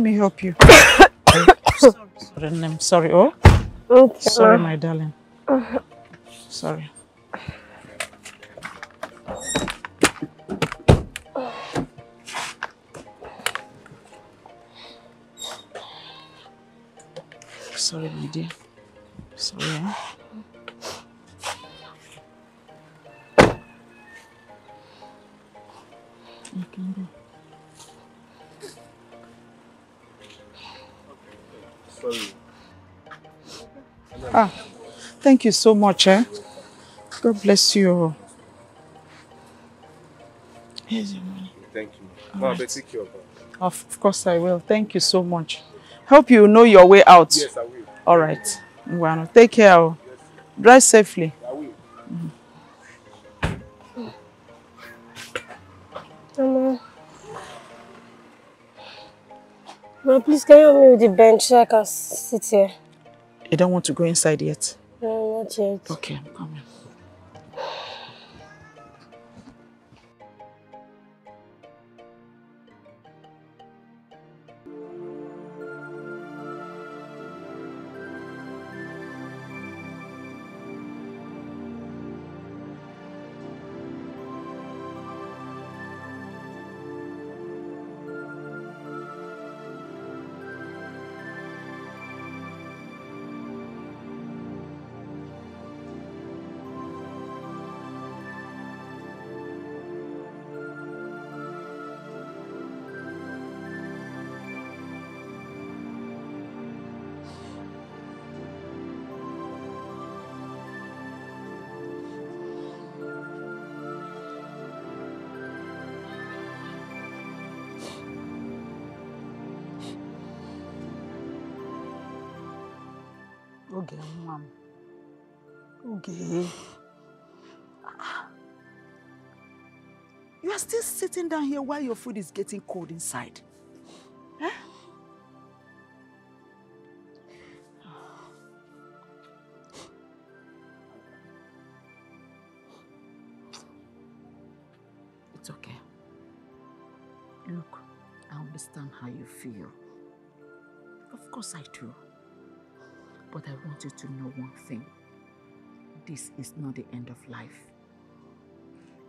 Let me help you. sorry, sorry, I'm sorry. Oh, Okay, sorry, my darling. Sorry. Sorry, my dear. Sorry. Eh? You can go. Sorry. Ah, thank you so much, eh? God bless you. Here's your money. Thank you. All right. take care of her. Of course I will. Thank you so much. Hope you know your way out. Yes, I will. All right. Well, take care. Drive safely. I will. Mama. Ma, please can you help me with the bench so I can sit here? You don't want to go inside yet? No, not yet. Okay, I'm coming. Oge. You are still sitting down here while your food is getting cold inside. Eh? It's okay. Look, I understand how you feel. Of course I do. But I want you to know one thing. This is not the end of life.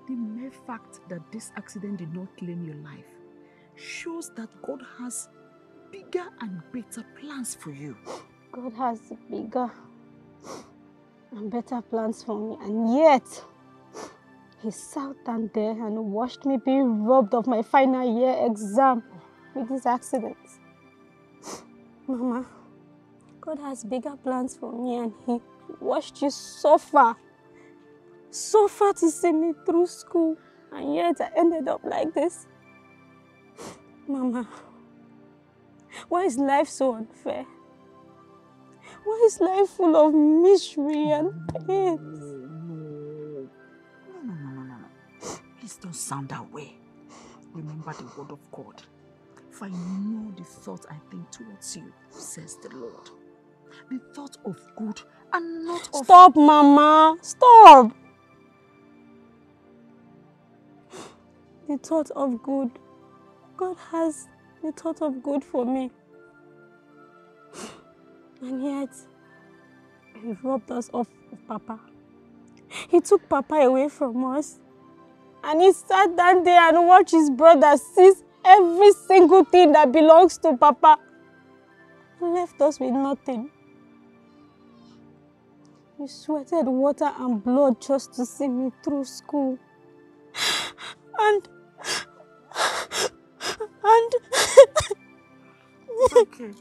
The mere fact that this accident did not claim your life shows that God has bigger and better plans for you. God has bigger and better plans for me, and yet He sat down there and watched me be robbed of my final year exam with this accident. Mama, God has bigger plans for me, and He watched you suffer, suffer to see me through school, and yet I ended up like this. Mama, why is life so unfair? Why is life full of misery and pain? No, no, no, no, no. Please don't sound that way. Remember the word of God. For I know the thought I think towards you, says the Lord. The thought of good and not of Stop, Mama! Stop! The thought of good. God has the thought of good for me. And yet, He robbed us of Papa. He took Papa away from us. And he sat down there and watched his brother seize every single thing that belongs to Papa. And left us with nothing. He sweated water and blood just to see me through school. And. And. It's okay.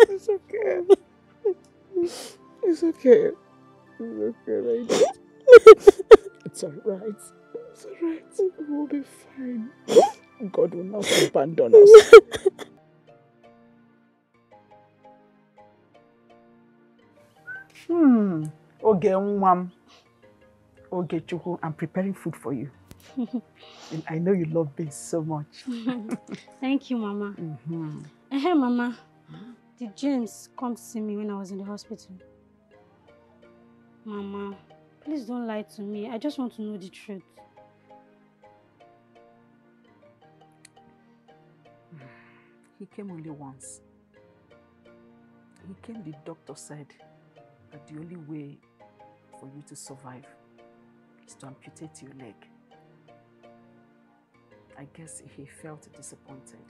It's okay. It's okay. It's okay, lady. It's alright. It's alright. We'll be fine. God will not abandon us. Hmm. Oge Nwam. Oge Chukwu, I'm preparing food for you. and I know you love beans so much. Thank you, Mama. Mm-hmm. Hey, Mama. Did James come to see me when I was in the hospital? Mama, please don't lie to me. I just want to know the truth. He came only once. He came, the doctor said that the only way for you to survive is to amputate your leg. I guess he felt disappointed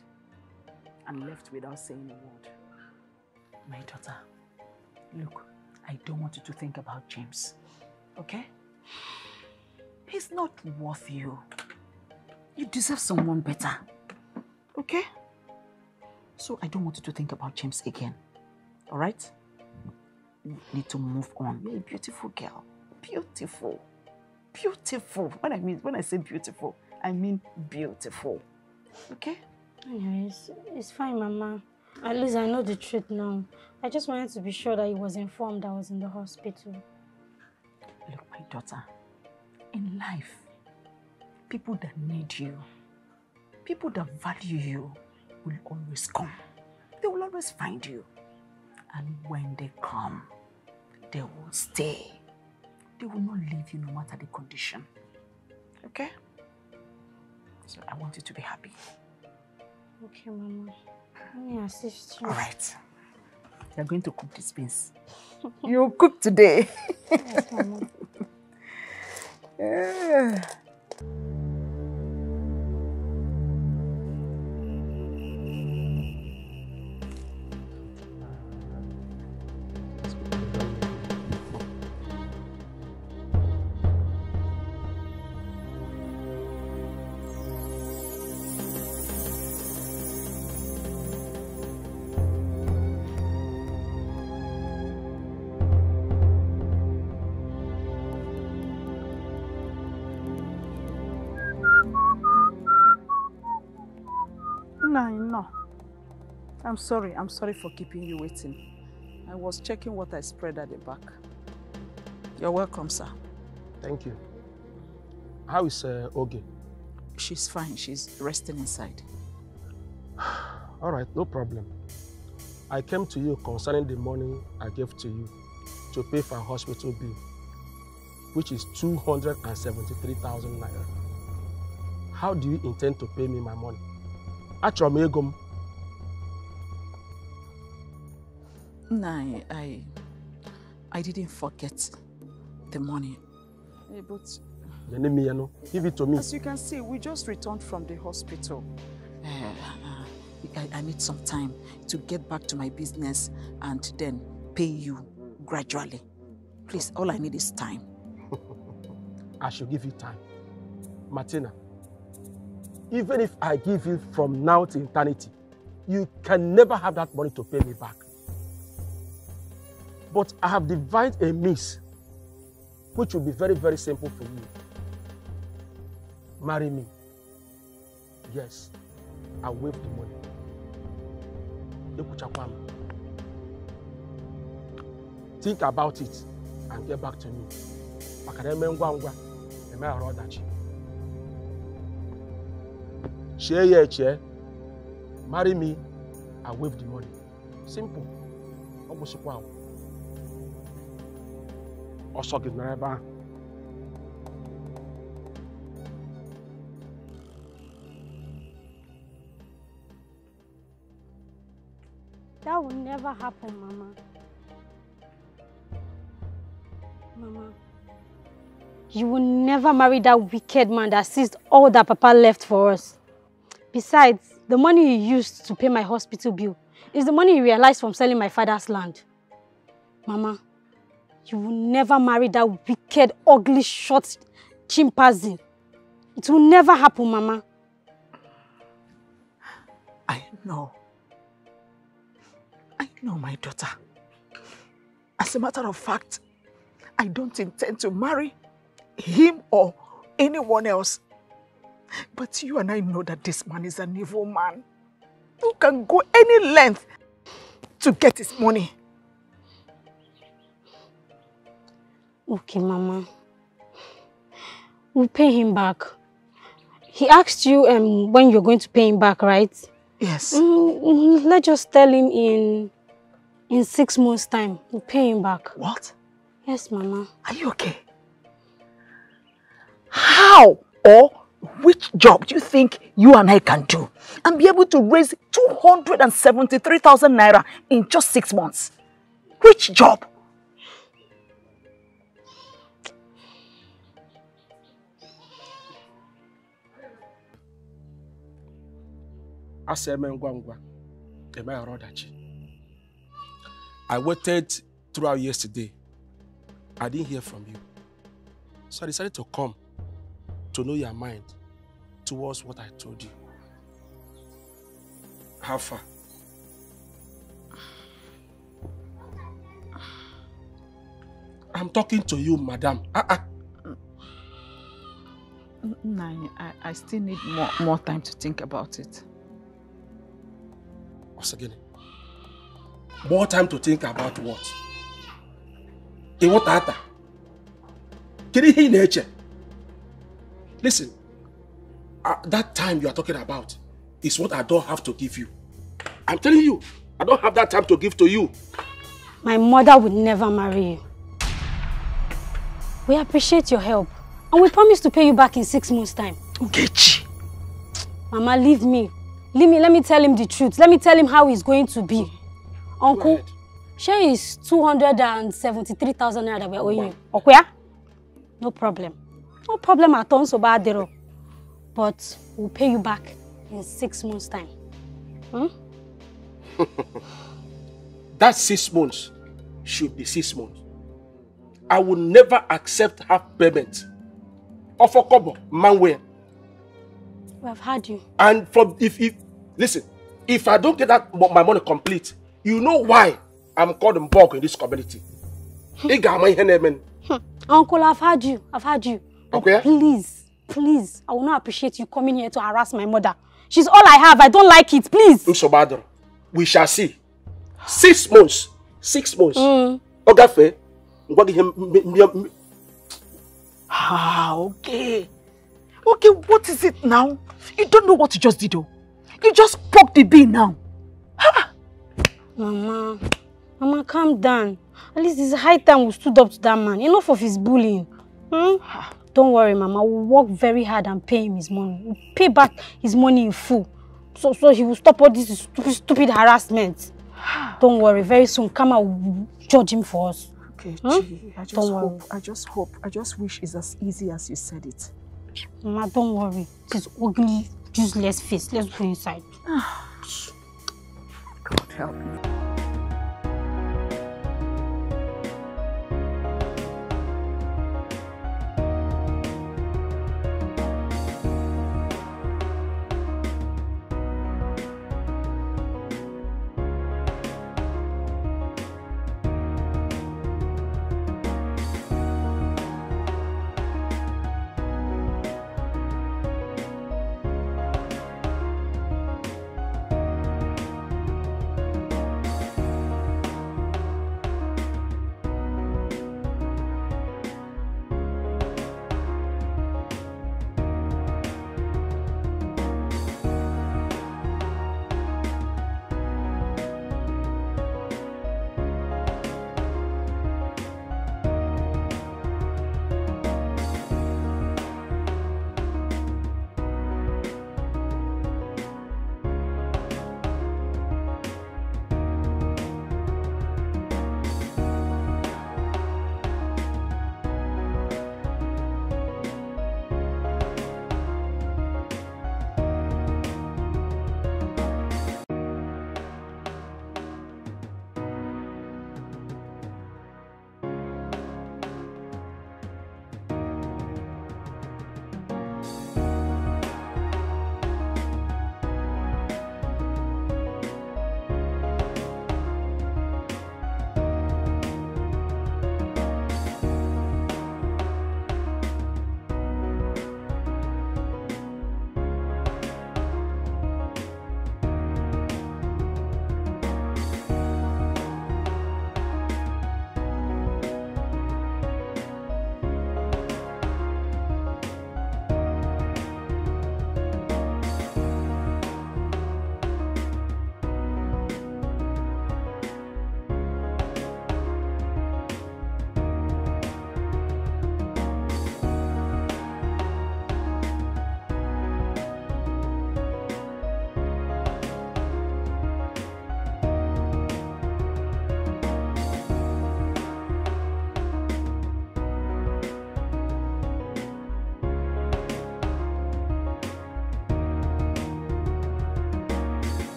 and left without saying a word. My daughter, look, I don't want you to think about James, okay? He's not worth you. You deserve someone better, okay? So I don't want you to think about James again, all right? You need to move on. You're a beautiful girl. Beautiful. Beautiful. When I mean, when I say beautiful, I mean beautiful. Okay? Anyways, it's fine, Mama. At least I know the truth now. I just wanted to be sure that he was informed I was in the hospital. Look, my daughter, in life, people that need you, people that value you, will always come. They will always find you. And when they come, they will stay. They will not leave you no matter the condition. Okay? So I want you to be happy. Okay, Mama. Let me assist you. All right. You're going to cook these beans. you cook today. Yes, Mama. yeah. I'm sorry. I'm sorry for keeping you waiting. I was checking what I spread at the back. You're welcome, sir. Thank you. How is uh, Oge? She's fine. She's resting inside. All right, no problem. I came to you concerning the money I gave to you to pay for a hospital bill, which is 273,000 naira. How do you intend to pay me my money? Achọrọ m ego m. No, I, I, I didn't forget the money. Eh, But Nyene m ya no. Give it to me. as you can see, we just returned from the hospital. Uh, uh, I, I need some time to get back to my business and then pay you gradually. Please, all I need is time. I should give you time. Martina, even if I give you from now to eternity, you can never have that money to pay me back. But I have devised a means which will be very, very simple for you. Marry me. Yes, I waive the money. Ekwuchakwa m. Think about it and get back to me. maka na eme ngwa emeghara ọdachi chie ya echie marry me I waive the money simple ọ gwụsịkwa ọsọ gị nọrọ ebe ahụ That will never happen, Mama. Mama, you will never marry that wicked man that seized all that Papa left for us. Besides, the money he used to pay my hospital bill is the money he realized from selling my father's land. Mama, you will never marry that wicked, ugly, short chimpanzee. It will never happen, Mama. I know. I know, my daughter. As a matter of fact, I don't intend to marry him or anyone else. But you and I know that this man is an evil man who can go any length to get his money. Okay, Mama. We'll pay him back. He asked you um, when you're going to pay him back, right? Yes. Mm, mm, let's just tell him in in six months' time. We'll pay him back. What? Yes, Mama. Are you okay? How or which job do you think you and I can do and be able to raise 273,000 naira in just six months? Which job? Asị eme ngwa ngwa emeghara ọdachi I waited throughout yesterday. I didn't hear from you. So I decided to come to know your mind towards what I told you. How far? I'm talking to you, madam. Ah, ah. Uh-uh. Nine, I, I still need more, more time to think about it. Osagini. More time to think about what? Ịghọtata. Kedu ihe ị na-eche? Listen, uh, that time you are talking about is what I don't have to give you. I'm telling you, I don't have that time to give to you. My mother would never marry you. We appreciate your help. And we promise to pay you back in six months' time. Ugechi. Mama, leave me. Leave me. Let me tell him the truth. Let me tell him how he's going to be. Uncle, share is 273,000 naira that we're owing you. Okay? No problem. No problem at all, so bad. But we'll pay you back in six months' time. Hmm? That six months should be six months. I will never accept half payment. Of a kobo, manway. We have had you. And from if if listen, if I don't get that my money complete, you know why I'm called Mbok in this community. Ihe na-eme. Uncle, I've had you. I've had you. Okay. Please, please, I will not appreciate you coming here to harass my mother. She's all I have. I don't like it. Please. Nsogbu adịrọ. We shall see. Six months. Six months. Mm. Ọ gafee, ngwa gị ihe m- m- m- m- Ah, okay. Okay, what is it now? You don't know what you just did, oh. You just poked the bee now. Mama, Mama, calm down. At least it's high time we stood up to that man. Enough of his bullying. Hmm? Don't worry, Mama. We'll work very hard and pay him his money. We'll pay back his money in full. So, so he will stop all this stupid, stupid harassment. Don't worry. Very soon, karma will judge him for us. Okay, Hmm? gee, I just Don't worry. hope, I just hope, I just wish it's as easy as you said it. Mama, don't worry. This ugly, useless face. Let's go inside. God help me.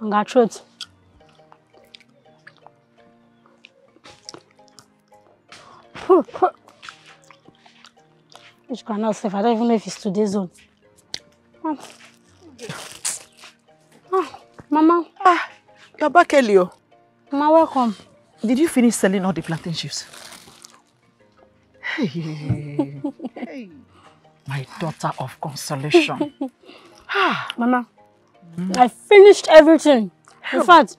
Got truth. Which cannot safe. I don't even know if it's today's zone. Ah. Ah, Mama, Ah, you're back early. oh. Mama, welcome. Did you finish selling all the plantain chips? Hey, hey. My daughter of consolation. Ah, Mama, hmm? I finished everything. In fact,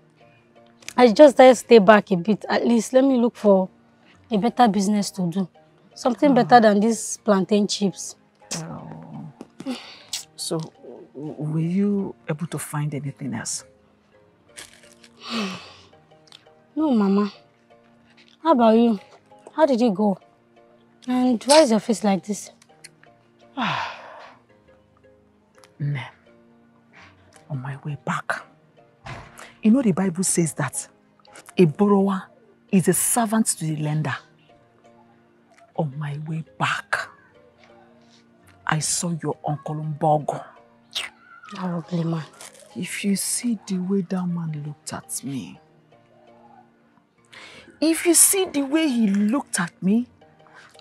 I just had to stay back a bit. At least let me look for a better business to do. Something better ah. than these plantain chips. Oh. So, were you able to find anything else? No, Mama. How about you? How did it go? And why is your face like this? Nah. On my way back. You know the Bible says that a borrower is a servant to the lender. On my way back, I saw your uncle Mbogo. That ugly man. If you see the way that man looked at me, if you see the way he looked at me,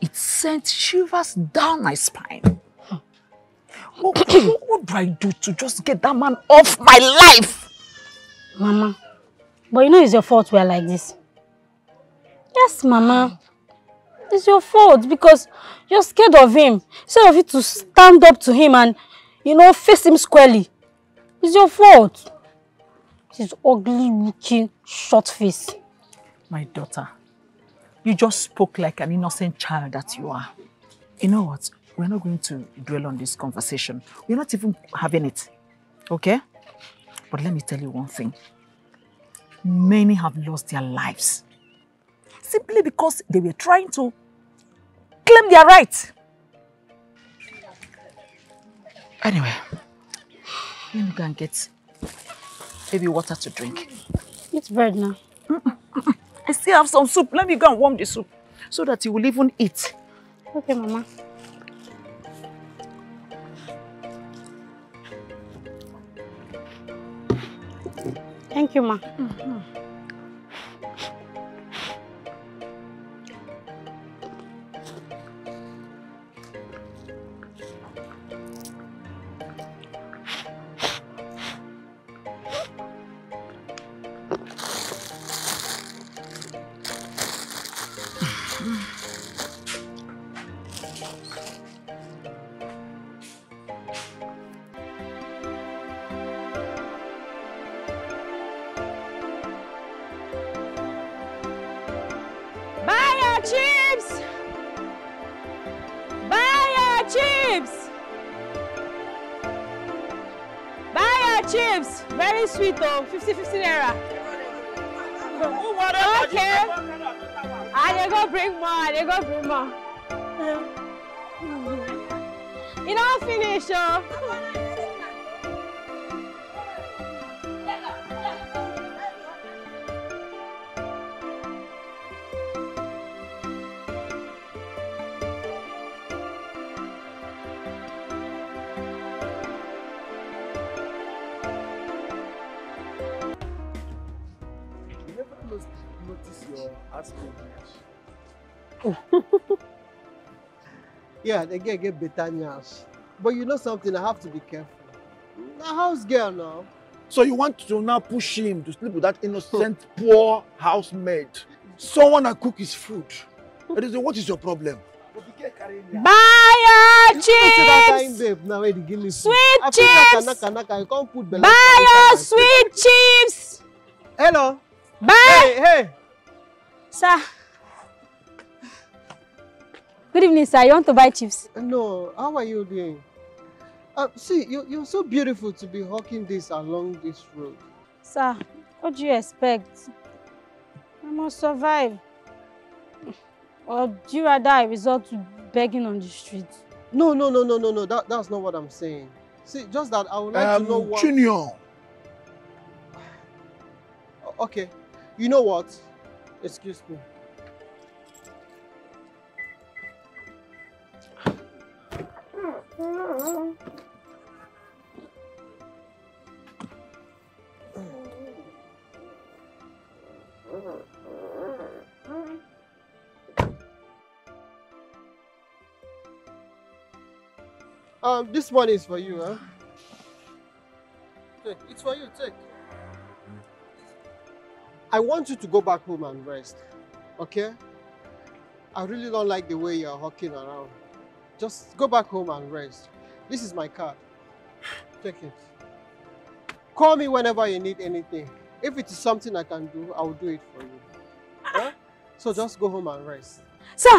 it sent shivers down my spine. What, what, what do I do to just get that man off my life? Mama, but you know it's your fault we are like this. Yes, Mama. It's your fault because you're scared of him. Instead of you to stand up to him and, you know, face him squarely. It's your fault. This ugly looking short face. My daughter, you just spoke like an innocent child that you are. You know what? We're not going to dwell on this conversation. We're not even having it. Okay? But let me tell you one thing. Many have lost their lives simply because they were trying to claim their right. Anyway, let me go and get maybe water to drink. It's bread now. I still have some soup. Let me go and warm the soup so that you will even eat. Okay, Mama. Thank you, Ma. Yeah, they get get better nyash. But you know something, I have to be careful. Na house girl now. So you want to now push him to sleep with that innocent, poor housemaid? Someone that cook his food. That is, what is your problem? Buy your chips! Sweet chips! Buy your sweet chips! Hello. Buy! Hey, hey. Sir. Good evening, sir. You want to buy chips? No, how are you doing? Uh, see, you, you're so beautiful to be hawking this along this road. Sir, what do you expect? I must survive. Or do you rather I resort to begging on the street? No, no, no, no, no, no. That, that's not what I'm saying. See, just that I would like to know Um, what. Junior. Okay, you know what? Excuse me. Um, this one is for you, huh? Take, it's for you, take. I want you to go back home and rest, okay? I really don't like the way you're hawking around. Just go back home and rest. This is my card. Take it. Call me whenever you need anything. If it is something I can do, I will do it for you. Ah. Huh? So just go home and rest. Sir,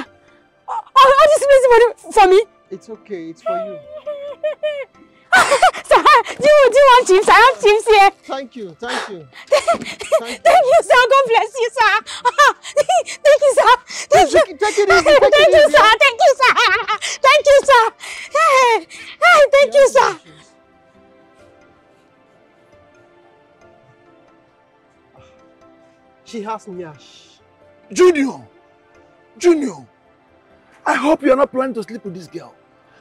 all, all this money for me. It's okay. It's for you. sir, do you, do you want chips? I have chips here. Thank you. Thank you. Thank you, sir. God bless you, sir. Thank you, sir. Thank you. Take it- take it easy, take it Thank you, easy, Thank you, sir. Thank you, sir. Hey, hey, thank you, sir. She has nyash. Junior! Junior! I hope you are not planning to sleep with this girl.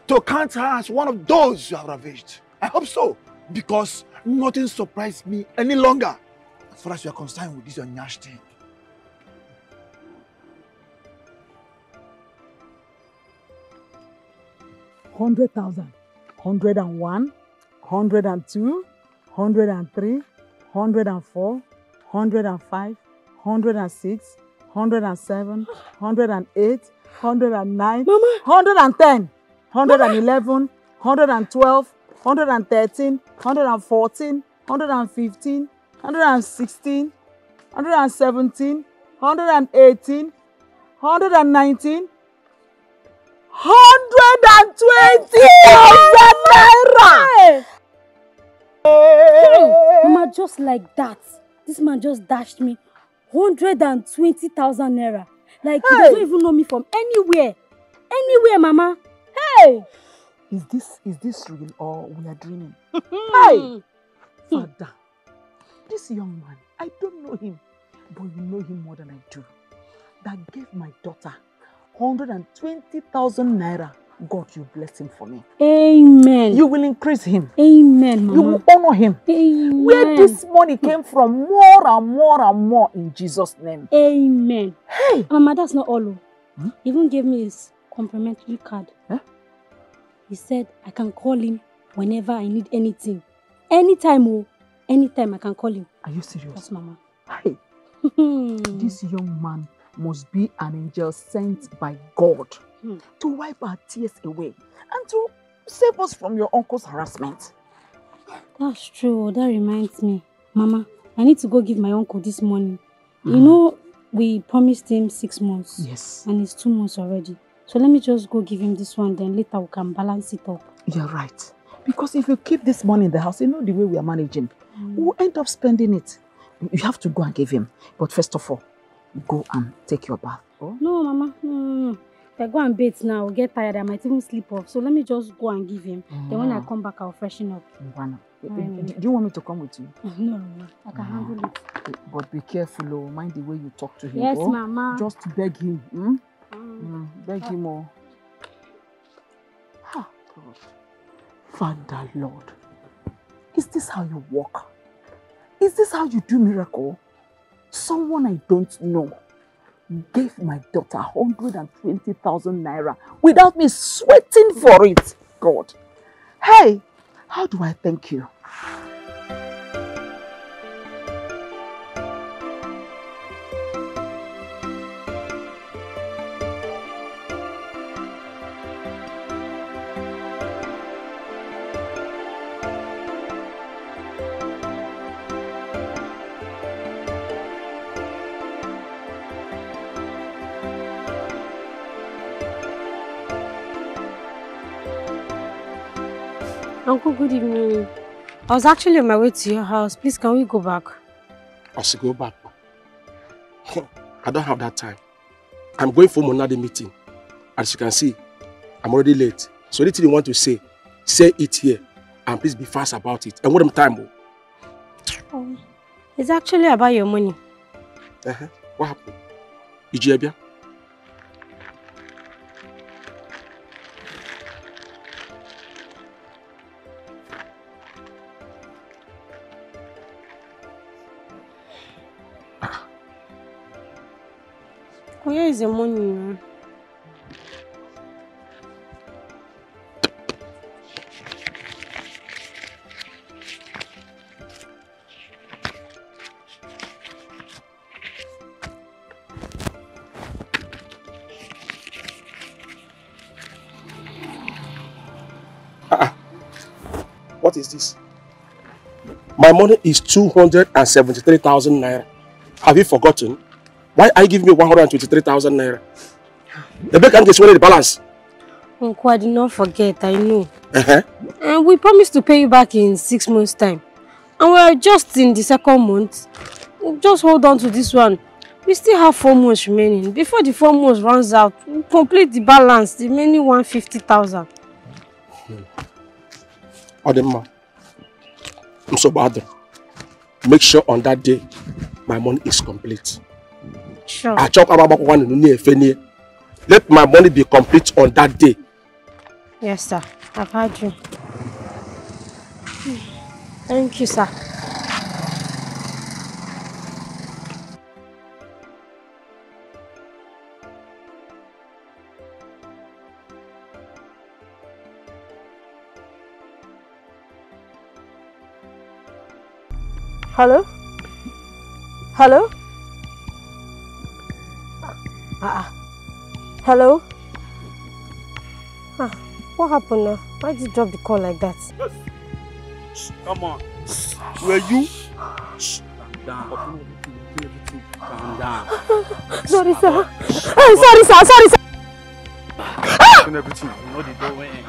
To count her as one of those you have ravaged. I hope so. Because nothing surprised me any longer. As far as you are concerned with this nyash thing. Hundred thousand, hundred and one, hundred and two, hundred and three, hundred and four, hundred and five, hundred and six, hundred and seven, hundred and eight, hundred and nine, hundred and ten, hundred and eleven, hundred and twelve, hundred and thirteen, hundred and fourteen, hundred and fifteen, hundred and sixteen, hundred and seventeen, hundred and eighteen, hundred and nineteen, hundred and twenty thousand naira. Mama, just like that, this man just dashed me 120,000 naira. Like, he doesn't even know me from anywhere. Anywhere, Mama. Hey! Is this is this real or we are dreaming? hey, Father, this young man, I don't know him, but you know him more than I do. That gave my daughter 120,000 naira. God, you bless him for me. Amen. You will increase him. Amen, You will honor him. Amen. Where this money came from, more and more and more in Jesus' name. Amen. Hey! Mama, that's not all. oh. Hmm? He even gave me his complimentary card. Huh? He said I can call him whenever I need anything. Anytime, oh. Anytime I can call him. Are you serious? Yes, Mama. Hey, this young man must be an angel sent by God Hmm. to wipe our tears away and to save us from your uncle's harassment. That's true. That reminds me. Mama, I need to go give my uncle this money. You know, we promised him six months. Yes. And it's two months already. So let me just go give him this one, then later we can balance it up. You're right. Because if you keep this money in the house, you know the way we are managing, we'll end up spending it. You have to go and give him. But first of all, go and take your bath. Oh? No, Mama. No, no, no. If I go and bathe now, I'll get tired. I might even sleep off. So let me just go and give him. Then when I Mm. come back, I'll freshen up. Ngwana, Mm. Do you want me to come with you? No, no, I can handle it. But be careful, oh. mind the way you talk to him. Yes, oh. Mama. Just beg him. Hmm? Mm. Mm, beg him, oh. Ah, God. Father, Lord, is this how you walk? Is this how you do miracle? Someone I don't know gave my daughter 120,000 naira without me sweating for it. God. Hey, how do I thank you? Uncle, good evening. I was actually on my way to your house. Please, can we go back? I should go back. I don't have that time. I'm going for another meeting. As you can see, I'm already late. So anything you want to say, say it here. And please be fast about it. And what am time? oh? Oh, it's actually about your money. Uh-huh. What happened? Ijebia? here is the money. Ah, what is this? My money is 273,000 naira. Have you forgotten? Why are you giving me 123,000 naira? The bank can get the balance. Uncle, I did not forget, I know. Uh-huh. And we promised to pay you back in six months' time. And we are just in the second month. Just hold on to this one. We still have four months remaining. Before the four months runs out, we'll complete the balance, the remaining 150,000. Odemma, I'm so bad. Make sure on that day, my money is complete. Sure. I chop about one in the near Let my money be complete on that day. Yes, sir. I've heard you. Thank you, sir. Hello? Hello? Ah, ah. Hello? Ah, what happened now? Why did you drop the call like that? Come on. Were you? Calm down. Calm down. Sorry, sir. Hey, sorry, sir. Sorry, sir. Open everything. You know the door went in.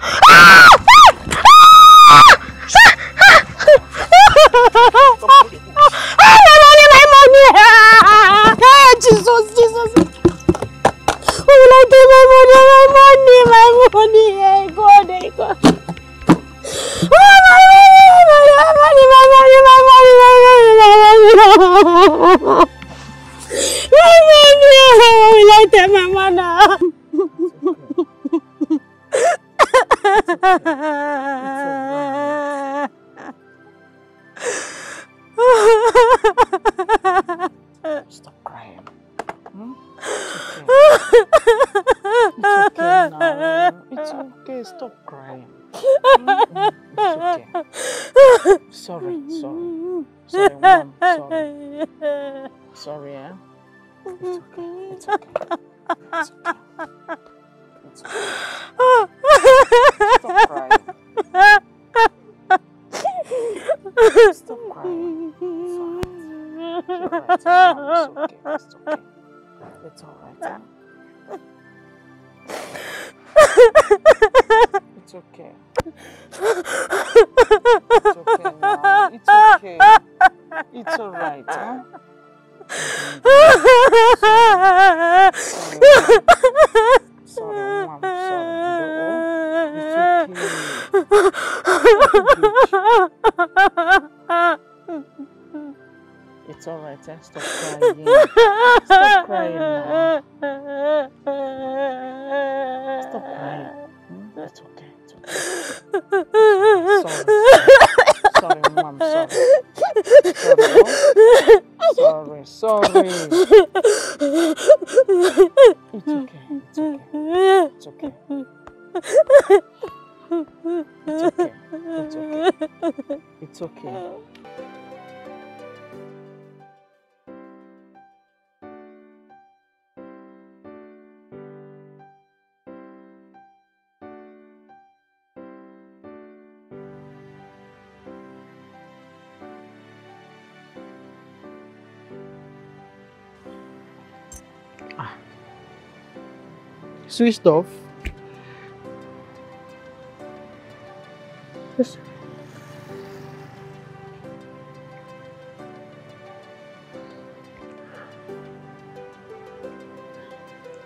Ah, Jesus, Jesus. Will I take my money, my money, my money? Hey, God, hey, God. Ah, my money, my money, my money, my money, my money, my money, my money. My money, will I take my money? Stop crying. Hmm? It's okay. It's okay now. It's okay. Stop crying. It's okay. Sorry, sorry. Sorry, mom. Sorry. Sorry, eh? It's okay. It's okay. It's okay. It's okay. Stop crying. Stop crying. It's alright. It's it's okay. It's okay. It's alright. eh? It's okay. It's okay. It's okay. It's alright, huh? Sorry, mom. Sorry. It's alright, eh? Stop crying. Stop crying now. Stop crying. Hmm? It's okay. It's okay. Sorry. Sorry, mom. Sorry. Sorry. Sorry. Sorry. It's okay. It's okay. It's okay. It's okay. It's okay. It's okay. Switched off. Yes.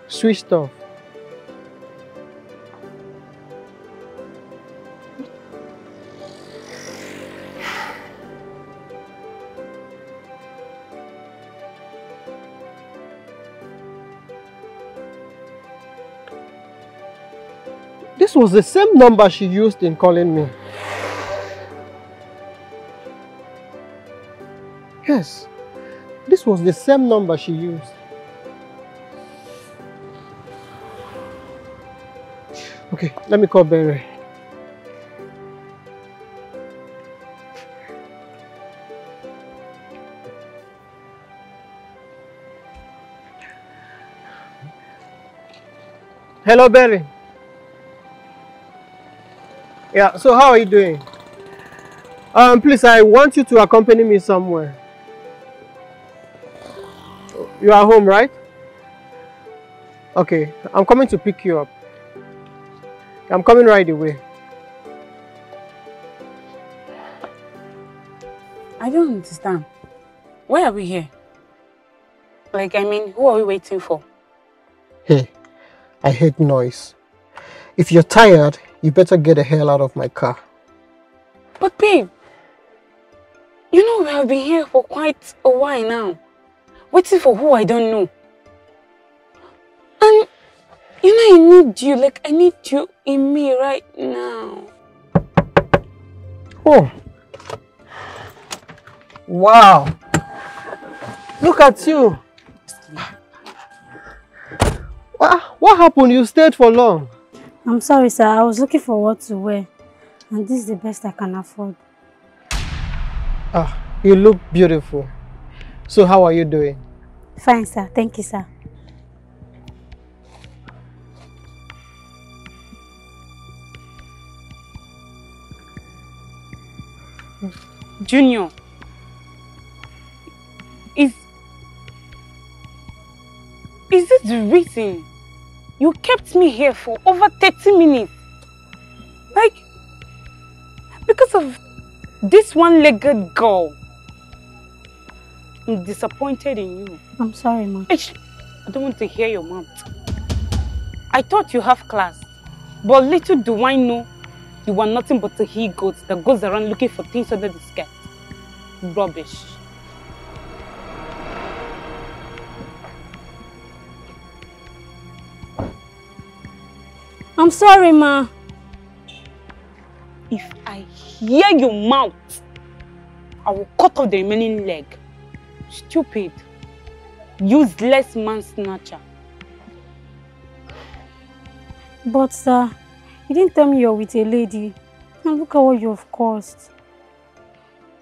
Switched off. Was the same number she used in calling me. Yes, this was the same number she used. Okay, let me call Barry. Hello, Barry. Yeah, so how are you doing? Um, please, I want you to accompany me somewhere. You are home, right? Okay, I'm coming to pick you up. I'm coming right away. I don't understand. Why are we here? Like, I mean, who are we waiting for? Hey, I hate noise. If you're tired, you better get the hell out of my car. But babe, you know we have been here for quite a while now. Waiting for who I don't know. And you know I need you, like I need you in me right now. Oh. Wow. Look at you. What, what happened? You stayed for long. I'm sorry, sir. I was looking for what to wear. And this is the best I can afford. Ah, you look beautiful. So how are you doing? Fine, sir. Thank you, sir. Junior. Is Is this the reason you kept me here for over 30 minutes? Like because of this one-legged girl. I'm disappointed in you. I'm sorry, ma. I don't want to hear your mouth. I thought you have class, but little do I know you are nothing but a he-goat that goes around looking for things under the skirt. Rubbish. I'm sorry, ma. If I hear your mouth, I will cut off the remaining leg. Stupid. Useless man snatcher. But, sir, you didn't tell me you're with a lady. And look at what you've caused.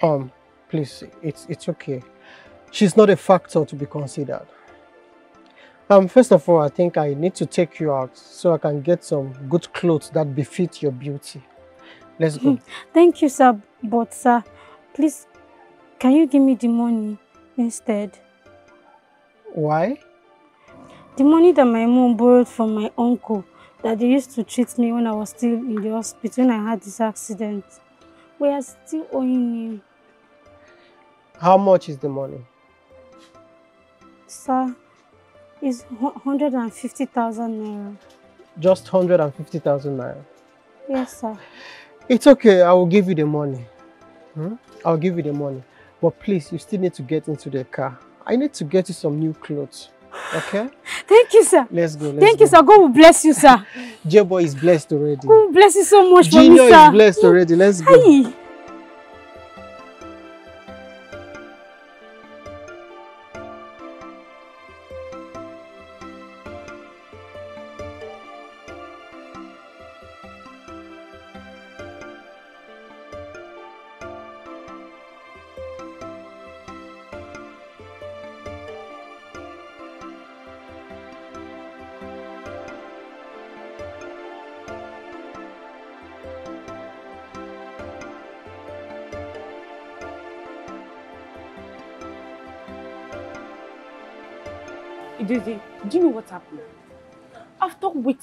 Um, please, it's it's okay. She's not a factor to be considered. Um, first of all, I think I need to take you out so I can get some good clothes that befit your beauty. Let's go. Thank you, sir. But, sir, please, can you give me the money instead? Why? The money that my mom borrowed from my uncle that they used to treat me when I was still in the hospital when I had this accident. We are still owing him. How much is the money? Sir, it's 150,000 naira. Just 150,000 naira. Yes, sir. It's okay, I will give you the money. Hmm? I'll give you the money. But please, you still need to get into the car. I need to get you some new clothes. Okay? Thank you, sir. Let's go. Let's Thank go. you, sir. God will bless you, sir. J-Boy is blessed already. God will bless you so much for me, Junior sir. is blessed already. Let's go. Hi.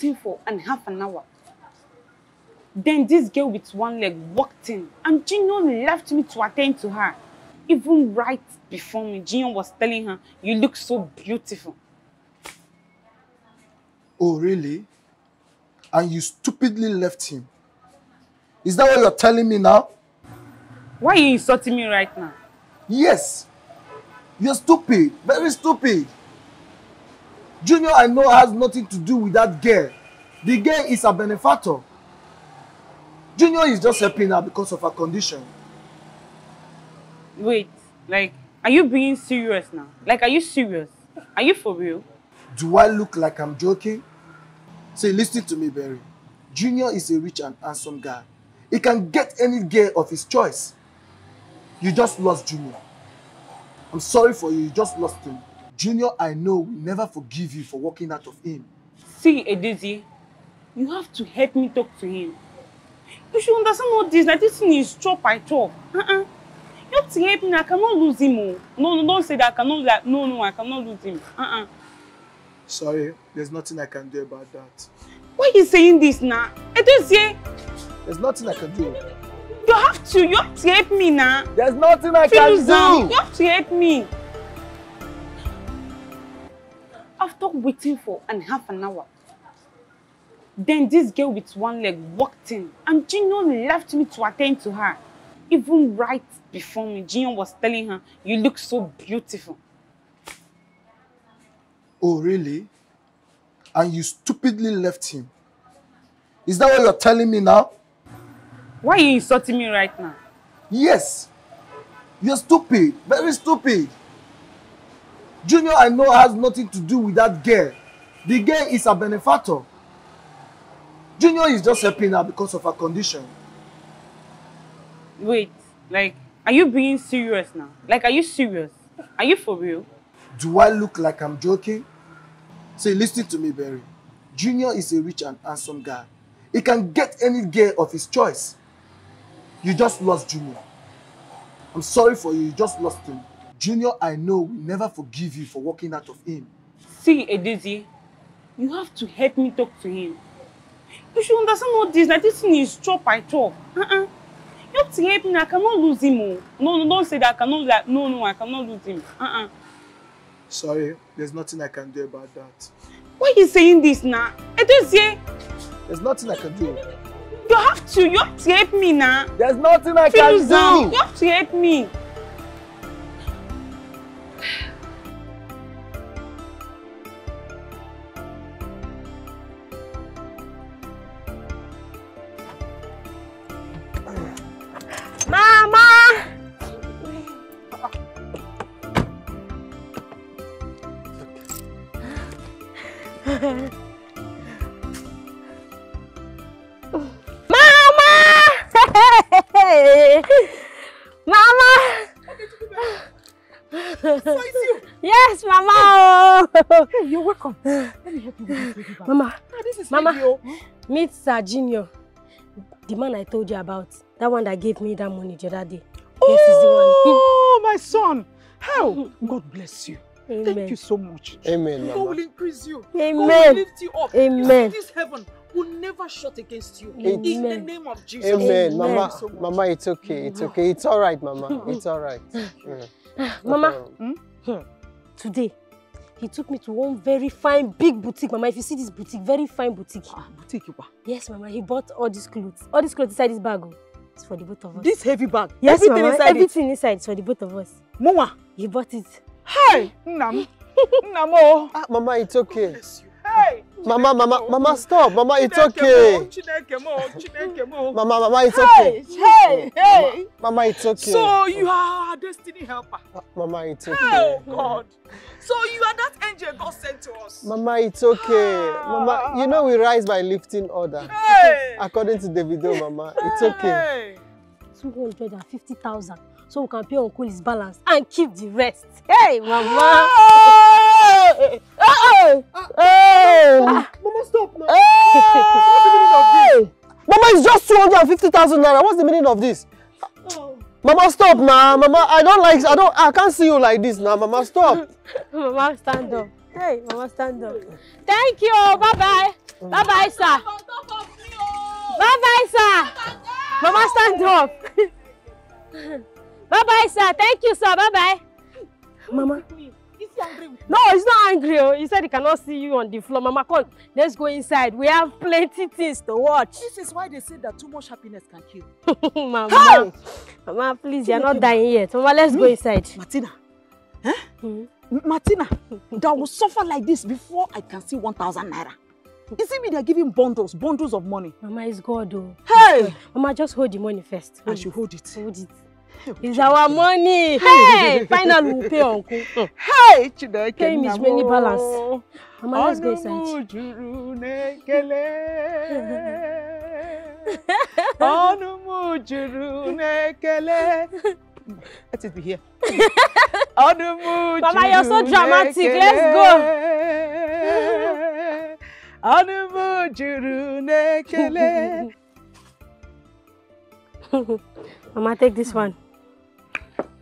Waiting for and half an hour, then this girl with one leg walked in and Junior left me to attend to her. Even right before me, Junior was telling her, you look so beautiful. Oh, really? And you stupidly left him. Is that what you're telling me now? Why are you insulting me right now? Yes. You're stupid. Very stupid. Junior, I know, has nothing to do with that girl. The girl is a benefactor. Junior is just helping her because of her condition. Wait, like, are you being serious now? Like, are you serious? Are you for real? Do I look like I'm joking? Say, listen to me, Barry. Junior is a rich and handsome guy. He can get any girl of his choice. You just lost Junior. I'm sorry for you, you just lost him. Junior, I know, will never forgive you for walking out of him. See, Edezi, you have to help me talk to him. You should understand all this. Like this thing is chop by chop. Uh-uh. You have to help me. I cannot lose him. Oh. No, no, don't say that. I cannot. Like, no, no, I cannot lose him. Uh-uh. Sorry, there's nothing I can do about that. Why are you saying this now? I don't say There's nothing I can do. you have to. You have to help me now. There's nothing I Feel can down. do. You have to help me. After waiting for an half an hour, then this girl with one leg walked in and Junior left me to attend to her. Even right before me, Junior was telling her, you look so beautiful. Oh, really? And you stupidly left him. Is that what you're telling me now? Why are you insulting me right now? Yes. You're stupid. Very stupid. Junior, I know, has nothing to do with that girl. The girl is a benefactor. Junior is just helping her because of her condition. Wait, like, are you being serious now? Like, are you serious? Are you for real? Do I look like I'm joking? Say, listen to me, Barry. Junior is a rich and handsome guy. He can get any girl of his choice. You just lost Junior. I'm sorry for you, you just lost him. Junior, I know will never forgive you for walking out of him. See, Edezi, you have to help me talk to him. You should understand all this. Like, this thing is chop by chop. Uh-uh. You have to help me. I cannot lose him. Oh. No, no, don't say that. I cannot. Like, no, no, I cannot lose him. Uh-uh. Sorry, there's nothing I can do about that. Why are you saying this now? Edezi, There's nothing I can do. you have to. You have to help me now. There's nothing I Feel can down. do. You have to help me. Mama! Mama! Yes, Mama! Hey, you're welcome. Let me help you with this baby bag. Mama, Ah, this is Mama. heavy, oh. meet Sir Junior. The man I told you about. That one that gave me that money the other day. Yes, he's the one. Oh, my son. How? God bless you. Thank Amen. you so much. Amen, God Mama. will increase you. God will Amen. lift you up. Amen. This heaven will never shut against you. In the Amen. name of Jesus. Amen, Amen. Mama. so much. Mama, it's okay. It's okay. It's all right, Mama. It's all right. Mm. Mama, problem. hmm, today he took me to one very fine big boutique. Mama, if you see this boutique, very fine boutique. Ah, boutique you are. Yes, Mama, he bought all these clothes. All these clothes inside this bag. oh. It's for the both of us. This heavy bag. yes, everything Mama, inside everything inside is for the both of us. it. Mama. He bought it. Hey, Nam. Namo. Ah, Mama, it's okay. You. Hey. Mama, Mama, Mama, stop. Mama, it's okay. Mama, Mama, it's Hey, okay. hey, hey. Mama, it's okay. So you are a destiny helper. Mama, it's Oh okay. God. So you are that angel God sent to us. Mama, it's okay. Mama, you know we rise by lifting order. Hey. According to Davido, Mama, it's okay. Hey. 250,000. So we can pay Uncle his balance and keep the rest. Hey, Mama. Hey. Hey. Hey. Mama, stop now. Hey. Mama, it's just 250,000 naira. What's the meaning of this? Mama, stop now. Mama, I don't like, I don't, I can't see you like this now. Mama, stop. Mama, stand up. Hey, Mama, stand up. Thank you. Bye bye. Bye bye, sir. Bye bye, sir. Mama, stand up. bye bye, sir. Thank you, sir. Bye bye. Mama. No, he's not angry. Oh. He said he cannot see you on the floor. Mama, come. Let's go inside. We have plenty things to watch. This is why they say that too much happiness can kill. Mama. Mama, please, you're not dying yet. Mama, let's go inside. Martina. Eh? Martina, that will suffer like this before I can see 1,000 naira. You see me, they're giving bundles, bundles of money. Mama is God, oh. Hey! Mama, just hold the money first. I Hold should it. hold it. Hold it. It's our money. Hey! Finally, we'll pay uncle. Hey! Chineke Pay him his money balance. Mama, let's go inside. juru n'ekele. Let it be here. M Mama, you're so dramatic. Let's go. Ọnụ m juru n'ekele. Mama, take this one.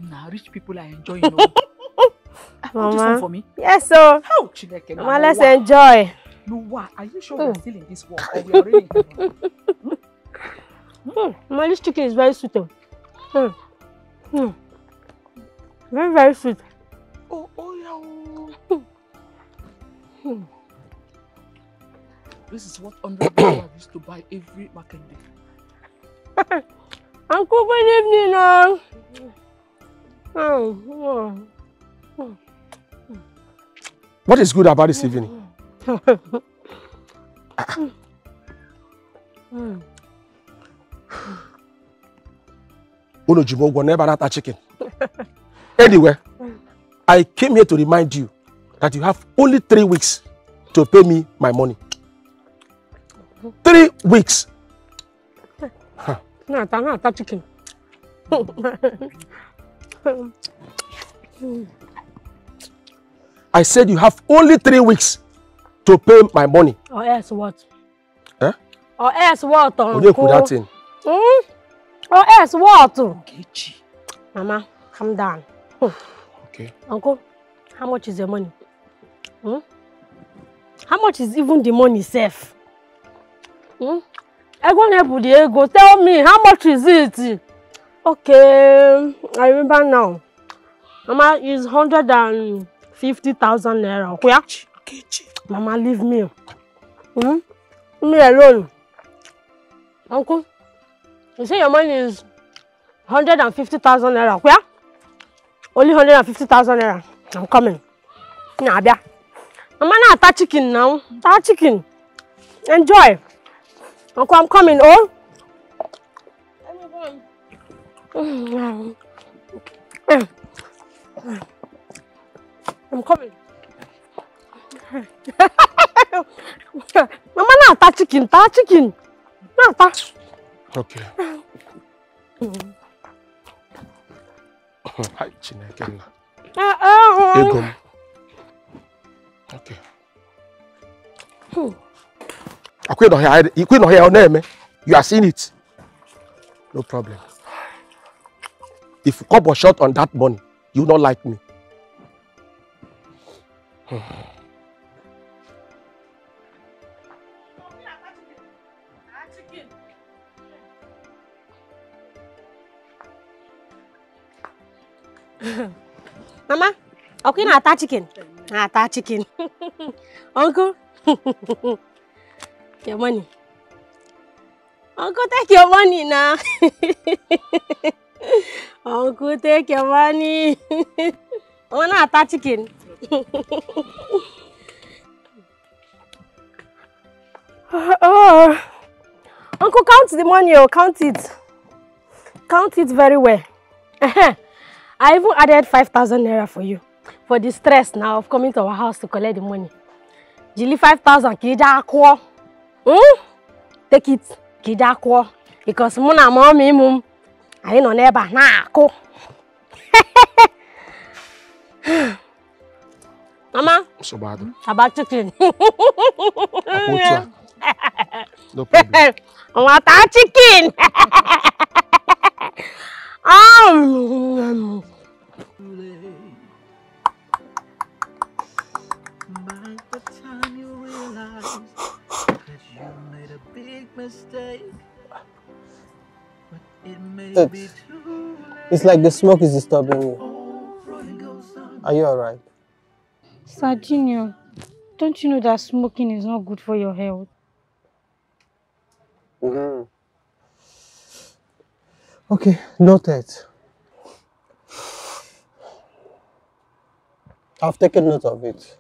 Nah, rich people are enjoying. You know. Put this one Mama. for me. Yes, so. How? Chineke, Mama, let's Noah. enjoy. Noah, are you sure we're still in this war or we are already in heaven? Mm. Mama, this chicken is very sweet. oh. Mm. Mm. Very, very sweet. Oh, oh, yeah. oh. Hmm. This is what 100 dollars used to buy every market day. Uncle, good evening. Oh, oh. What is good about this evening? Ụgwọ n'ebe a na-ata chicken. Anyway, I came here to remind you that you have only three weeks to pay me my money. Three weeks. Chicken. I said you have only three weeks to pay my money. Or else what? Eh? Or else what, Onye kwuru that thing? Hmm? Or else what? Ogechi. Mama, calm down. Okay. Uncle, how much is your money? Hmm? How much is even the money safe? Hmm? Ego na-ebu the ego. Tell me, how much is it? Okay, I remember now. Mama, is hundred and fifty thousand naira. Ogechi. Mama, leave me. Hmm? Leave me alone. Uncle, you say your money is hundred and fifty thousand naira. Where? Only hundred and fifty thousand naira. I'm coming. Nabia. Mama, na ata chicken now. Ta chicken. Enjoy. Uncle, I'm coming. Oh. I'm coming. Mama na ata chicken, ta chicken. Na ata. Okay. Hi, Chineke nna. Ego m. Okay. Akwa ịnọ here, ikwe ịnọ here ọ na-eme. You are seeing it. No problem. If you come short on that money, you not like me. Mama, okay, na ata chicken. Na ata chicken. Uncle, your money. Uncle, take your money now. Uncle, take your money. Oh, na ata chicken. oh, Uncle, count the money. Oh, count it. Count it very well. I even added 5,000 naira for you. For the stress now of coming to our house to collect the money. Jili 5,000 ka ije akwụọ. Hmm? Take it ka ije akwụọ. Because mụ na mọmị mụ m, anyị nọ n'ebe a na-akụ. Mama, about chicken. Nwata chicken. By the time you realize that you made a big mistake, It's- It's like the smoke is disturbing you. Are you alright? Sir Junior, don't you know that smoking is not good for your health? Mm-hmm. Okay, noted. I've taken note of it.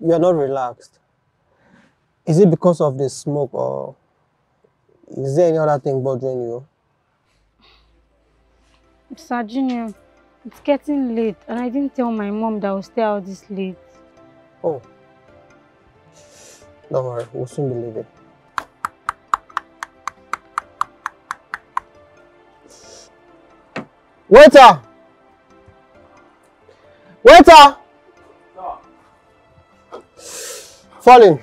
You are not relaxed. Is it because of the smoke or is there any other thing bothering you? Sir Junior, it's getting late and I didn't tell my mom that I will stay out this late. Oh. Don't worry, we'll soon be leaving. Waiter! Waiter! Falling.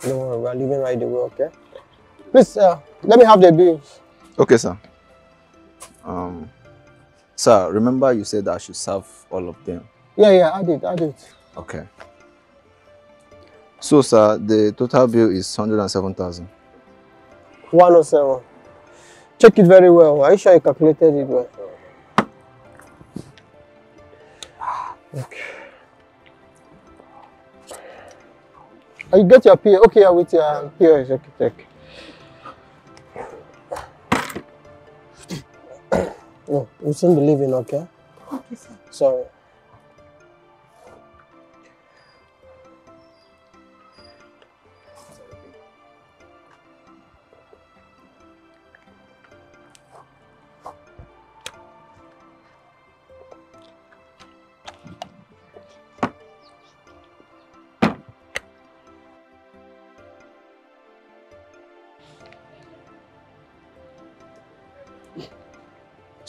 Don't worry, we're leaving right away, okay? Please, uh, let me have the bills. Okay, sir. Um, sir, remember you said I should serve all of them. Yeah, yeah, I did, I did. Okay. So, sir, the total bill is 107,000. 107. Check it very well. Are you sure you calculated it well? Okay. Oh, you get your PA. Okay, yeah, with your POS. Okay, check. No, we soon be leaving, okay? Okay, sir. Sorry.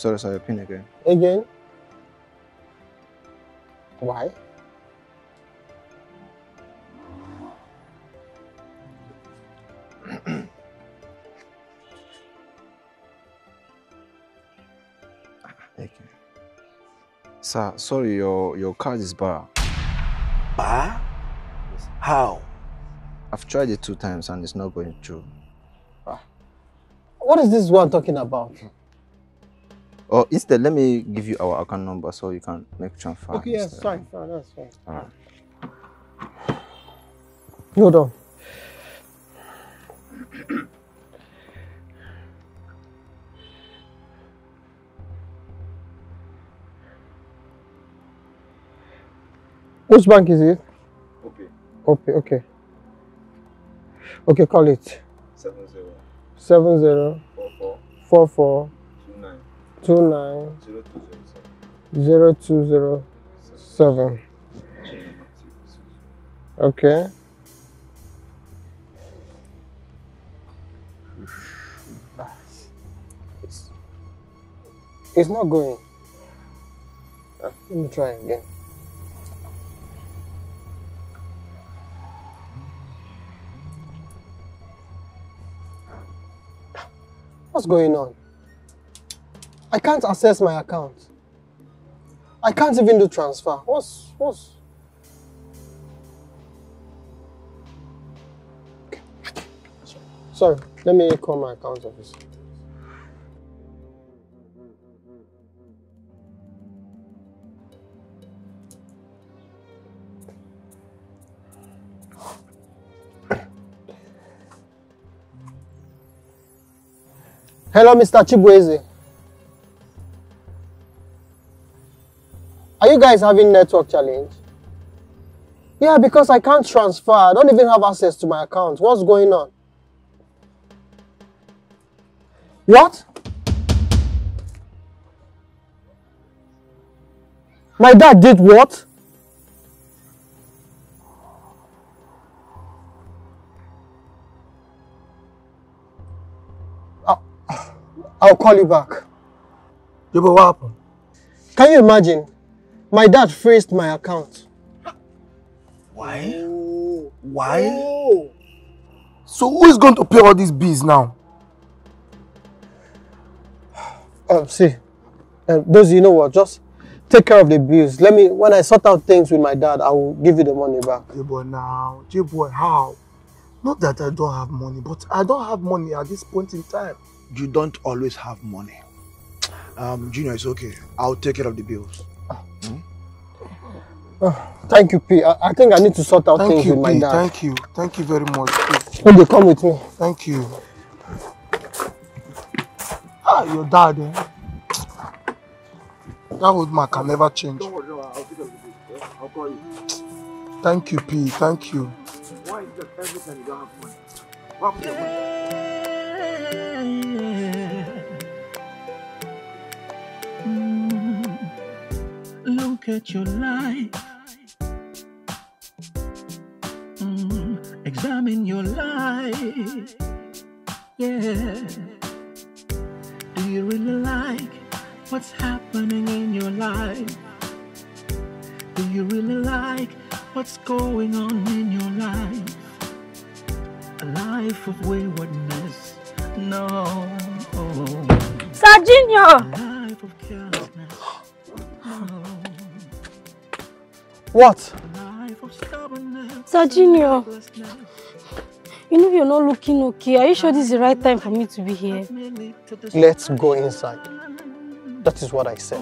Sorry, sir, your pin again. Again? Why? Okay. Sir, sorry, your, your card is bar. Bar? How? I've tried it two times and it's not going through. Ah. What is this one talking about? Hmm. Or instead, let me give you our account number so you can make transfer. Okay, yes, instead. fine, fine, that's fine. Alright. Hold on. Which bank is it? Okay. Okay, okay. Okay, call it. Seven zero Seven zero four four four four two nine zero two zero seven. Okay. It's, it's not going. Uh, Let me try again. What's going on? I can't access my account. I can't even do transfer. What's what's Sorry, let me call my account office. Hello, Mr. Chibueze. Are you guys having network challenge? Yeah, because I can't transfer. I don't even have access to my account. What's going on? What? My dad did what? I'll, I'll call you back. Yeah, but what happened? Can you imagine? My dad freezed my account. Why? Why? So who is going to pay all these bills now? Um, see, um, those you know what, just take care of the bills. Let me, when I sort out things with my dad, I will give you the money back. J-boy now, J-boy, how? Not that I don't have money, but I don't have money at this point in time. You don't always have money. Um, Junior, it's okay. I'll take care of the bills. Oh, thank you, P. I, I think I need to sort out Thank things you, with my P. dad. Thank you. Thank you very much. P. You come with me? Thank you. Ah, your dad, eh? That old man can never change. Don't worry, I'll care of the? I'll call you. Thank you, P. Thank you. Why is that every time you don't have money? What happened to your money? Look at your life. Mm, examine your life. Yeah. Do you really like what's happening in your life? Do you really like what's going on in your life? A life of waywardness? No. Sir Junior! What? life? Sir Junior, you know you're not looking okay. Are you sure this is the right time for me to be here? Let's go inside. That is what I said.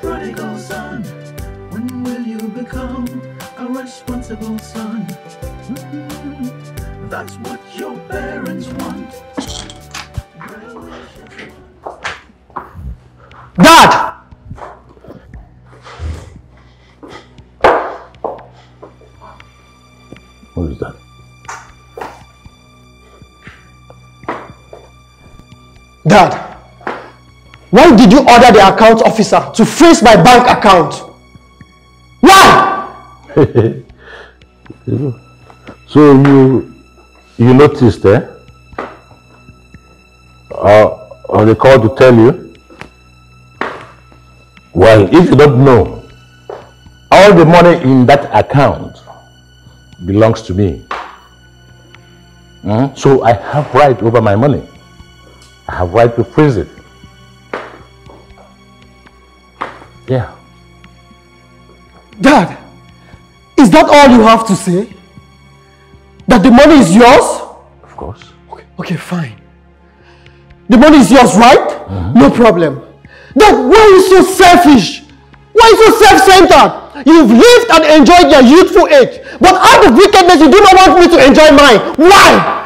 Prodigal son, when will you become a responsible son? Mm, That's what your parents want. Dad! Is that? Dad, why did you order the account officer to freeze my bank account? Why? so you you noticed, eh? Uh, or they called to tell you? Well, if you don't know, all the money in that account belongs to me. Hmm? So I have right over my money. I have right to freeze it. Yeah. Dad, is that all you have to say? That the money is yours? Of course. Okay, okay fine. The money is yours, right? No problem. Then why are you so selfish? Why are you so self-centered? You've lived and enjoyed your youthful age, but out of wickedness, you do not want me to enjoy mine. Why?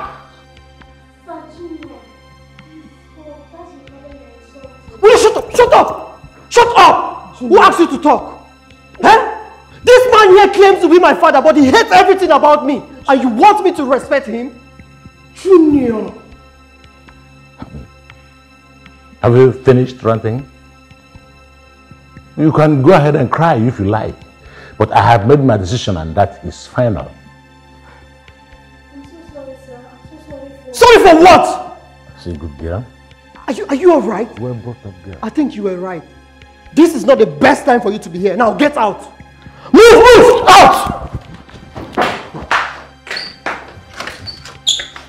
Will you shut up? Shut up! Shut up! Who asked you to talk? Eh? This man here claims to be my father, but he hates everything about me. And you want me to respect him? Junior. Have you finished ranting? You can go ahead and cry if you like. But I have made my decision and that is final. I'm so Sorry sir. I'm so sorry for what? Say good girl. Are you, are you alright? We're both up girl. I think you were right. This is not the best time for you to be here. Now get out. Move, move, out!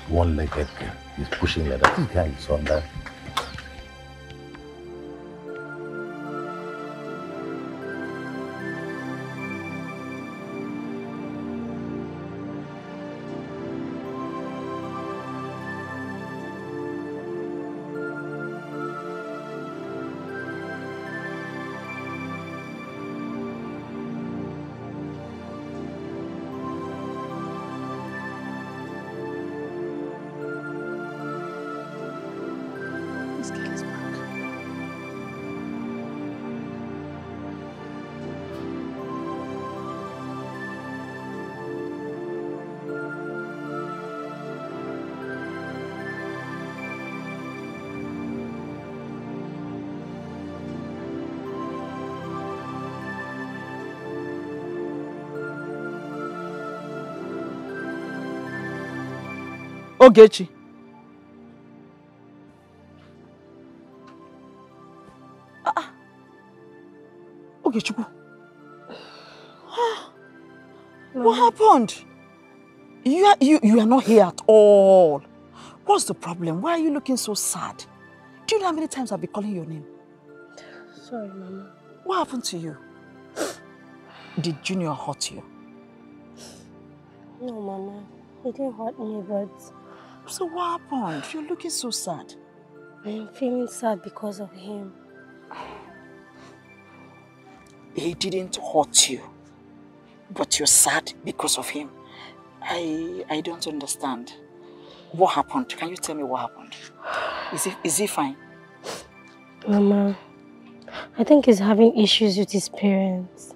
One-legged girl. He's pushing like that. This guy is on that. Ogechi. Ah, ah. Ogechukwu. What happened? You are, you, you are not here at all. What's the problem? Why are you looking so sad? Do you know how many times I've been calling your name? Sorry, Mama. What happened to you? Did Junior hurt you? No, Mama. He didn't hurt me, but So what happened? You're looking so sad. I am feeling sad because of him. He didn't hurt you, but you're sad because of him. I I don't understand. What happened? Can you tell me what happened? Is he is he fine? Mama, I think he's having issues with his parents.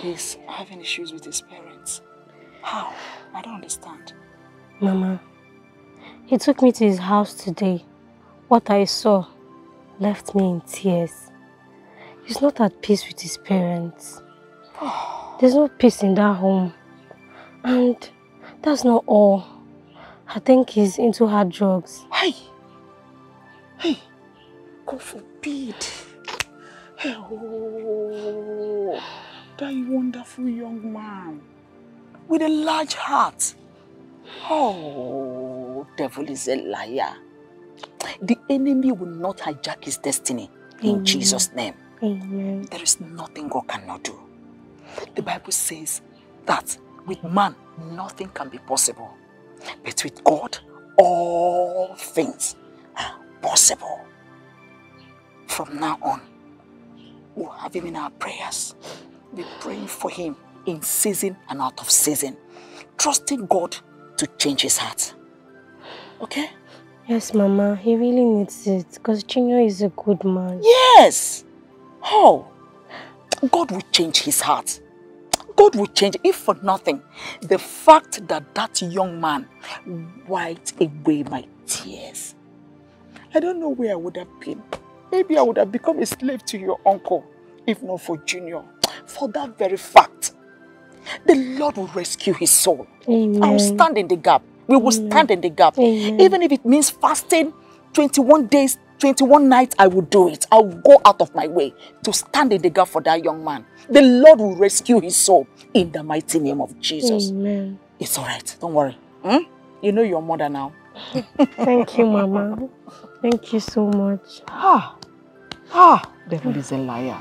He's having issues with his parents. How? I don't understand. Mama, he took me to his house today. What I saw left me in tears. He's not at peace with his parents. There's no peace in that home. And that's not all. I think he's into hard drugs. Hey! Hey! God forbid. Oh, that wonderful young man with a large heart. Oh, devil is a liar. The enemy will not hijack his destiny in Amen. Jesus' name. Amen. There is nothing God cannot do. The Bible says that with man, nothing can be possible. But with God, all things are possible. From now on, we'll have him in our prayers. Be praying for him in season and out of season. Trusting God to change his heart. Okay? Yes, Mama, he really needs it because Junior is a good man. Yes! Oh, God will change his heart. God will change, if for nothing, the fact that that young man wiped away my tears. I don't know where I would have been. Maybe I would have become a slave to your uncle, if not for Junior. For that very fact, the Lord will rescue his soul. Amen. I will stand in the gap. We will stand in the gap. Amen. Even if it means fasting 21 days, 21 nights, I will do it. I will go out of my way to stand in the gap for that young man. The Lord will rescue his soul in the mighty name of Jesus. Amen. It's all right. Don't worry. Hmm? You know your mother now. Thank you, Mama. Thank you so much. Ah, ah, devil is a liar.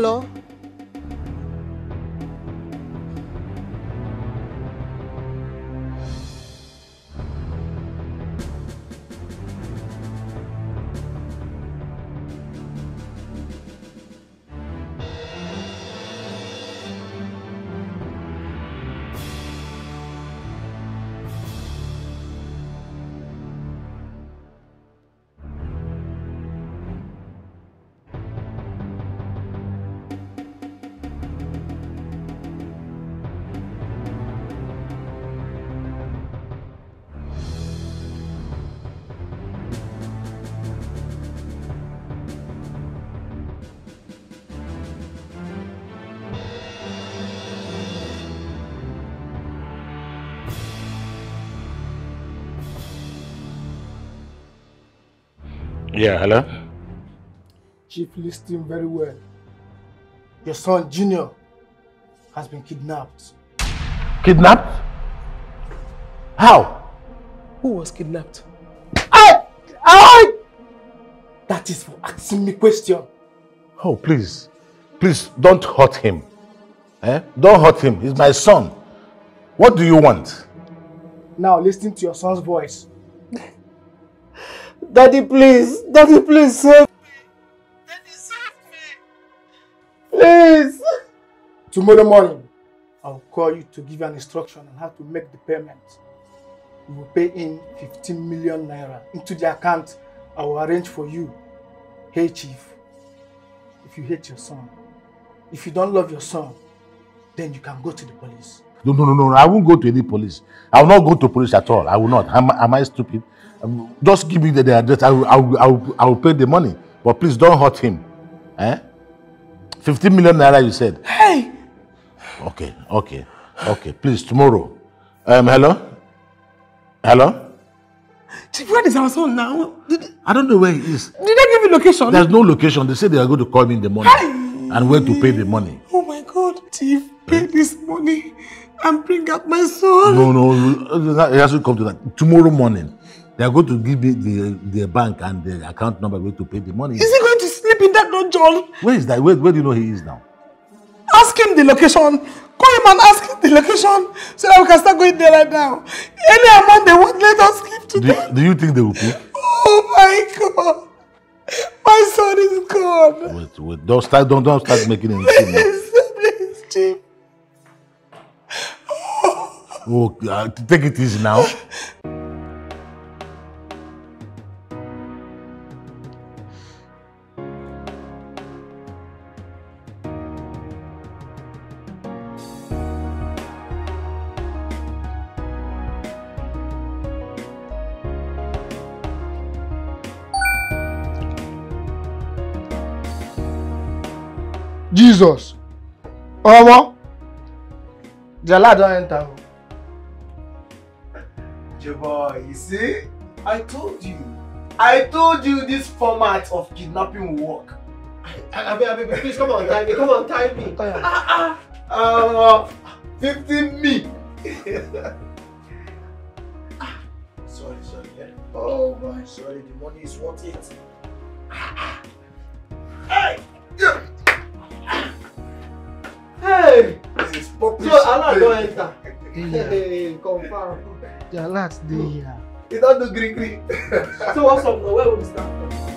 Hello? Yeah, hello? Chief, listen very well. Your son, Junior, has been kidnapped. Kidnapped? How? Who was kidnapped? I! I! That is for asking me question. Oh, please. Please, don't hurt him. Eh? Don't hurt him. He's my son. What do you want? Now listen to your son's voice. Daddy, please. Daddy, please, save me. Daddy, save me. Please. Tomorrow morning, I'll call you to give you an instruction on how to make the payment. You will pay in 15 million naira into the account I will arrange for you. Hey, Chief, if you hate your son, if you don't love your son, then you can go to the police. No, no, no, no. I won't go to any police. I will not go to police at all. I will not. Am, am I stupid? Um, just give me the, the address. I will, I, will, I, will, I will pay the money. But please don't hurt him. Eh? 15 million naira, you said. Hey! Okay, okay, okay. Please, tomorrow. Um, hello? Hello? Chief, where is our son now? Did, I don't know where he is. did they give you location? There's no location. They said they are going to call me in the morning and where to pay the money. Oh my God, Chief, pay this money and bring out my son. No, no, it has to come to that. Tomorrow morning, they are going to give me the, the bank and the account number going to pay the money. Is he going to sleep in that dungeon? Where is that? Where, where do you know he is now? Ask him the location. Call him and ask him the location so that we can start going there right now. Any amount they want, let us give to Do, them. do you think they will pay? Oh my God. My son is gone. Wait, wait. Don't start. Don't don't start making any. Please, please, Chief. Oh, uh, take it easy now. Jesus. Omo. Jala don enter. O. Boy, you see? I told you. I told you this format of kidnapping will work. Abi, Abi, please come on, tie me. Come on, tie me. Ah, ah. Uh, 15 me. Ah, sorry, sorry. Yeah. Oh my, sorry. The money is worth it. Ah, ah. Hey! Yeah. Hey! This is poppy So, Allah champagne. don enter. Yeah. Hey, confirm. Jala dey here. You don't do green green. So, what's up now? Where will we start from?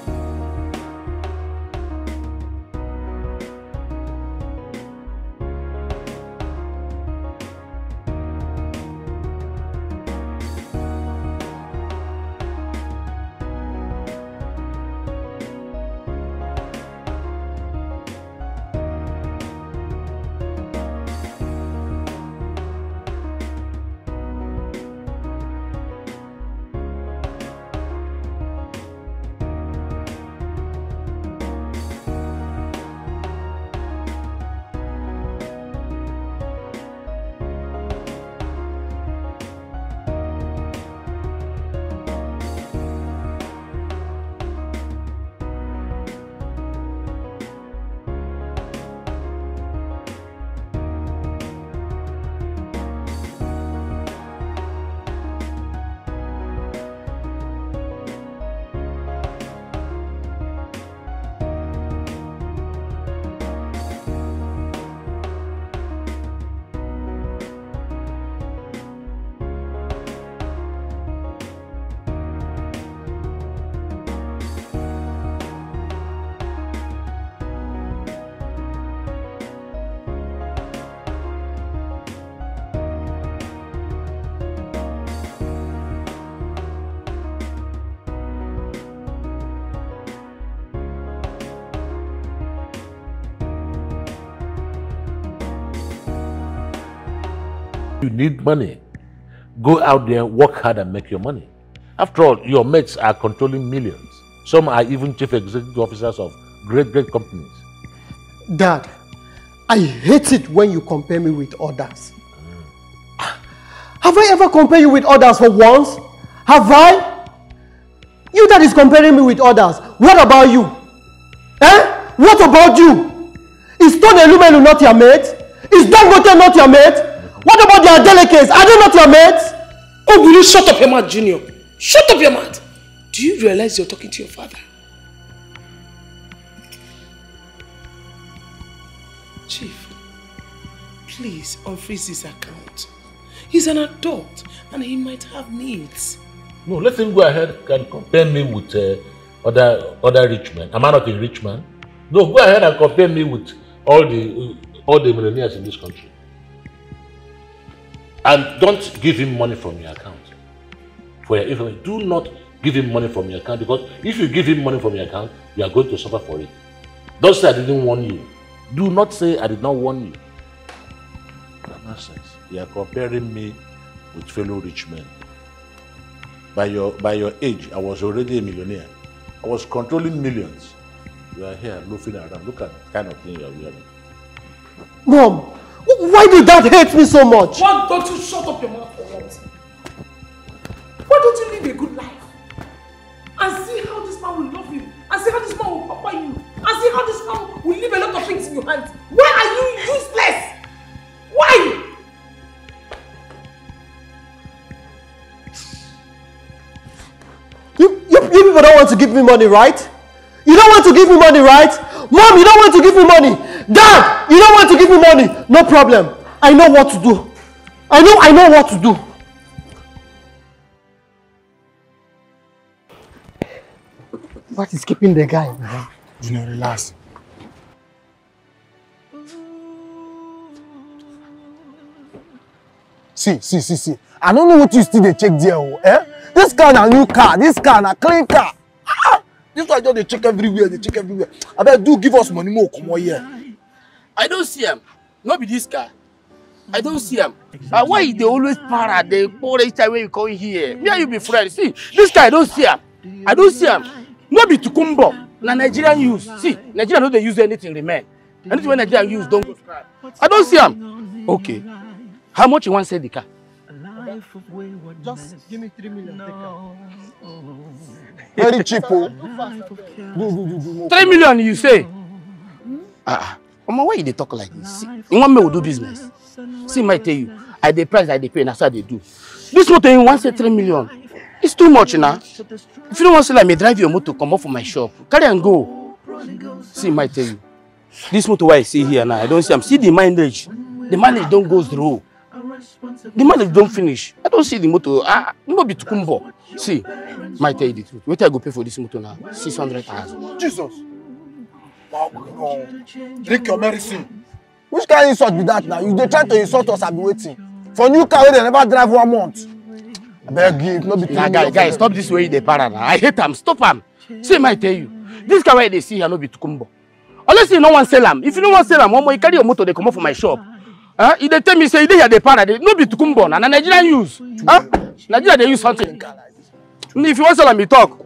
Need money. Go out there, work hard, and make your money. After all, your mates are controlling millions. Some are even chief executive officers of great, great companies. Dad, I hate it when you compare me with others. Have I ever compared you with others for once? Have I? You that is comparing me with others. What about you? Eh? What about you? Is Tony Elumelu not your mate? Is Dangote not your mate? What about their delicates? Are they not your mates? Oh, will you shut up your mouth, Junior? Shut up your mouth. Do you realize you're talking to your father? Chief, please unfreeze his account. He's an adult and he might have needs. No, let him go ahead and compare me with uh, other other rich men. Am I not a rich man? No, go ahead and compare me with all the uh, all the millionaires in this country. And don't give him money from your account. For your information, do not give him money from your account because if you give him money from your account, you are going to suffer for it. Don't say I didn't warn you. Do not say I did not warn you. Nonsense. You are comparing me with fellow rich men. By your by your age, I was already a millionaire. I was controlling millions. You are here loafing around. Look at the kind of thing you are wearing. Mom, why did dad hate me so much? Why don't you shut up your mouth for once? Why don't you live a good life? And see how this man will love you. And see how this man will papa you. And see how this man will leave a lot of things in your hands. Why are you useless? Why? You, you, you people don't want to give me money, right? You don't want to give me money, right? Mom, you don't want to give me money. Dad, you don't want to give me money. No problem. I know what to do. I know, I know what to do. What is keeping the guy? man? Junior, relax. See, see, see, see. I don't know what you still dey check there, oh, eh? This car na new car, this car na clean car. Ah! This one just dey check everywhere, dey check everywhere. Abeg, do give us money more comot here. I don't see am. No be this car. I don't see am. Uh, why you dey always para dey pour each time when you come here? Me and you be friends. See, this guy I don't see am. I don't see am. No be Tukumbo. Na Nigerian use. See, Nigeria no dey use anything remain. Anything wey Nigeria use don go scrap. I don't see am. Okay. How much you wan sell the car? Just give me three million. Take. Very cheap, oh. Three million you say? Ah, uh, Omo, why you dey talk like this? See, you want me to do business? See, my tell you, I dey price, I dey pay, na so I dey do. This motor you wan say three million? It's too much na. If you don't want sell am, may drive your motor comot for my shop. Carry am go. See, my tell you, this motor wey I see here now, I don see am. See the mileage. The mileage don go zero. The mileage don finish. I don see the motor. Ah, no be Tukumbo. See, my tell you the truth. Wetin I go pay for this motor now? Six hundred thousand. Jesus. Drink your medicine. Which kind insult be that now? You dey try to insult us, I be waiting. For new car wey dey never drive one month. Abeg give, no be three na guy stop this way you dey para na i hate am stop am see my tell you this car wey i dey see here no be tukumbo unless you no wan sell am if you no wan sell am omo you carry your motor dey comot for my shop huh? you dey tell me say you dey here dey para dey no be tukumbo na na nigerian use huh? nigeria dey use something if you wan sell am you talk.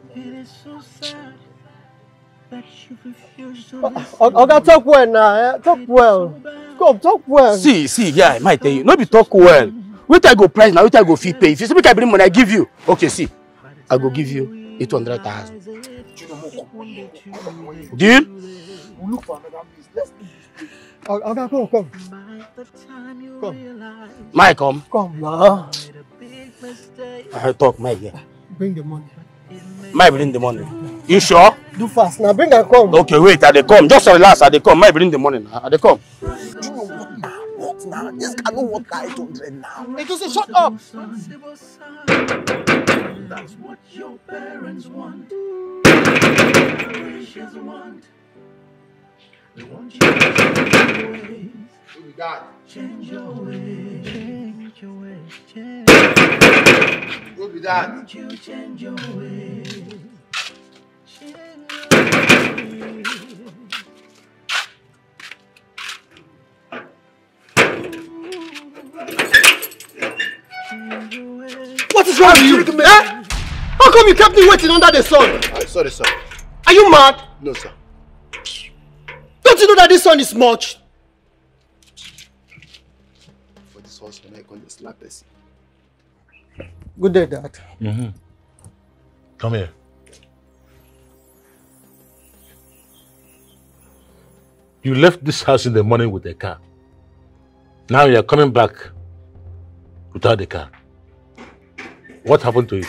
Oga, talk well now. Eh? Talk well. Come, talk well. see see guy my tell you no be talk well wetin i go price na wetin i go fit pay if you say make i bring money i give you okay see i go give you eight hundred thousand deal. We'll look for another place. Let's. Oga, come, come. Come. my come Come now. i talk my here Bring the money. my bring the money you sure. Do fast now. Bring and come. Okay, wait, I dey come. Just relax, I they come. My bring the money now. I dey come. Do you know What now? This car no worth na 800 now. Hey, just say shut up. That's what your parents want. Wishes want. They want you to change your ways. Change your ways. Change your ways. Change. Who be that? Want you change your ways. What is wrong with you? Eh? How come you kept me waiting under the sun? sorry, sir. Are you mad? No, sir. Don't you know that this sun is much? For this house, when I come, just slap person. Good day, Dad. Mm-hmm. Come here. You left this house in the morning with a car. Now you are coming back without the car. What happened to it?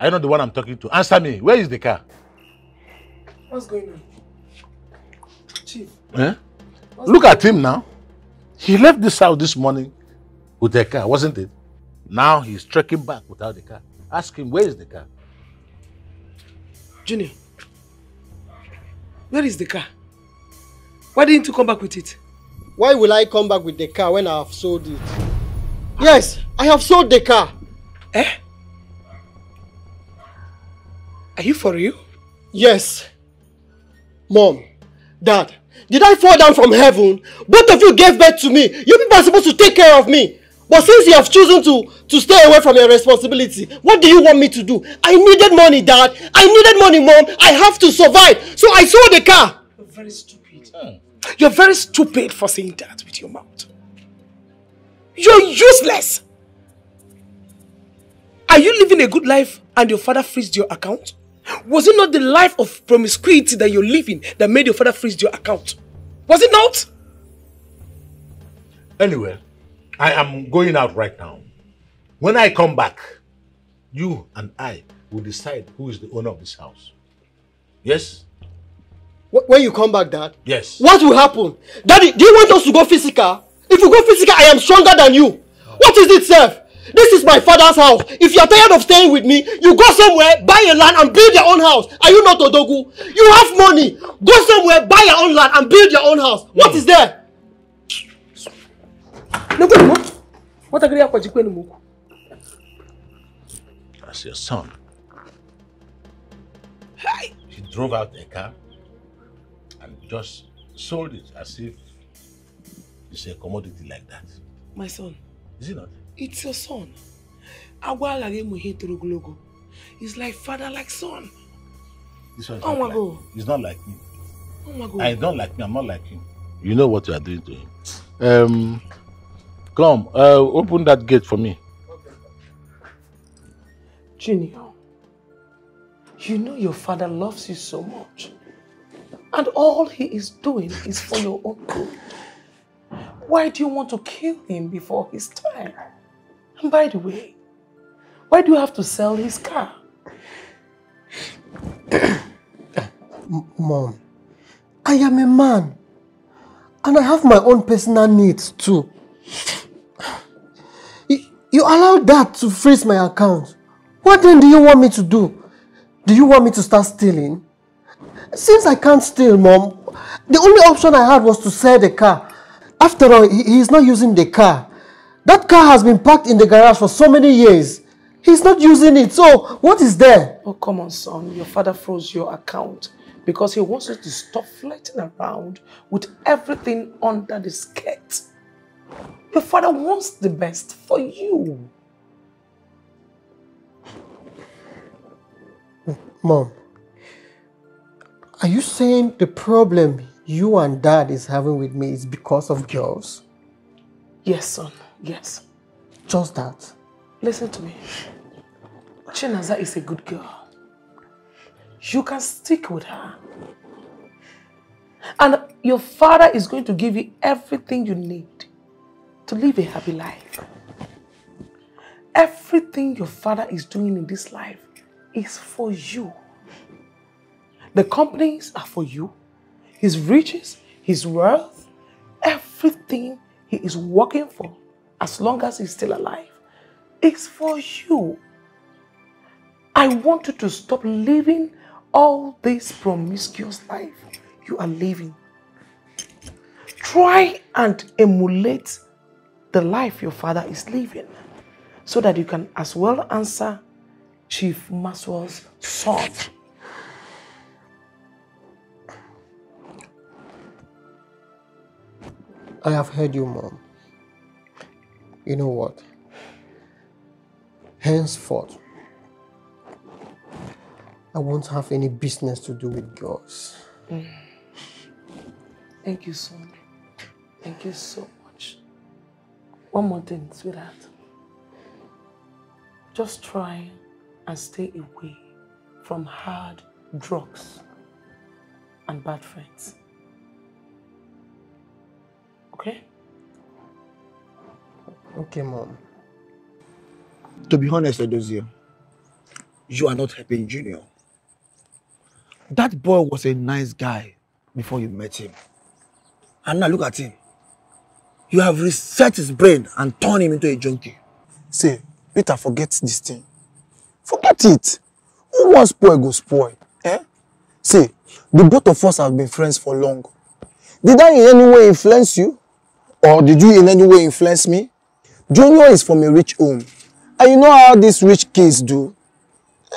I know the one I'm talking to. Answer me. Where is the car? What's going on? Chief, Eh? Look at him now. He left this house this morning with a car, wasn't it? Now he's trekking back without the car. Ask him, where is the car? Junior, Where is the car? Why didn't you come back with it? Why will I come back with the car when I have sold it? Yes, I have sold the car. Eh? Are you for real? Yes. Mom, Dad, did I fall down from heaven? Both of you gave birth to me. You people are supposed to take care of me. But since you have chosen to, to stay away from your responsibility, what do you want me to do? I needed money, Dad. I needed money, Mom. I have to survive. So I sold the car. You're very stupid. Hmm. You're very stupid for saying that with your mouth. You're useless. Are you living a good life and your father freezed your account? Was it not the life of promiscuity that you're living that made your father freeze your account? Was it not? Anyway, I am going out right now. When I come back, you and I will decide who is the owner of this house. Yes? When you come back, Dad, Yes. what will happen? Daddy, do you want us to go physical? If you go physical, I am stronger than you. What is it, Seth? This is my father's house. If you are tired of staying with me, you go somewhere, buy a land and build your own house. Are you not Odogu? You have money. Go somewhere, buy your own land and build your own house. What is there? nwatakịrị ya kwajikwenu That's your son. He drove out a car and just sold it as if it's a commodity like that. my son Is it not? it's your son It's like father like son This one is Oh not my like, God. He's not like me. oh my god I don't like me. I'm not like him. You know what you are doing to him. Um, come, uh, open that gate for me. Junior, you know your father loves you so much. And all he is doing is for your own good. Why do you want to kill him before his time? And by the way, why do you have to sell his car? Mom, I am a man. And I have my own personal needs too. You, allowed that to freeze my account. What then do you want me to do? Do you want me to start stealing? Since I can't steal, Mom, the only option I had was to sell the car. After all, he, is not using the car. That car has been parked in the garage for so many years. He's not using it. So, what is there? Oh, come on, son. Your father froze your account because he wants you to stop flirting around with everything under the skirt. Your father wants the best for you. Mom, are you saying the problem you and dad is having with me is because of girls? Yes, son. Yes. Just that. Listen to me. Chinaza is a good girl. You can stick with her. And your father is going to give you everything you need to live a happy life. Everything your father is doing in this life is for you. The companies are for you. His riches, his wealth, everything he is working for, as long as he's still alive, is for you. I want you to stop living all this promiscuous life you are living. Try and emulate the life your father is living so that you can as well answer Chief Maxwell's son. I have heard you, Mom. You know what? Henceforth, I won't have any business to do with girls. Mm. Thank you, son. Thank you so much. One more thing, sweetheart. Just try and stay away from hard drugs and bad friends. Okay? Okay, Mom. To be honest, Edozie, you are not helping Junior. That boy was a nice guy before you met him. And now look at him. You have reset his brain and turned him into a junkie. See, Peter, forget this thing. Forget it. Who wants spoil go spoil? Eh? See, the both of us have been friends for long. Did I in any way influence you? Or did you in any way influence me? Junior is from a rich home. And you know how these rich kids do.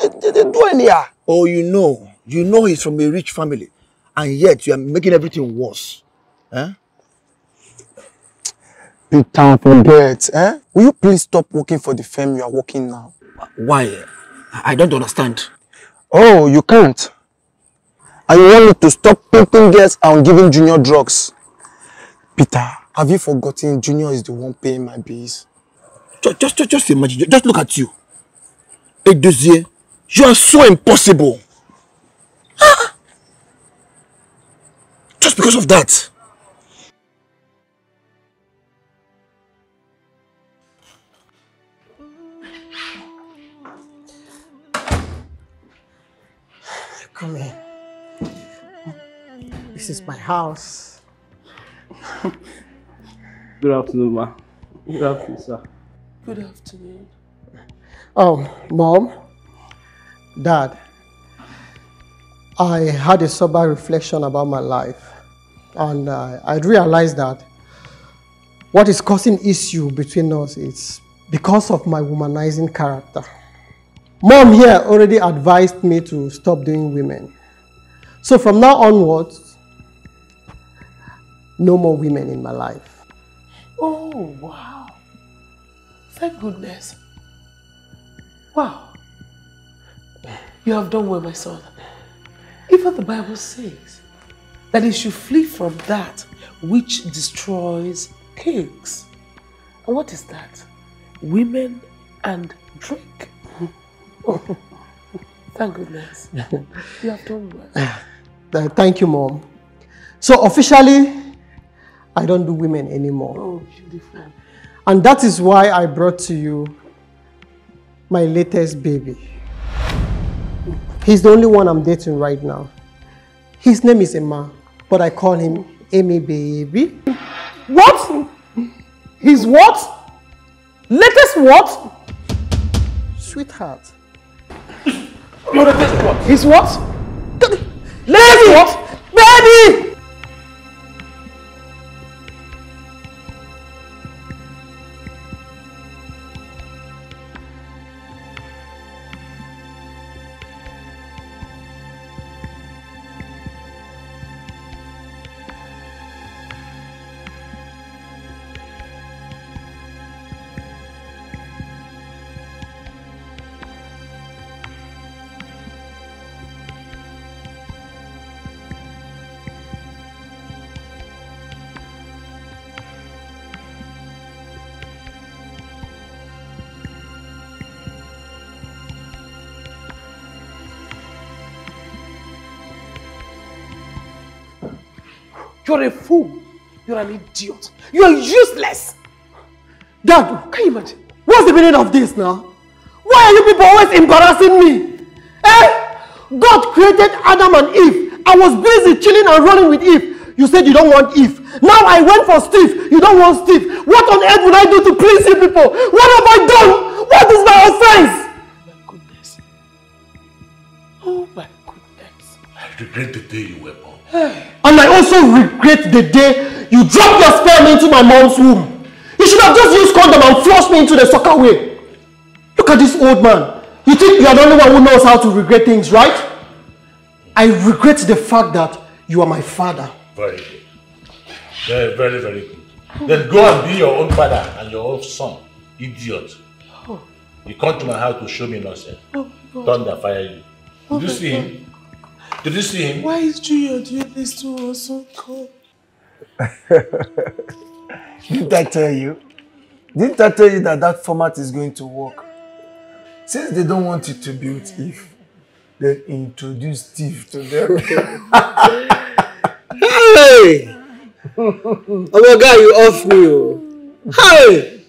They, they, they do anyhow. Oh, you know. You know he's from a rich family. And yet you are making everything worse. Eh? Peter, forget. Eh? Will you please stop working for the firm you are working now? Why? I don't understand. Oh, you can't. And you want me to stop pimping girls and giving Junior drugs. Peter, have you forgotten Junior is the one paying my bills? Just, just, just, imagine. Just look at you. Edozie, you are so impossible. Ah! Just because of that. Come in. This is my house. Good afternoon, ma. Good afternoon, sir. Good afternoon. Um, mom, dad, I had a sober reflection about my life, and uh, I realized that what is causing issue between us is because of my womanizing character. Mom here already advised me to stop doing women. So from now onwards, no more women in my life. Oh, wow. Thank goodness. Wow. You have done well, my son. Even the Bible says that you should flee from that which destroys kings. And what is that? Women and drink. Oh, thank goodness. You have done well. Uh, Thank you, mom. So officially, I don't do women anymore. Oh, beautiful. And that is why I brought to you my latest baby. He's the only one I'm dating right now. His name is Emma, but I call him Amy Baby. What? His what? Latest what? Sweetheart. Your latest what? His what? Latest what? Baby! You're a fool. You're an idiot. You're useless. Dad, Can you imagine? what's the meaning of this now? Why are you people always embarrassing me? Eh? God created Adam and Eve. I was busy chilling and running with Eve. You said you don't want Eve. Now I went for Steve. You don't want Steve. What on earth will I do to please you people? What have I done? What is my offense? Oh my goodness. I regret the day you were born. And I also regret the day you dropped your sperm into my mom's womb. You should have just used condom and flushed me into the soccer way. Look at this old man. You think you are the only one who knows how to regret things, right? I regret the fact that you are my father. Very good. Very, very, very good. Then go and be your own father and your own son. Idiot. Oh. You come to my house to show me nonsense. Oh. Thunder fire you. Did you see him? Did you see him? Why is Junior doing this to us, so Uncle? Didn't I tell you? Didn't I tell you that that format is going to work? Since they don't want you to be with Eve, then introduce Steve to them. Hey! Oh my God, you off me. oh. Hey!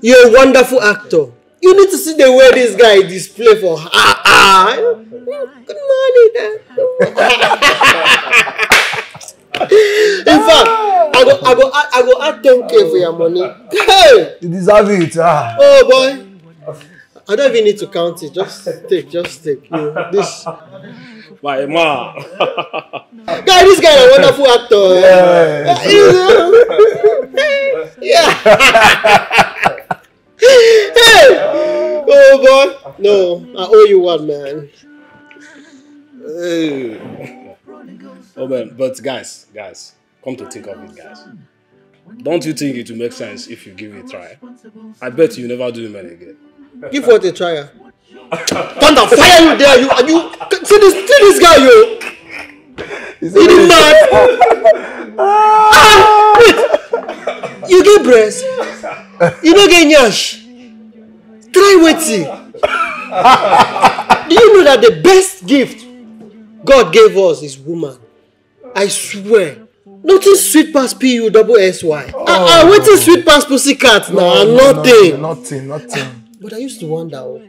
You're a wonderful actor. You need to see the way this guy display for ah ah. Good morning. In fact, I go I go add- I go add 10k for your money. Hey! You deserve it. Ah. Oh boy. I don't even need to count it. Just take, just take. You know, this My ma. Guy, this guy is a wonderful actor. Yes. yeah. hey! Oh boy. No, I owe you one, man. Oh man, but guys, guys, come to think of it, guys. Don't you think it will make sense if you give it a try? I bet you never do men again. Give what a try. Thunder, fire you there. You, are you see this, see this guy, yo. Is he mad? ah, wait. You get breast. You don't get nyash. Try waiting. Do you know that the best gift God gave us is woman? I swear. Nothing sweet past P-U double S-Y. Ah, ah, waiting sweet past pussycat now. nothing. nothing, nothing. But I used to wonder, oh,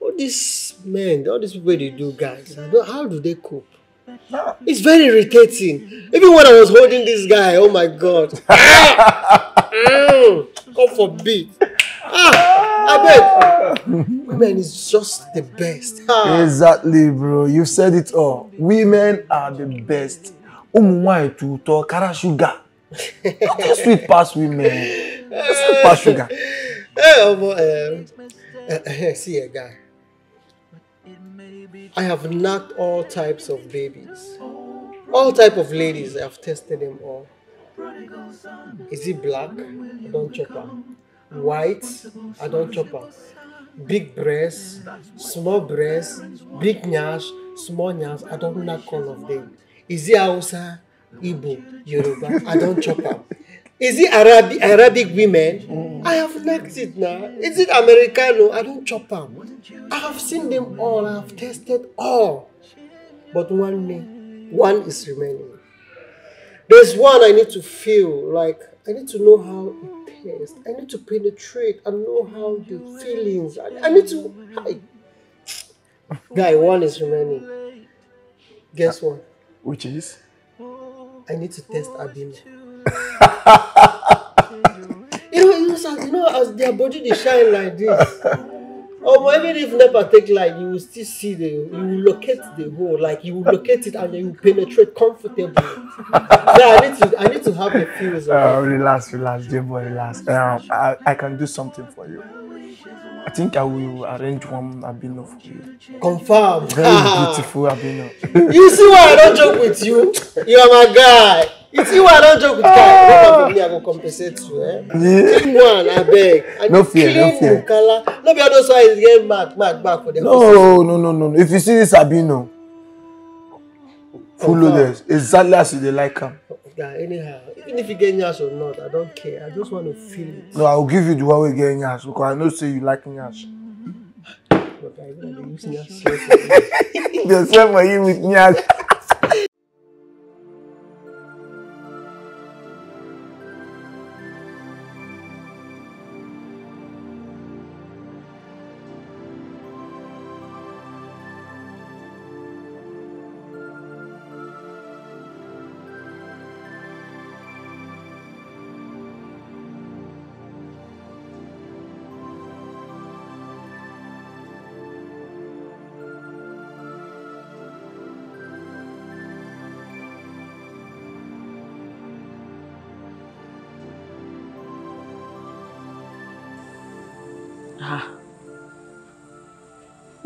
all these men, all these people they do, guys, how do they cope? It's very irritating. Even when I was holding this guy, oh my god. Ah! Mm, God forbid. Ah, I beg. Women is just the best. Ah. Exactly, bro. You said it all. Women are the best. Ụmụ nwanyị too ụtọ kara sugar. Nothing sweet pass women. Sweet pass sugar. Hey, omo, um, uh, uh, see a guy. I have knocked all types of babies. All type of ladies, I've tested them all. Is it black? I don't chop am. White? I don't chop am. Big breast, small breast, big nyash, small nyash, I don't knock all of them. Is it Hausa, Igbo, Yoruba? I don't chop am. Is it Arabic, Arabic women? I have knocked it now. Is it Americano? I don't chop am. I have seen them all. I have tested all. But one name, one is remaining. There's one I need to feel like I need to know how I need to penetrate and know how the feelings. I, I need to. I, guy, one is remaining. Guess what? Which is? I need to test Abino. you know, you know, you know, as their body they shine like this. Oh, even if never take light, you will still see the, you will locate the hole, like you will locate it and you will penetrate comfortably. yeah, I need to, I need to have the feels Uh, relax, relax, dear boy, relax. Um, I, I can do something for you. I think I will arrange one abino for you. Confirm. Very beautiful abino. You see why I don't joke with you? You are my guy. You see why I don't joke with guy? Never for me, I go compensate you. Eh? Yeah. Clean one, I beg. I No fear, no fear. Mukala. No be all those ones get mad, mad back for them. No, no, no, no, no. If you see this abino, full loaded, exactly as you like am. Guy, anyhow, even if you get nyash or not, I don't care. I just want to feel it. No, I will give you the one wey get nyash because I know say you like nyash. But I they use nyash. Dey sell for you with nyash.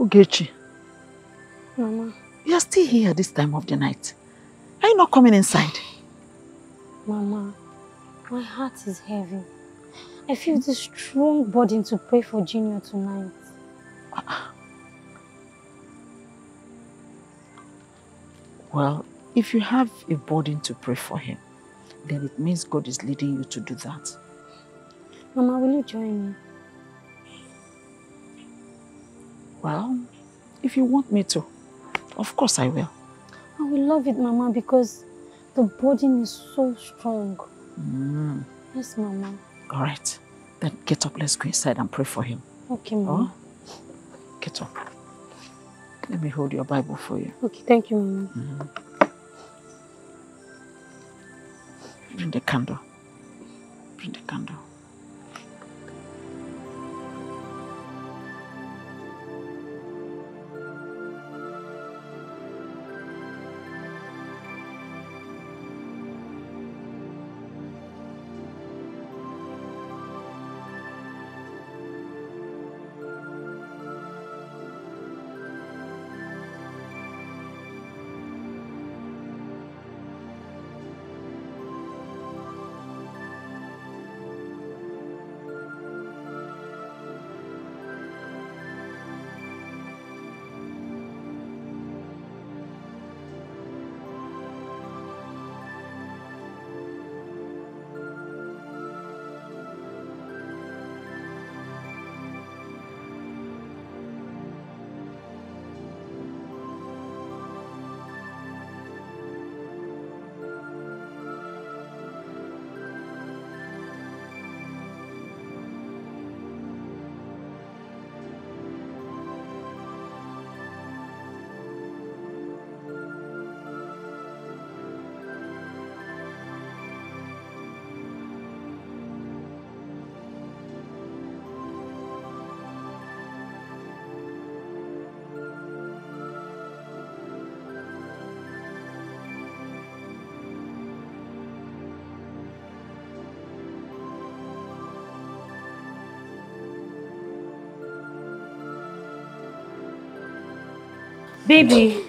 Ogechi, Mama, you're still here at this time of the night. Are you not coming inside? Mama, my heart is heavy. I feel this strong burden to pray for Junior tonight. Well, if you have a burden to pray for him, then it means God is leading you to do that. Mama, will you join me? Well, if you want me to, of course I will. I will love it, Mama, because the burden is so strong. Mm. Yes, Mama. All right. Then get up, let's go inside and pray for him. Okay, Mama. Get up. Let me hold your Bible for you. Okay, thank you, Mama. Mhm. Bring the candle. Bring the candle. Baby.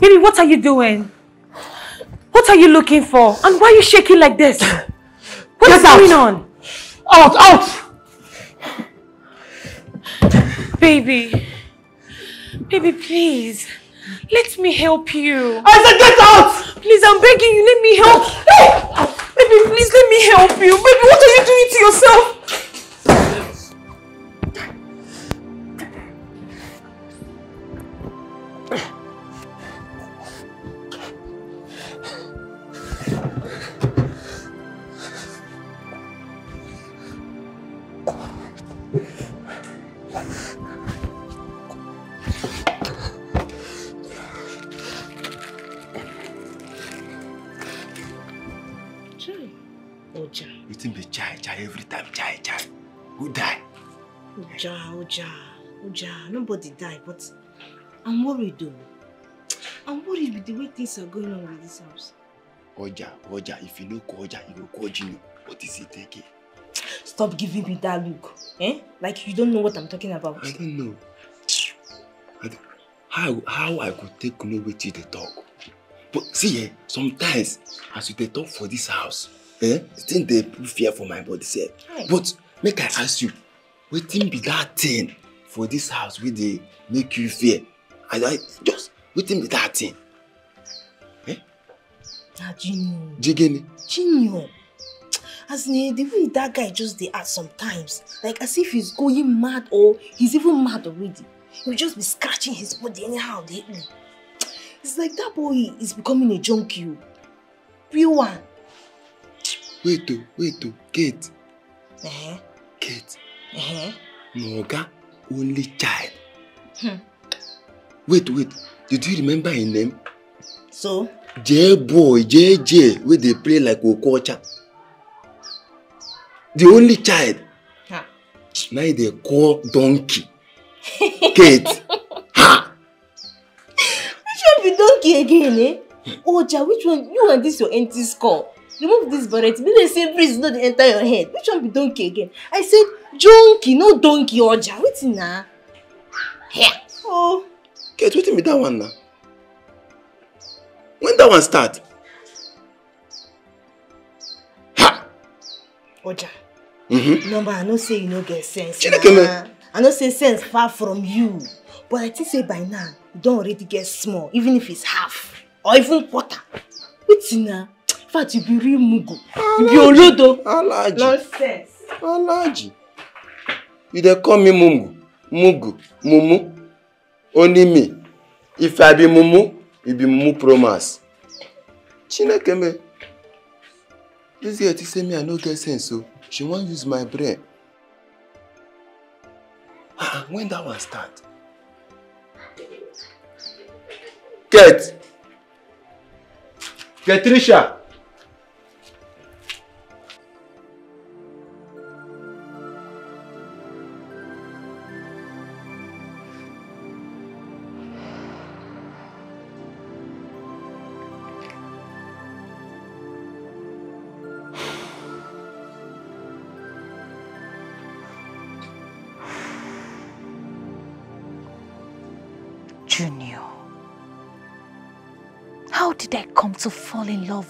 Baby, what are you doing? What are you looking for? And why are you shaking like this? What is going on? Out, out! Baby. Baby, please. Let me help you. I said get out! Please, I'm begging you, let me help. Hey! Baby, please let me help you. Baby, what are you doing to yourself? Oja, Oja, Oja. Nobody died, but I'm worried though. I'm worried with the way things are going on with this house. Oja, Oja, if you no call Oja, you go call Gino. What is it again? Stop giving me that look. Eh? Like you don't know what I'm talking about. I don't know. I don't- How how I could take know wetin dey talk? But see eh, sometimes as you dey talk for this house, eh, the thing dey put fear for my body sef. But make I ask you, wetin be that thing for this house wey dey make you fear? I I just wetin be that thing? Na Junior. Jigeni? Junior. As in, the way that guy just dey act sometimes, like as if he's going mad or he's even mad already. He'll just be scratching his body anyhow lately. It's like that boy is becoming a junkie. oh. Real one. Wait o, wait o, Kate, Uh-huh. Kate, Oga only child. Hmm. Wait, wait, did you remember him name? So? J boy, JJ, wey dey play like Okocha. The only child. Ha. Na him dey call donkey. Kate, Which one be donkey again, eh? Oja, which one? You and this your empty skull. Remove this barret. Make dem say breeze no dey enter your head. Which one be donkey again? I said junkie, no donkey, Oja. Wetin na? Oh. Kate, wetin be that one na? When that one start? Oja. Mm-hmm. Number, I know say you no get sense. Chineke. I know say sense far from you. But I think say by now, you don already get small, even if it's half or even quarter. Wetin na? Fact, you be real mugu. You be olodo. Nonsense. Alaji. You dey call me Mumu, Mugu, Mumu. Only me. If I be Mumu, you be Mumu Promas. Chineke me. This girl think say me I no get sense o. She wan use my brain. Ah, when that one start? Kate. Ketrisha.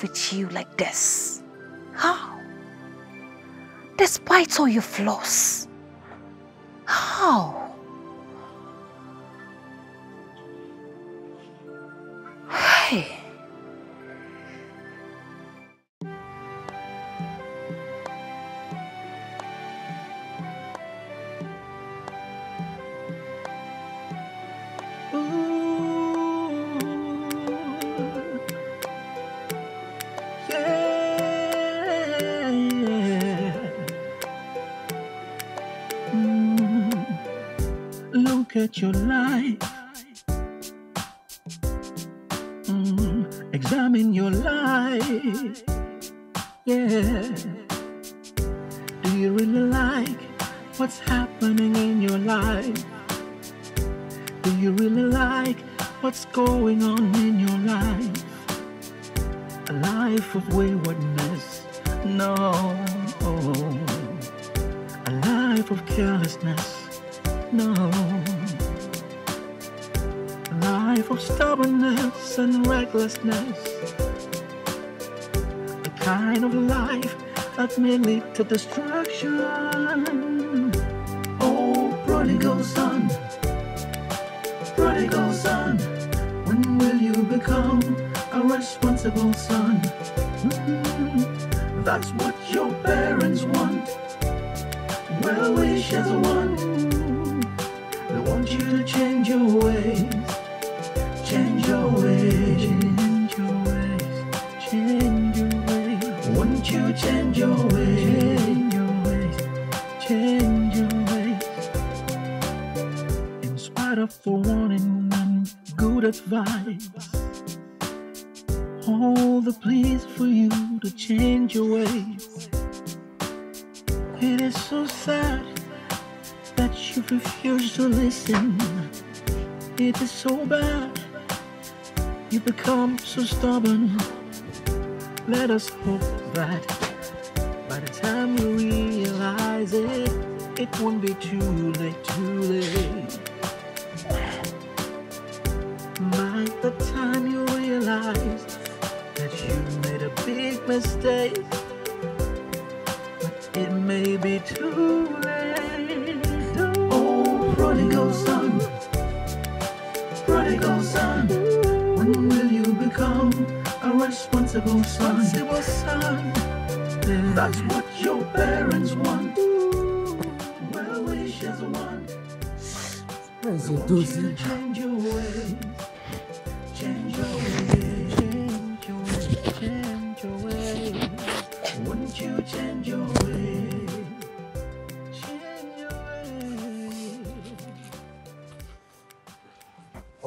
With you like this? How? Despite all your flaws.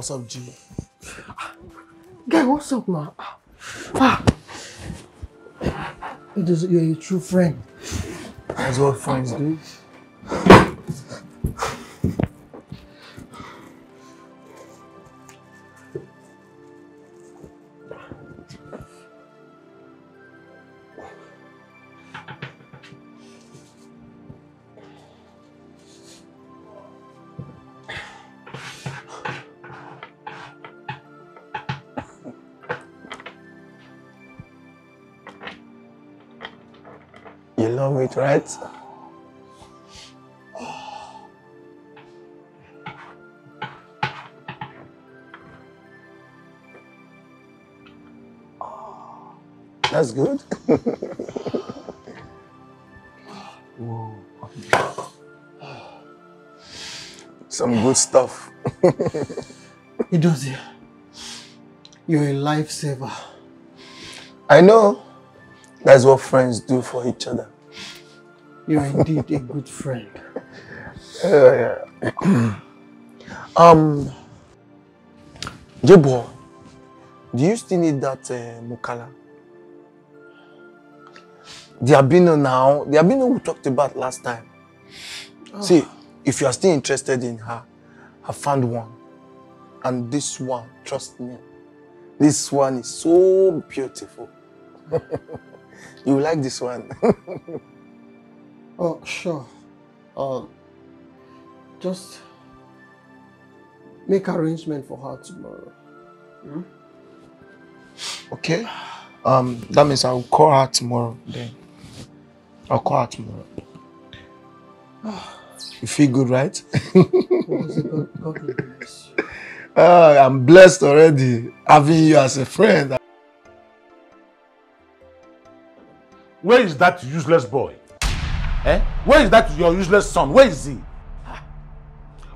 What's up, G? Guy, what's up, man? Ah. It is, you're a true friend. That's what friends do. You love it, right? That's good. Whoa. Some good stuff. Idozi, you're a lifesaver. I know. That's what friends do for each other. You're indeed a good friend. Yeah. um, Jebo, do you still need that uh, Mukala? The albino now, the albino we talked about last time. See, if you are still interested in her, I found one. And this one, trust me, this one is so beautiful. you like this one. Oh, sure. Uh, just make arrangement for her tomorrow. Hmm? Okay. Um, that means I'll call her tomorrow then. I'll call her tomorrow. You feel good, right? God, God will bless you. Ah, I'm blessed already having you as a friend. Where is that useless boy? Eh? Where is that your useless son? Where is he?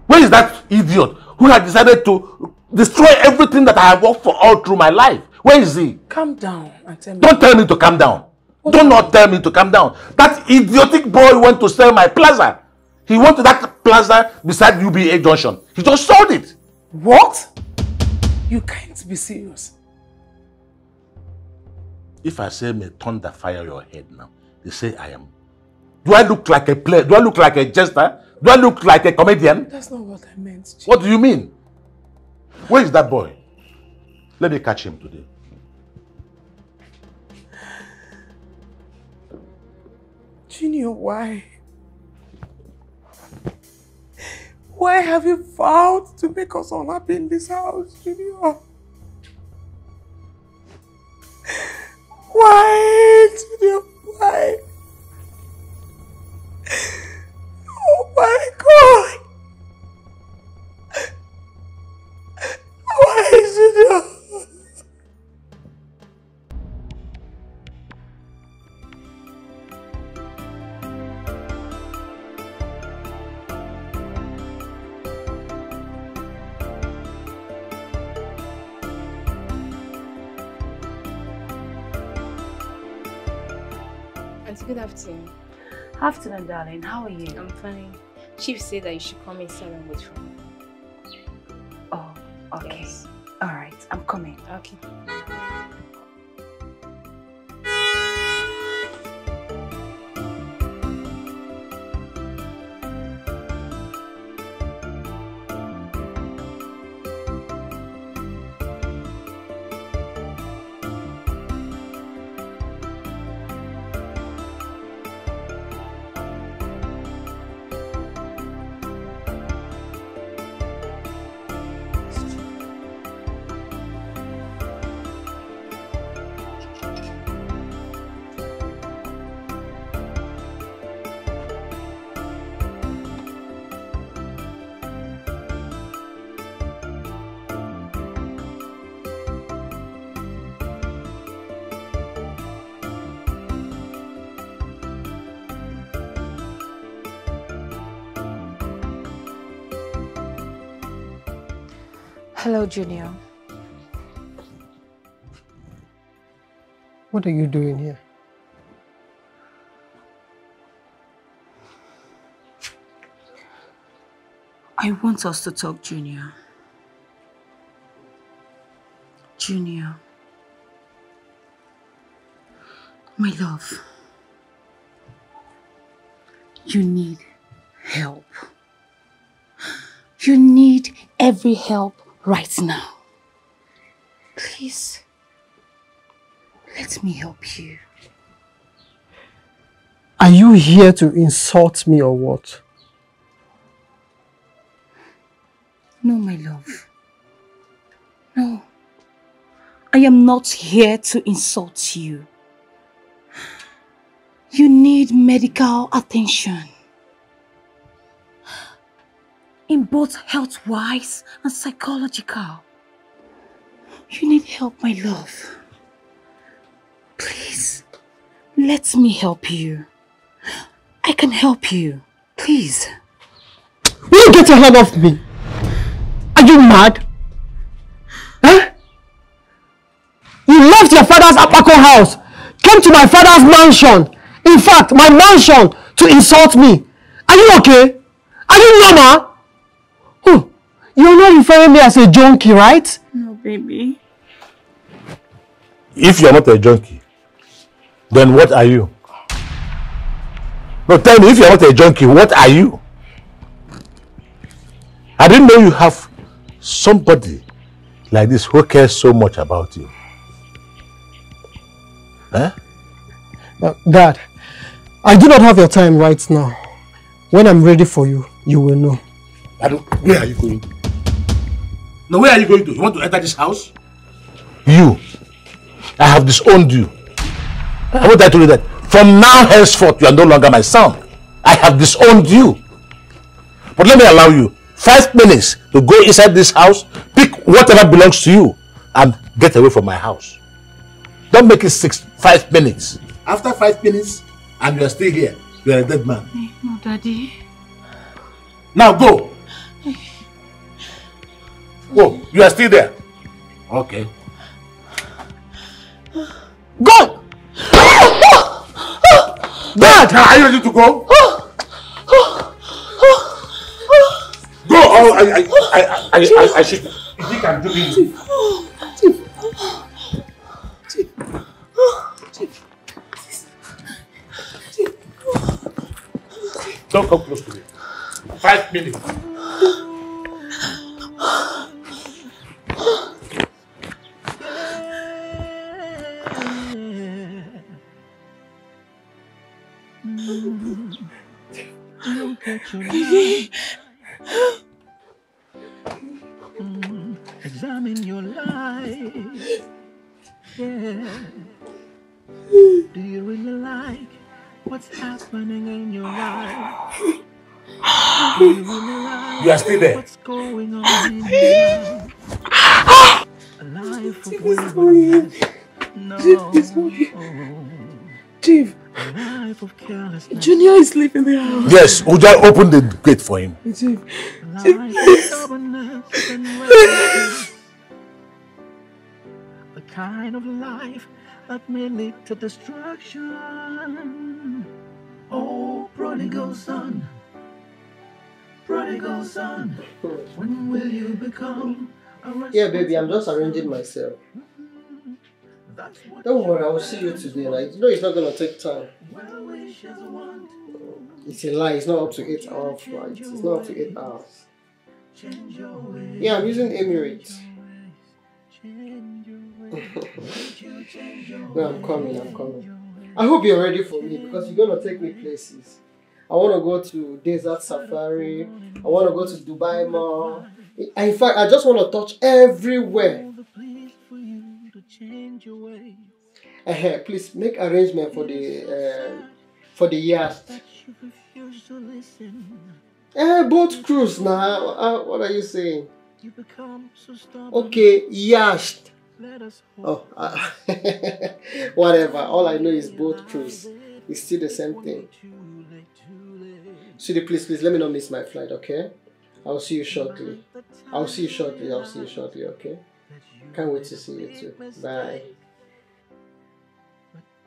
Where is that idiot who had decided to destroy everything that I have worked for all through my life? Where is he? Calm down and tell me. Don't tell me to calm down. Do not tell me to calm down. That idiotic boy went to sell my plaza. He went to that plaza beside UBA Junction. He just sold it. What? You can't be serious. If I say may thunder fire your head now, they say I am. Do I look like a player? Do I look like a jester? Do I look like a comedian? That's not what I meant. What do you mean? Where is that boy? Let me catch him today. Junior? Why Why have you vowed to make us unhappy in this house, Junior? Why, Junior? Why? Oh my God! Why, Junior? Auntie, good afternoon. Afternoon, darling. How are you? I'm fine. Chief said that you should come inside and wait for me. Oh, okay. All right, I'm coming. Okay. Hello, Junior. What are you doing here? I want us to talk, Junior. Junior. My love. You need help. You need every help right now. Please. Let me help you. Are you here to insult me or what? No, my love. No. I am not here to insult you. You need medical attention. In both health-wise and psychological. You need help, my love. Please, let me help you. I can help you. Please. Will you get your hand off me? Are you mad? Huh? You left your father's Apako house, came to my father's mansion, in fact, my mansion, to insult me. Are you okay? Are you normal? You're not referring me as a junkie, right? No, baby. If you're not a junkie, then what are you? No, tell me, if you're not a junkie, what are you? I didn't know you have somebody like this who cares so much about you. Huh? Uh, Dad, I do not have your time right now. When I'm ready for you, you will know. I don't, where are you going? No, where are you going to? You want to enter this house? You. I have disowned you. I want I told you that. From now henceforth, you are no longer my son. I have disowned you. But let me allow you five minutes to go inside this house, pick whatever belongs to you, and get away from my house. Don't make it six, five minutes. After five minutes, and you are still here, you are a dead man. No, Daddy. Now go. Go. You are still there. Okay. Go! Dad! Are you ready to go? Go! Oh, I, I, I, I, I, I, I should. If you can do it. Don't come close to me. Five minutes. You are still there. what's going on in your life? A life of. No. Chief, A life of carelessness. Junior is sleeping in the house. Yes, Uja, open the gate for him. Chief, Chief, please. stubbornness and recklessness. The kind of life that may lead to destruction. Oh, prodigal son, prodigal son, when will you become a Yeah, baby, I'm just arranging myself. Don't worry, I will see you today. Like, you know, it's not gonna take time. It's a lie. It's not up to eight hour flight. It's not up to eight hours. Yeah, I'm using Emirates. no, I'm coming. I'm coming. I hope you're ready for me because you're gonna take me places. I want to go to desert safari. I want to go to Dubai Mall. In fact, I just want to touch everywhere. Uh, please make arrangement for the uh, for the yacht. Eh, boat cruise now. Uh, what are you saying? Okay, yacht. Oh, uh, whatever. All I know is boat cruise. It's still the same thing. Sweetie, please, please let me not miss my flight, okay? I'll see you shortly. I'll see you shortly. I'll see you shortly, okay? Can't wait to see you too. Bye.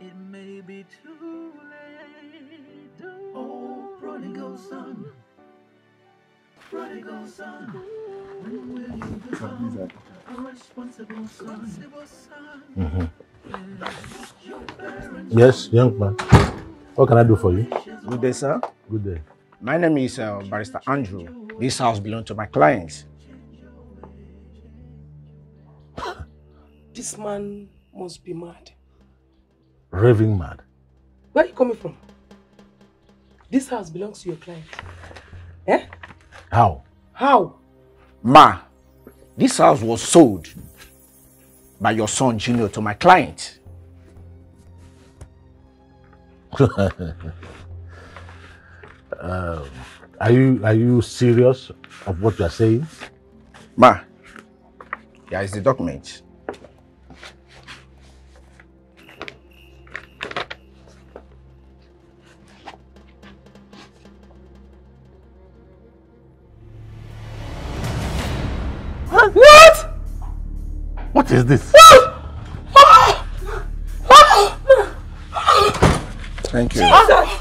It may be too late. Oh, prodigal son, prodigal son, when will you become a responsible son? Mhm. Yes, young man. What can I do for you? Good day, sir. Good day. My name is uh, Barrister Andrew. This house belongs to my clients. This man must be mad. Raving mad. Where are you coming from? This house belongs to your client. Eh? How? How? Ma, this house was sold by your son Junior to my client. um, are you are you serious of what you are saying? Ma, here is the document. What? What is this? Thank you. Jesus!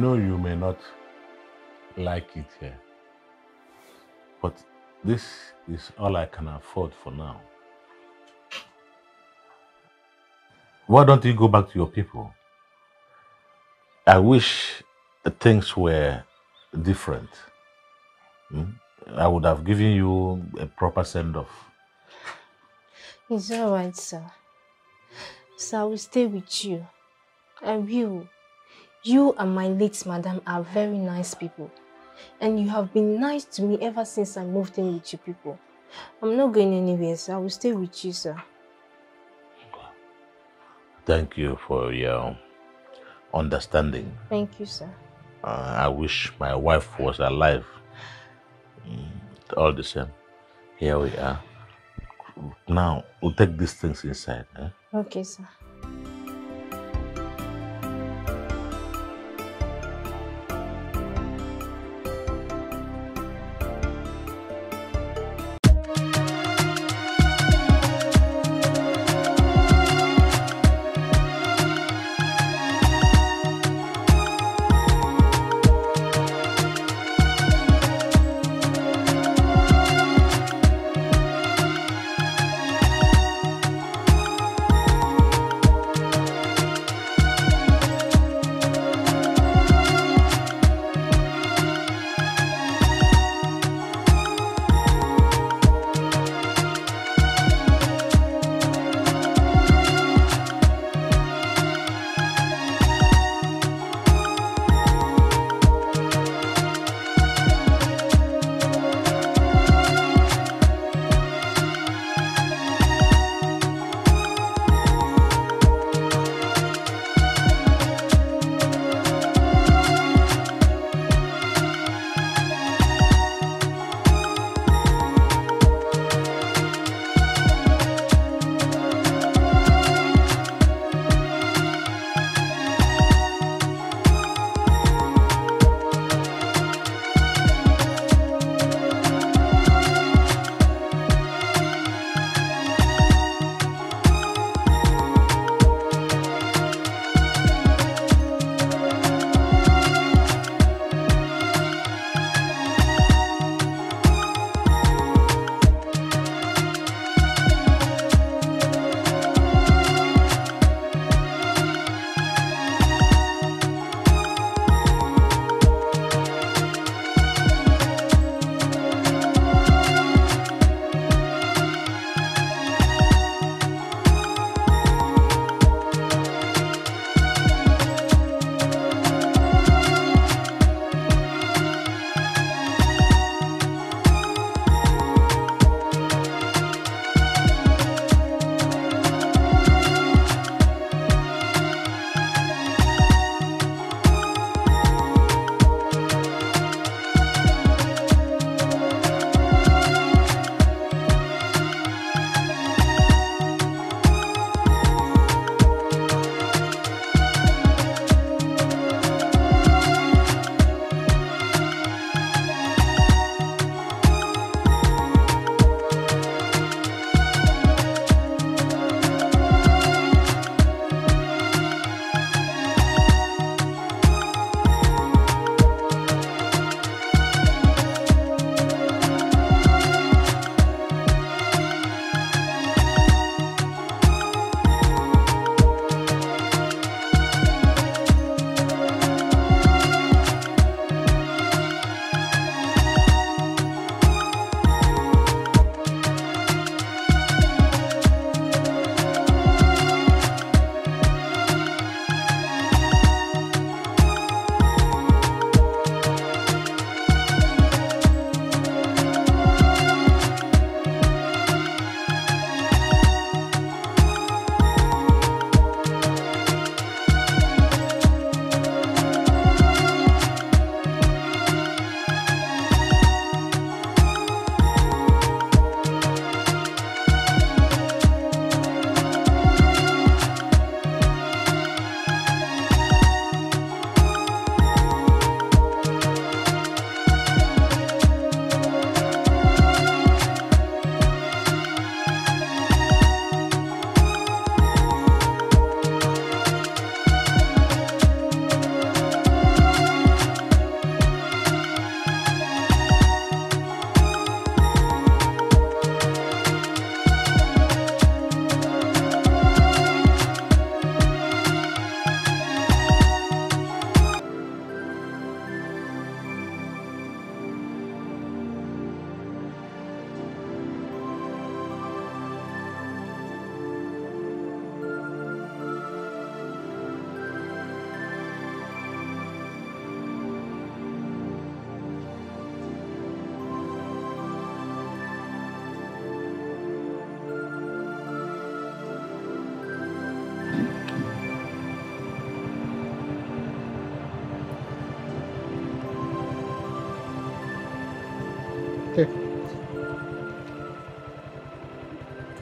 Know you may not like it here, but this is all I can afford for now. Why don't you go back to your people? I wish things were different. Hmm? I would have given you a proper send off. It's all right, sir. Sir, I will stay with you. I will. You and my late madam are very nice people. And you have been nice to me ever since I moved in with you people. I'm not going anywhere, sir. I will stay with you, sir. Thank you for your understanding. Thank you, sir. Uh, I wish my wife was alive. Mm, all the same, here we are. Now, we'll take these things inside. Eh? Okay, sir.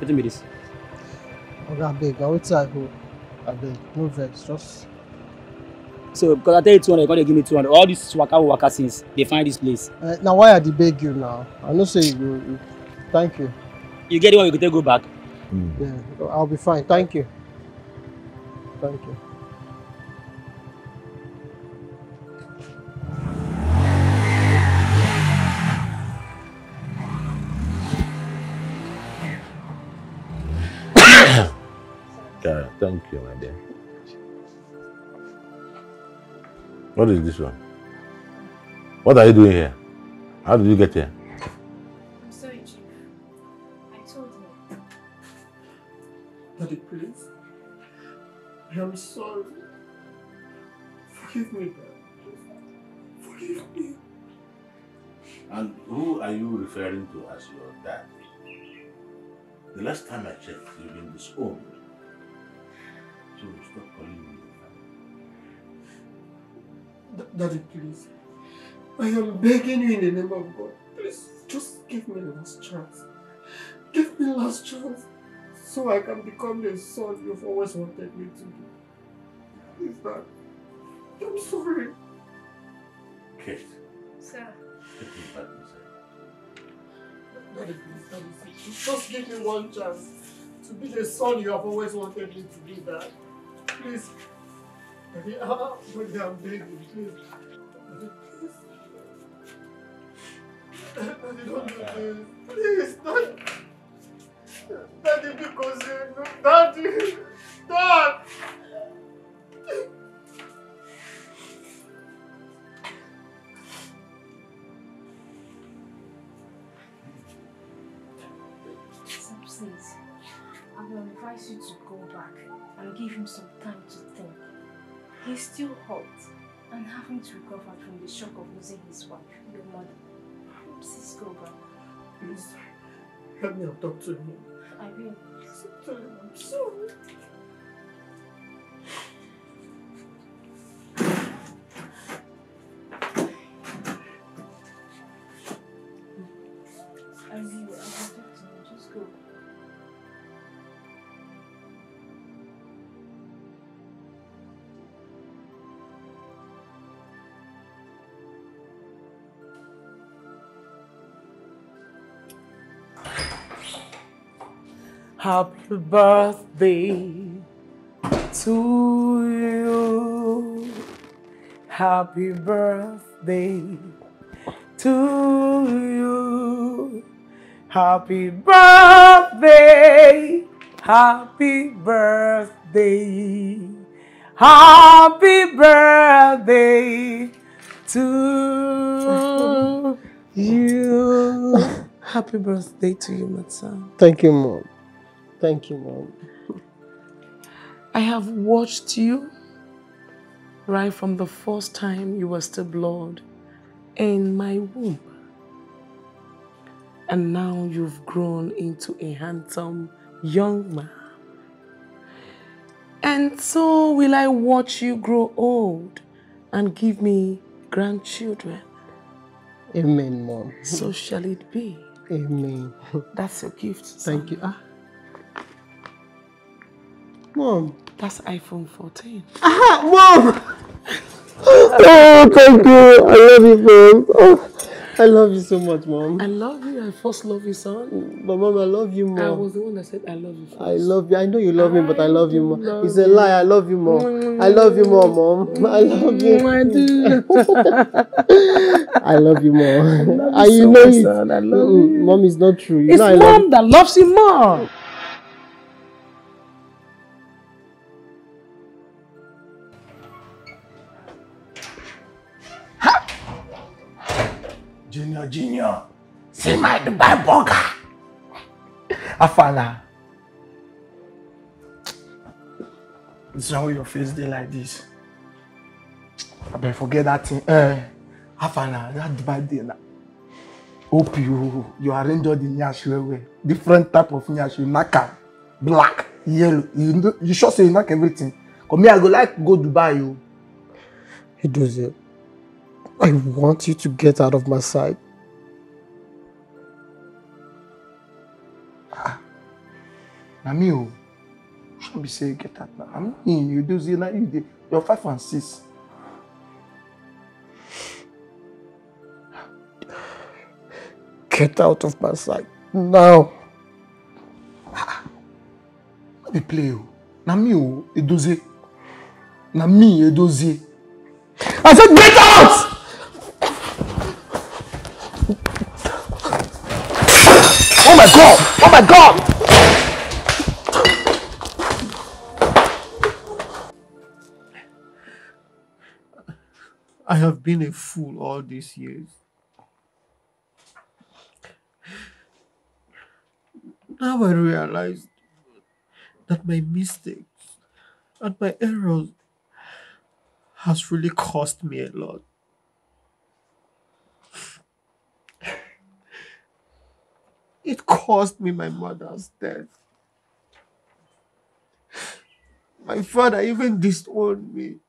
Wetin be this? Oga abeg, na wetin I go. Abeg, no vex, just So because I tell you two hundred, you come dey give me two hundred. All these waka waka since they find this place. uh, na why I dey beg you now. I know say you go. You, thank you. You get the one you go take go back. Yeah, I'll be fine. Thank you. Thank you. Yeah, you, my dear. What is this one? What are you doing here? How did you get here? I'm sorry, Chief. I told you. Daddy, please. I am sorry. Forgive me, Dad. Forgive me. And who are you referring to as your dad? The last time I checked, you've been disowned. So stop calling me your D- Daddy, please. I am begging you in the name of God. Please, just give me the last chance. Give me last chance. So I can become the son you've always wanted me to be. Please, Dad. I'm sorry. Kate, Sir. take me back inside. Daddy, please, Daddy, please. Just give me one chance to be the son you have always wanted me to be, Dad. Please. Ah, Daddy, I'm begging, please. Daddy. Don't do this. Please, Daddy. Daddy, because you know, Daddy. Dad. Please. I will advise you to go back and give him some time to think. He's still hurt and having to recover from the shock of losing his wife, your mother. Please go back. Please. Help me and talk to him. I will. I'm sorry. Happy birthday to you. Happy birthday to you. Happy birthday. Happy birthday. Happy birthday to you. Happy birthday to you, my son. Thank you, mom. Thank you, mom. I have watched you right from the first time you were still blood in my womb. And now you've grown into a handsome young man. And so will I watch you grow old and give me grandchildren. Amen, mom. So shall it be. Amen. That's a gift. Thank you. Ah. Mom. That's iPhone 14. Ah, mom! Oh, thank you. I love you, mom. Oh, I love you so much, mom. I love you. I first love you, son. But mom, I love you, mom. I was the one that said I love you first. I love you. I know you love me, but I love you, mom. It's a lie. I love you, mom. I love you, mom, mom. I love you. I do. I love you, mom. love you you so know much, it. son. I love Mm, you. Mom is not true. You It's know I love mom that loves you more. Junior, Junior. See my Dubai burger. Afala. This one where your face dey like this. Abeg forget that thing. Eh, Afala, that Dubai dey na. Hope you you arrange all the nyash well well. Different type of nyash. You knack. Black, yellow. You know, you sure say you knack everything? Cause me, I go like go Dubai o. Edozie, I want you to get out of my sight. Na me o. Shouldn't be say get out now. I'm in you do now you dey you're five and six. Get out of my sight now. No be play o. Na me o, Edozie. Na me, Edozie. I said get out! Oh my god! Oh my god! I have been a fool all these years. Now I realize that my mistakes and my errors has really cost me a lot. It cost me my mother's death. My father even disowned me.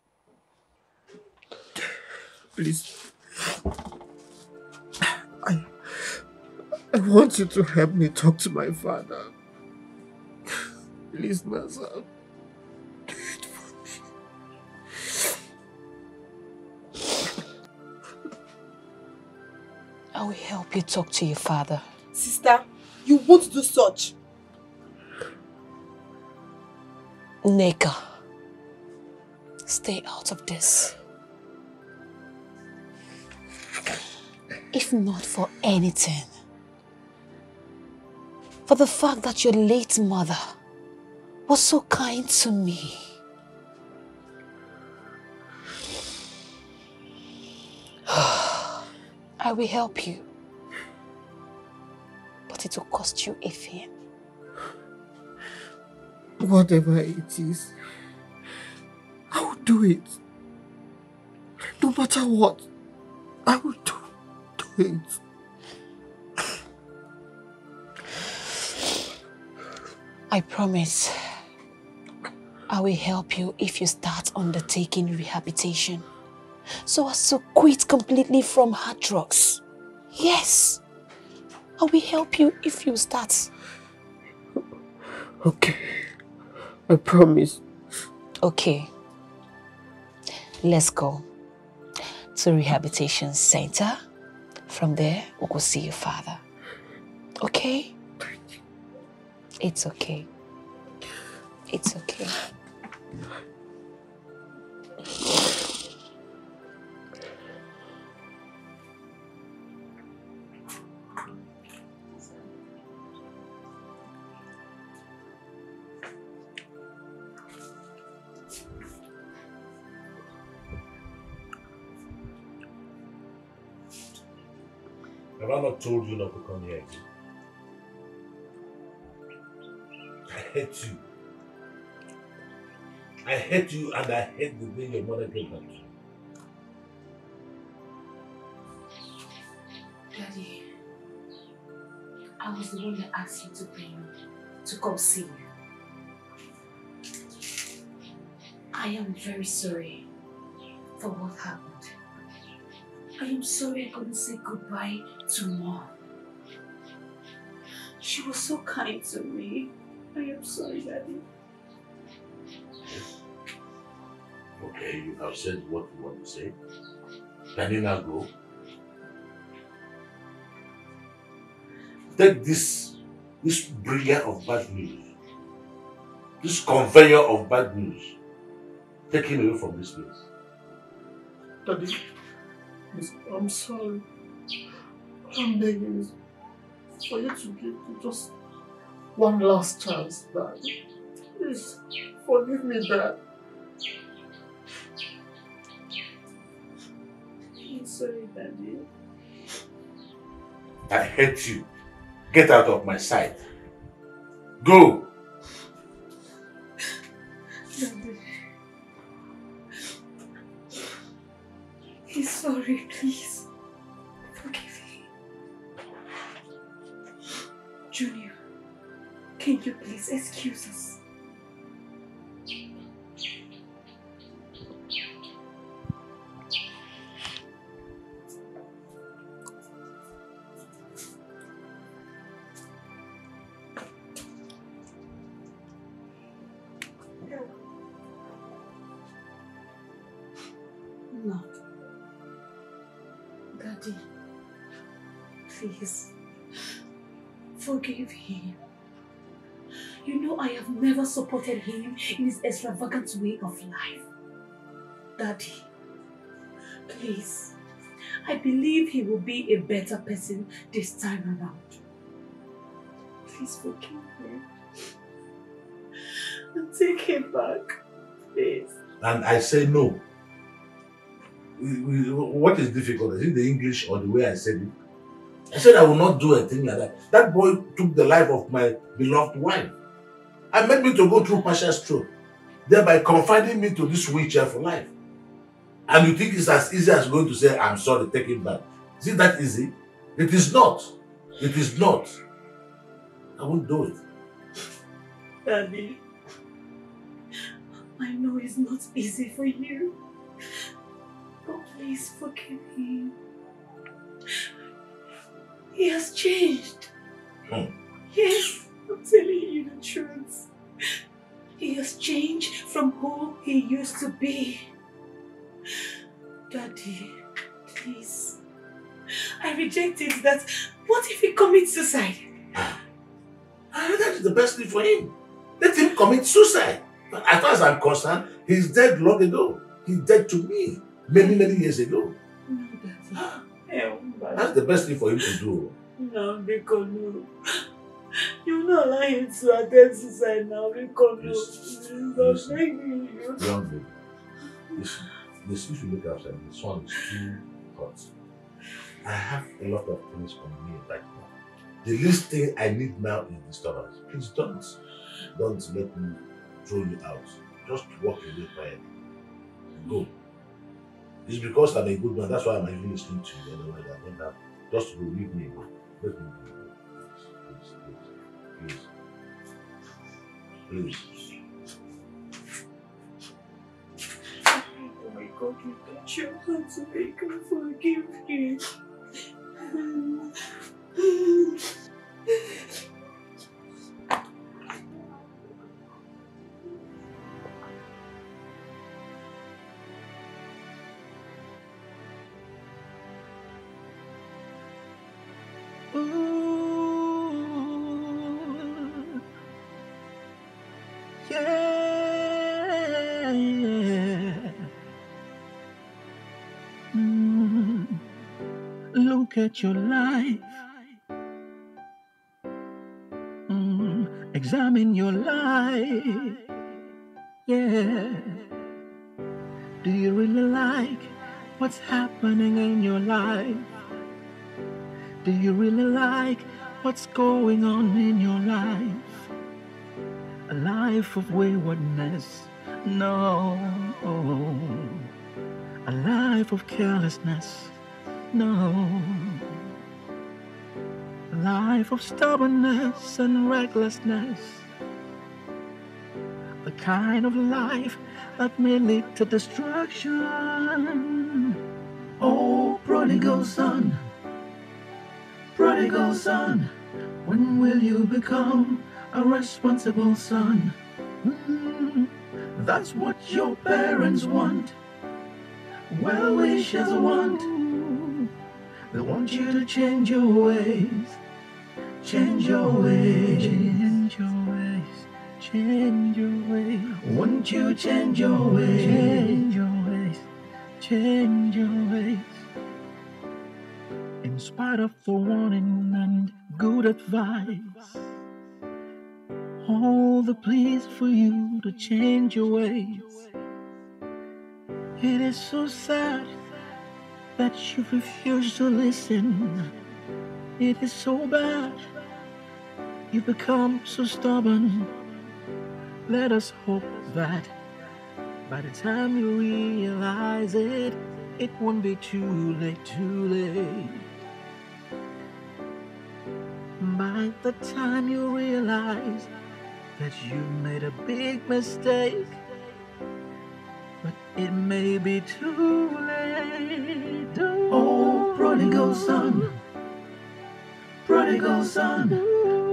Please. I, I want you to help me talk to my father. Please, Nasa. I will help you talk to your father. Sister, you won't do such. Neka, stay out of this. If not for anything, for the fact that your late mother was so kind to me. I will help you. But it will cost you a thing. Whatever it is, I will do it. No matter what, I will do, it. I promise I will help you if you start undertaking rehabilitation so as to quit completely from hard drugs. Yes, I will help you if you start. Okay, I promise. Okay, let's go to rehabilitation center. From there, we'll go see your father. Okay? It's okay. It's okay. Told you not to come here again? I hate you. I hate you and I hate the way your mother came back. Daddy, I was the one that asked you to bring me, to come see you. I am very sorry for what happened. I am sorry I couldn't say goodbye to mom. She was so kind to me. I am sorry, Daddy. Okay, you have said what you want to say. Can you now go? Take this, this bringer of bad news, this conveyor of bad news, take him away from this place. Daddy, I'm sorry. I'm begging you for you to give me just one last chance, Dad. Please, forgive me, Dad. I'm sorry, Daddy. I hate you. Get out of my sight. Go! Extravagant way of life. Daddy, please, I believe he will be a better person this time around. Please forgive him. And take him back, please. And I say no. What is difficult? Is it the English or the way I said it? I said I will not do a thing like that. That boy took the life of my beloved wife. And made me to go through partial stroke, thereby confining me to this wheelchair for life. And you think it's as easy as going to say, I'm sorry, take it back. Is it that easy? It is not. It is not. I won't do it. Daddy, I know it's not easy for you, but please forgive him. He has changed. Hmm. Yes, I'm telling you the truth. He has changed from who he used to be. Daddy, please. I reject it that what if he commits suicide? That is the best thing for him. Let him commit suicide. But as far as I'm concerned, he's dead long ago. He's dead to me many, many years ago. No, Daddy. That's the best thing for him to do. No, because no. You not allow him to attempt suicide now because no. Please, begging you. Young listen, listen, if you look outside, the sun is too hot. I have a lot of things on me right now. The least thing I need now is disturbance. Please don't, don't let me throw you out. Just walk away quietly. Go. It's because I'm a good man. That's why I'm even listening to you. Otherwise, I don't have. Just go. Leave me. Let me go. Please. Oh my God, you touch your hand to make him forgive you. At your life. Mm, examine your life. Yeah. Do you really like what's happening in your life? Do you really like what's going on in your life? A life of waywardness? No. A life of carelessness? No. A life of stubbornness and recklessness? The kind of life that may lead to destruction. Oh, prodigal son. Prodigal son, when will you become a responsible son? Mm, that's what your parents want. Well wishers want. Want you to change your ways. Change your ways. Change your ways. Change your ways. Won't you change your ways? Change your ways. Change your ways. In spite of the warning and good advice, all the pleas for you to change your ways. It is so sad that you refuse to listen. It is so bad you become so stubborn. Let us hope that by the time you realize it, it won't be too late, too late. By the time you realize that you made a big mistake, it may be too late. Oh, prodigal son, prodigal son,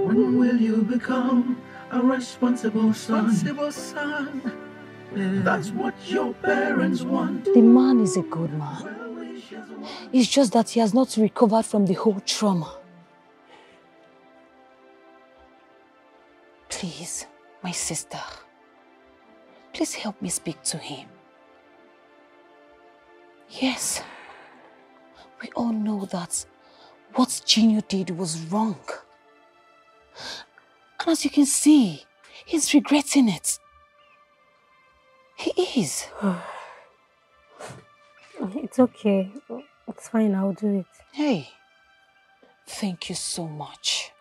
when will you become a responsible son? Responsible son. That's what your parents want. The man is a good man. It's just that he has not recovered from the whole trauma. Please, my sister, please help me speak to him. Yes, we all know that what Chino did was wrong. And as you can see, he's regretting it. He is. It's okay. It's fine, I'll do it. Hey, thank you so much.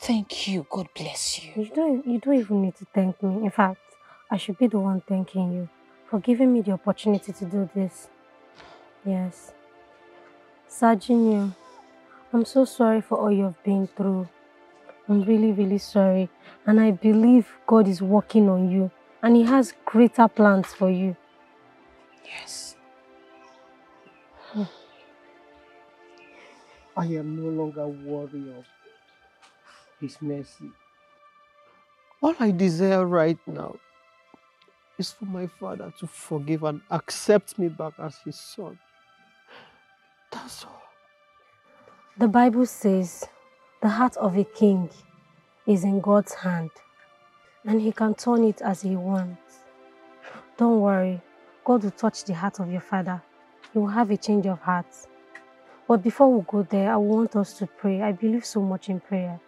Thank you. God bless you. You don't, you don't even need to thank me. In fact, I should be the one thanking you for giving me the opportunity to do this. Yes. Junior, I'm so sorry for all you've been through. I'm really, really sorry. And I believe God is working on you and He has greater plans for you. Yes. I am no longer worthy of His mercy. All I desire right now is for my father to forgive and accept me back as his son. That's. The Bible says the heart of a king is in God's hand and he can turn it as he wants. Don't worry, God will touch the heart of your father. He will have a change of heart. But before we go there, I want us to pray. I believe so much in prayer.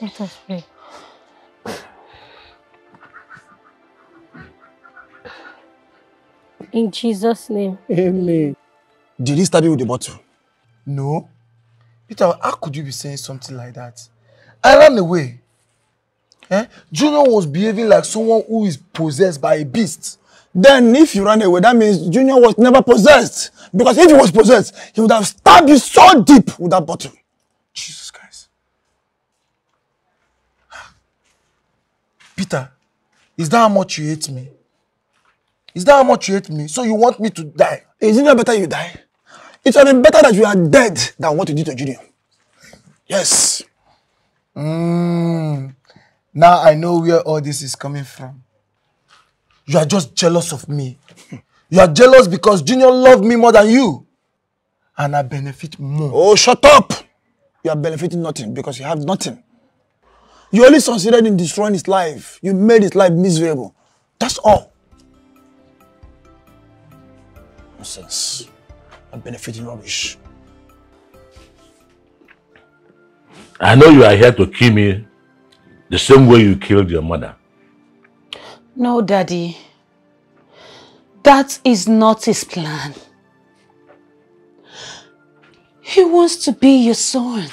Let us pray. In Jesus' name. Amen. Did he stab you with the bottle? No. Peter, how could you be saying something like that? I ran away. Eh? Junior was behaving like someone who is possessed by a beast. Then if you ran away, that means Junior was never possessed. Because if he was possessed, he would have stabbed you so deep with that bottle. Jesus Christ. Peter, is that how much you hate me? Is that how much you hate me? So you want me to die? Isn't it better you die? It would have been better that you are dead than what you did to Junior. Yes. Mm. Now I know where all this is coming from. You are just jealous of me. You are jealous because Junior loved me more than you. And I benefit more. Oh, shut up! You are benefiting nothing because you have nothing. You only succeeded in destroying his life. You made his life miserable. That's all. Nonsense. I'm benefiting rubbish. I know you are here to kill me the same way you killed your mother. No, Daddy. That is not his plan. He wants to be your son.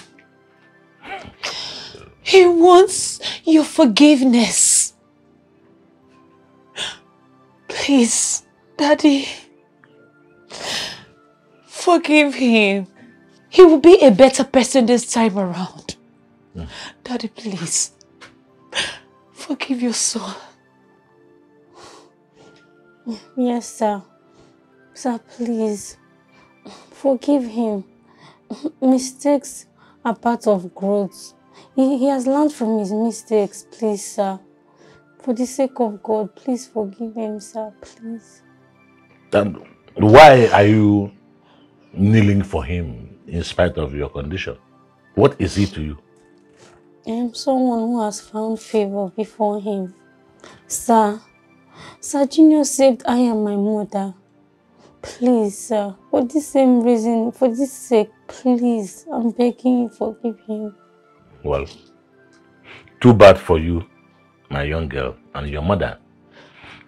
He wants your forgiveness. Please, Daddy. Forgive him. He will be a better person this time around. Daddy, please. Forgive your son. Yes, sir. Sir, please. Forgive him. Mistakes are part of growth. He, he has learned from his mistakes, please, sir. For the sake of God, please forgive him, sir, please. And why are you kneeling for him in spite of your condition? What is he to you? I am someone who has found favor before him. Sir, Sir Junior saved I and my mother. Please, sir, for this same reason, for this sake, please, I'm begging you, forgive him. Well, too bad for you, my young girl, and your mother,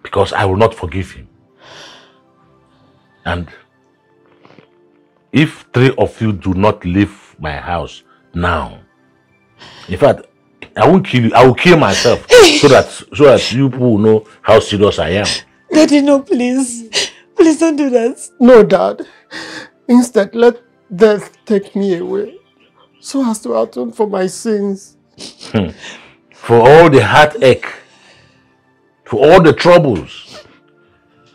because I will not forgive him. And if three of you do not leave my house now, in fact, I won't kill you. I will kill myself so that so that you people will know how serious I am. Daddy, no, please. Please don't do that. No, Dad. Instead, let death take me away so as to atone for my sins. Hmm. For all the heartache, for all the troubles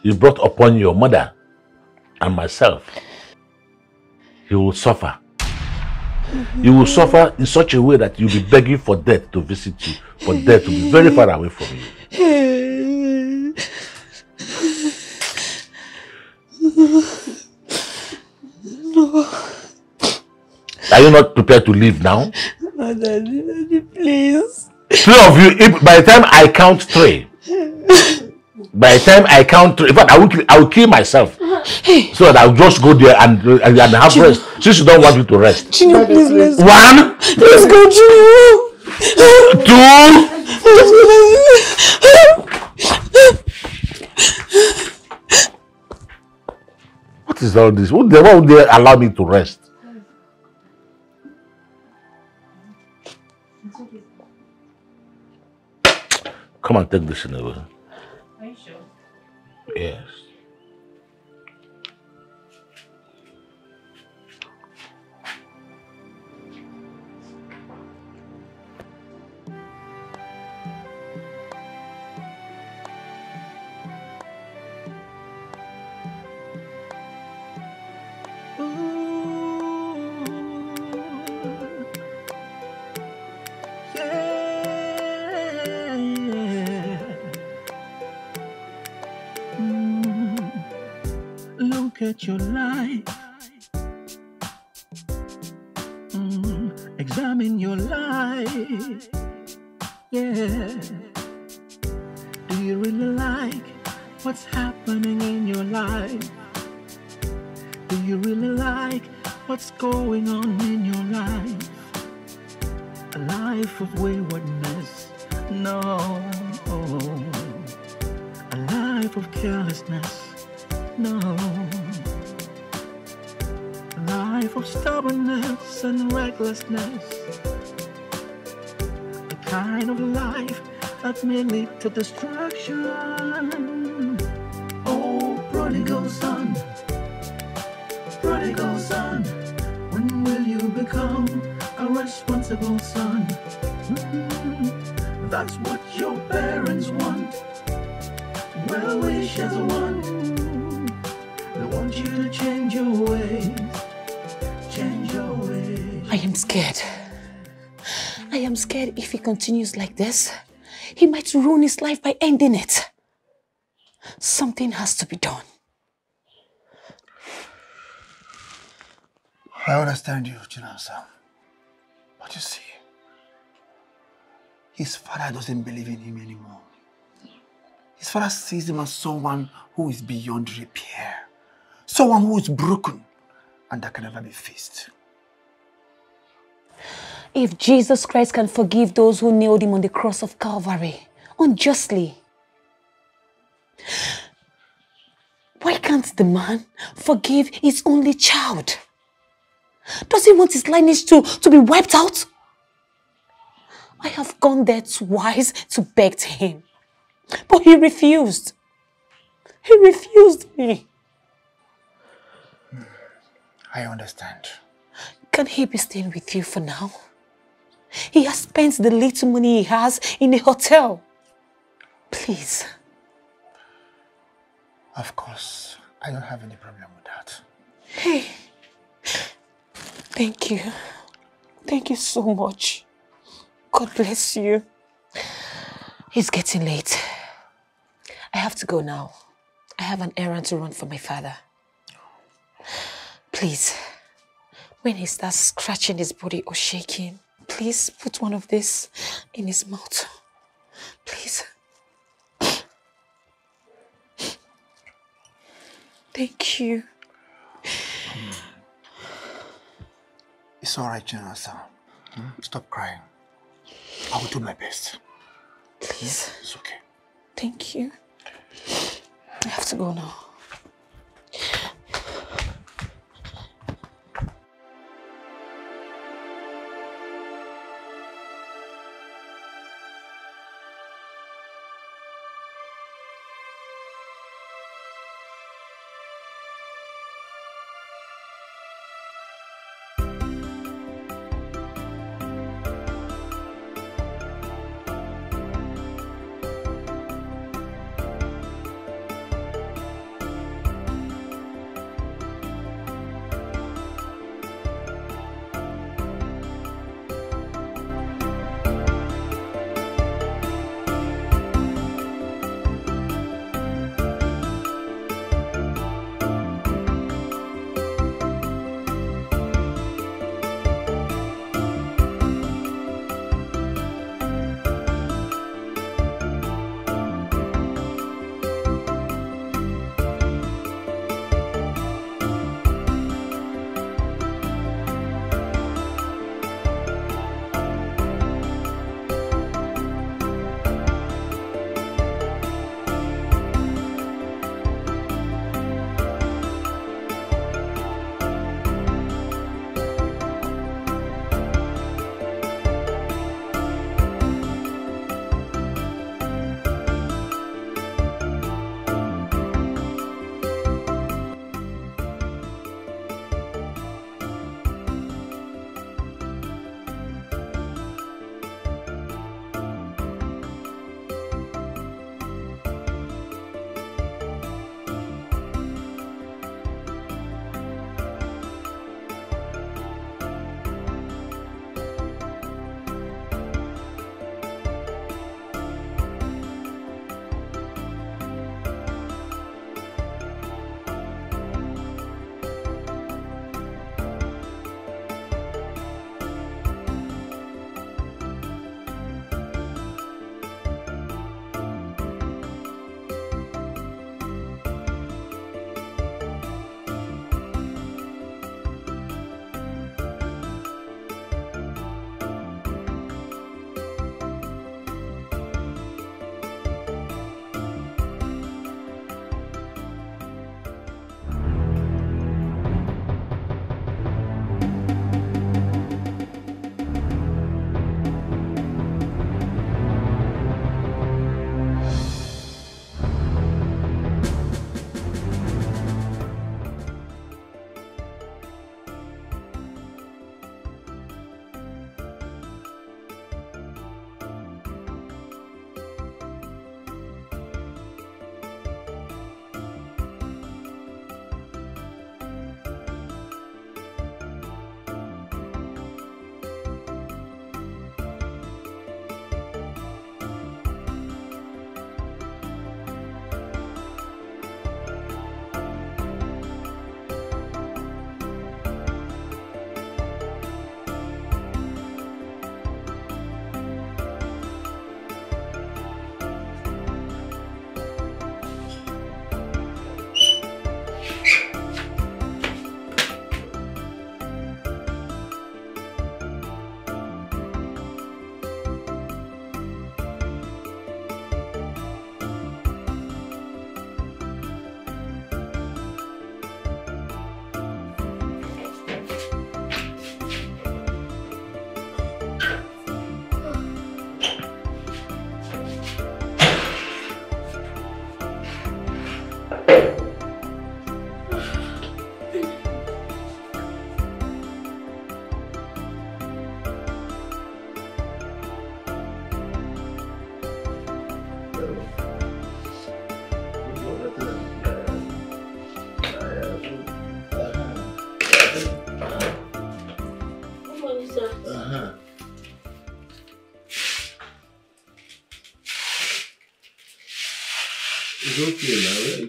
you brought upon your mother and myself, you will suffer. You will suffer in such a way that you'll be begging for death to visit you, for death to be very far away from you. Are you not prepared to leave now? No, Daddy, Daddy, please. Three of you, if, by the time I count three, by the time I count three, in fact, I will, I will kill myself. So that I'll just go there and, uh, and have Chino. rest. Since you don't want me to rest. Chino, please, let's go. One, Let's go, Chino. two, what is all this? Why why would they allow me to rest? Come and take this in away. Are you sure? Yes. Your life. Mm, examine your life. Yeah. Do you really like what's happening in your life? Do you really like what's going on in your life? A life of waywardness? No. A life of carelessness? No. Life of stubbornness and recklessness. The kind of life that may lead to destruction. Oh, prodigal son, prodigal son, when will you become a responsible son? Mm, That's what your parents want. Well wishes want. They want you to change your ways. I am scared. I am scared if he continues like this, he might ruin his life by ending it. Something has to be done. I understand you, Chinasa. But you see, his father doesn't believe in him anymore. His father sees him as someone who is beyond repair, someone who is broken and that can never be fixed. If Jesus Christ can forgive those who nailed him on the cross of Calvary unjustly, why can't the man forgive his only child? Does he want his lineage to, to be wiped out? I have gone there twice to beg to him, but he refused. He refused me. I understand. Can he be staying with you for now? He has spent the little money he has in a hotel. Please. Of course, I don't have any problem with that. Hey. Thank you. Thank you so much. God bless you. It's getting late. I have to go now. I have an errand to run for my father. Please, when he starts scratching his body or shaking, please put one of this in his mouth. Please. Thank you. It's all right, Chinasa. Hmm? Stop crying. I will do my best. Please. It's okay. Thank you. I have to go now.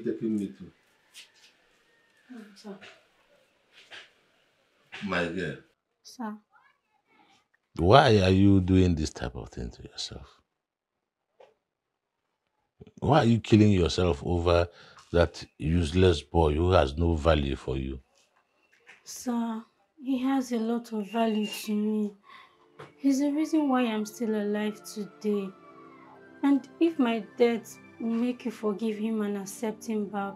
Taking me to? Sir. My girl. Sir. Why are you doing this type of thing to yourself? Why are you killing yourself over that useless boy who has no value for you? Sir, he has a lot of value to me. He's the reason why I'm still alive today. And if my death make you forgive him and accept him back,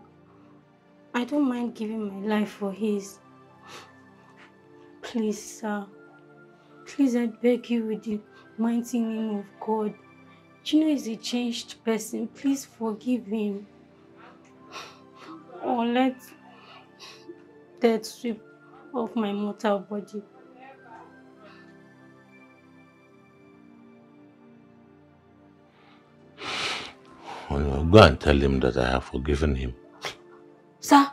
I don't mind giving my life for his. Please, sir. Please, I beg you with the mighty name of God. Chino is a changed person. Please forgive him. Or let death sweep off my mortal body. Go and tell him that I have forgiven him. Sir,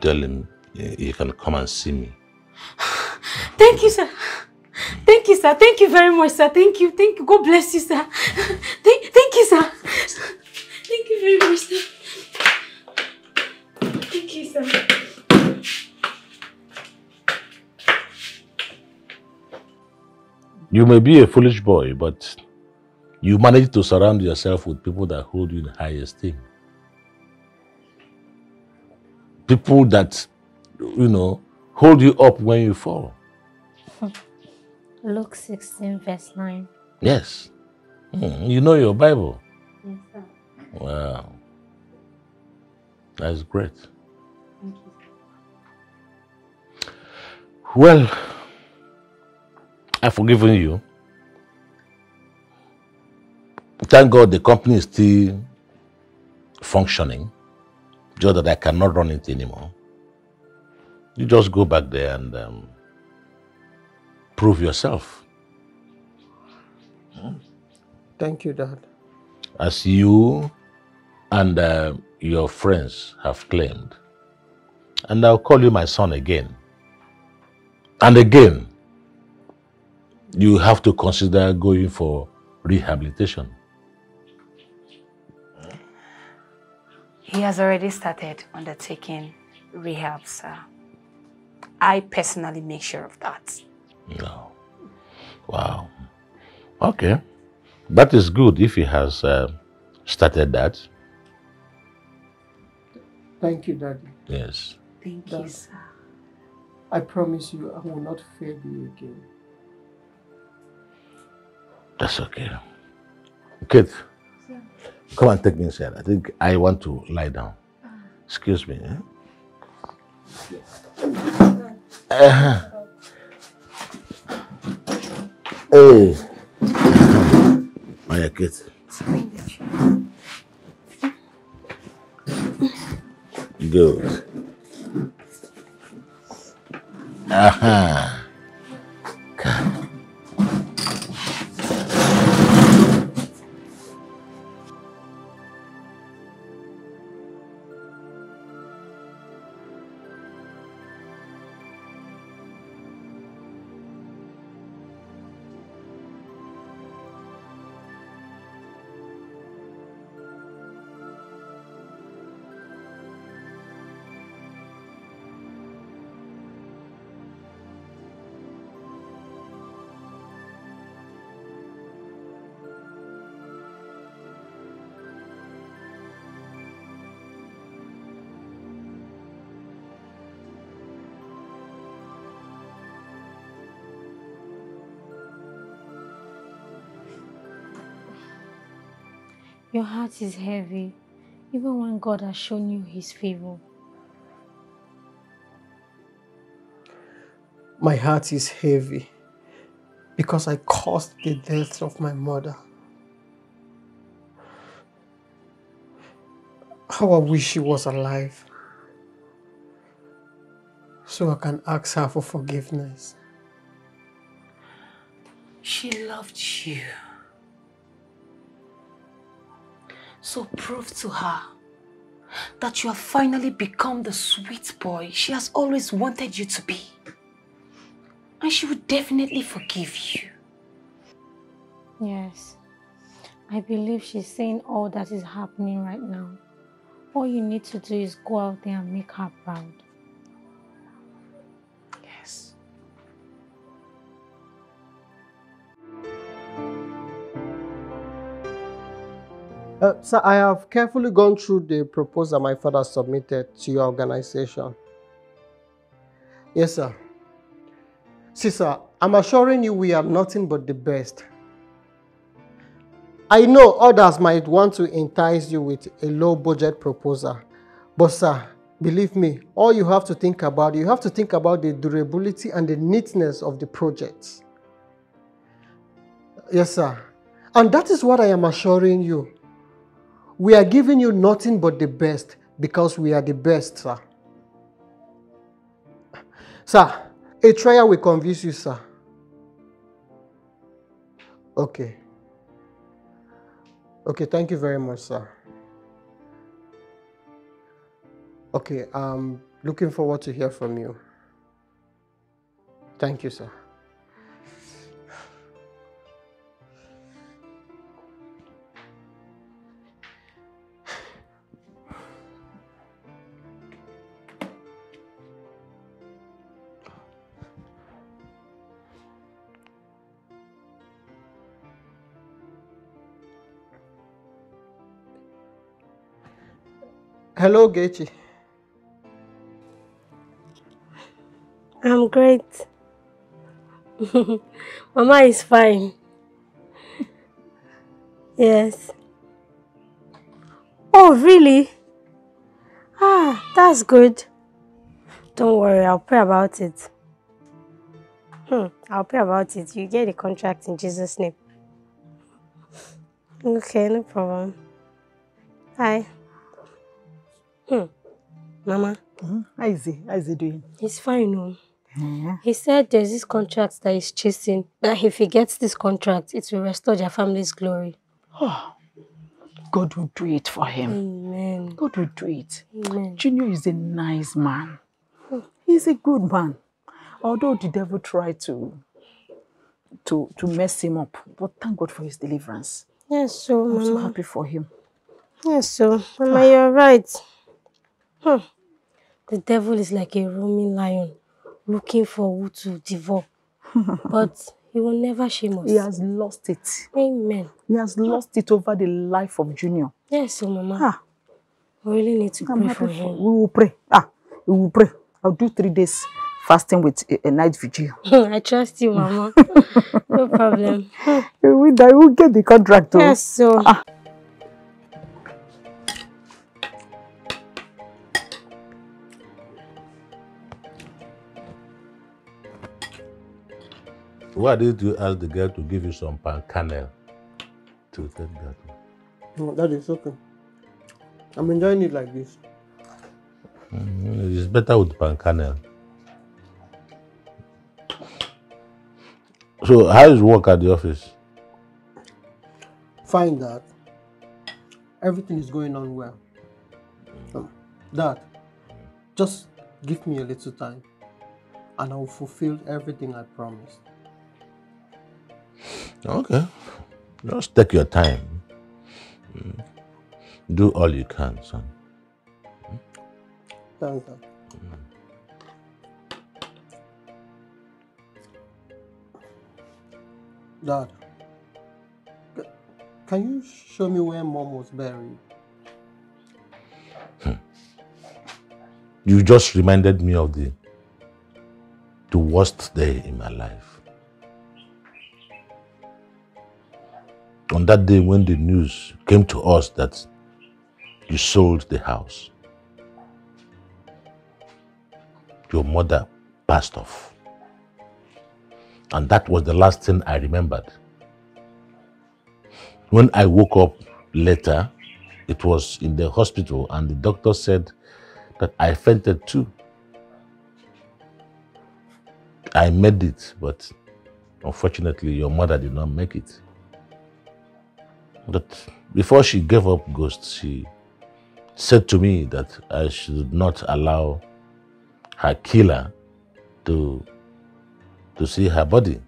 Tell him eh, he can come and see me. thank you, sir. Thank you, sir. Thank you very much, sir. Thank you. Thank you. God bless you, sir. Thank, thank you, sir. Thank you very much, sir. Thank you, sir. You may be a foolish boy, but you manage to surround yourself with people that hold you in high esteem. People that, you know, hold you up when you fall. Luke 16, verse 9. Yes. Hmm, you know your Bible. Yes, sir. Wow. That's great. Thank you. Well, I've forgiven you. Thank God the company is still functioning, just that I cannot run it anymore. You just go back there and um, prove yourself. Thank you, Dad. as you and uh, your friends have claimed. And I'll call you my son again. And again, you have to consider going for rehabilitation. He has already started undertaking rehab, sir. I personally make sure of that. No. Wow. Okay. That is good if he has uh, started that. Thank you, Daddy. Yes. Thank Dad, you, sir. I promise you I will not fail you again. That's okay. Kate, come and take me inside. I think I want to lie down. Excuse me. eh? Uh-huh. Hey. Kate. Good. Aha. Come. Your heart is heavy, even when God has shown you his favor. My heart is heavy because I caused the death of my mother. How I wish she was alive so I can ask her for forgiveness. She loved you. So prove to her that you have finally become the sweet boy she has always wanted you to be. And she will definitely forgive you. Yes. I believe she's seeing all that is happening right now. All you need to do is go out there and make her proud. Uh, sir, I have carefully gone through the proposal my father submitted to your organization. Yes, sir. See, sir, I'm assuring you we are nothing but the best. I know others might want to entice you with a low budget proposal, but sir, believe me, all you have to think about, you have to think about the durability and the neatness of the project. Yes, sir. And that is what I am assuring you. We are giving you nothing but the best because we are the best, sir. Sir, a trial will convince you, sir. Okay. Okay, thank you very much, sir. Okay, I'm looking forward to hear from you. Thank you, sir. Hello, Gechi. I'm great. Mama is fine. Yes. Oh, really? Ah, that's good. Don't worry, I'll pray about it. Hmm, I'll pray about it. You get the contract in Jesus' name. Okay, no problem. Bye. Hmm. Mama. Hmm? How is he? How is he doing? He's fine, oh. no. He said there's this contract that he's chasing, that if he gets this contract, it will restore their family's glory. Oh, God will do it for him. Amen. God will do it. Amen. Junior is a nice man. Hmm. He's a good man. Although the devil tried to to to mess him up, but thank God for his deliverance. Yes, so I'm so happy for him. Yes, so Mama, ah. you're right. Hmm. The devil is like a roaming lion looking for who to devour. but he will never shame us. He has lost it. Amen. He has lost it over the life of Junior. Yes, so Mama. Ah. We really need to I'm pray for him. We will pray. Ah, we will pray. I'll do three days fasting with a, a night vigil. I trust you, Mama. no problem. we, we'll get the contract. oh. Yes, so. Ah. Why did you ask the girl to give you some palm kernel to take that? No, that is okay. I'm enjoying it like this. Mm, it's better with palm kernel. So, how is work at the office? Find that everything is going on well. Um, Dad, just give me a little time and I will fulfill everything I promised. Okay. Just take your time. Mm. Do all you can, son. Thank you. Dad, can you show me where mom was buried? You just reminded me of the the worst day in my life. On that day when the news came to us that you sold the house, your mother passed off. And that was the last thing I remembered. When I woke up later, it was in the hospital, and the doctor said that I fainted too. I made it, but unfortunately, your mother did not make it. But before she gave up Ghost, she said to me that I should not allow her killer to to see her body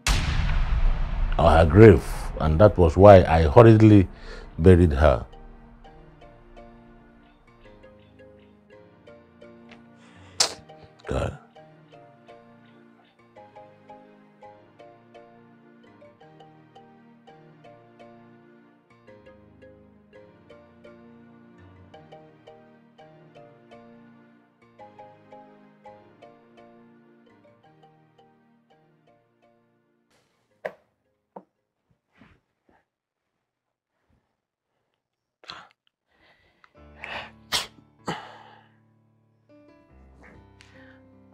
or her grave, and that was why I hurriedly buried her. God.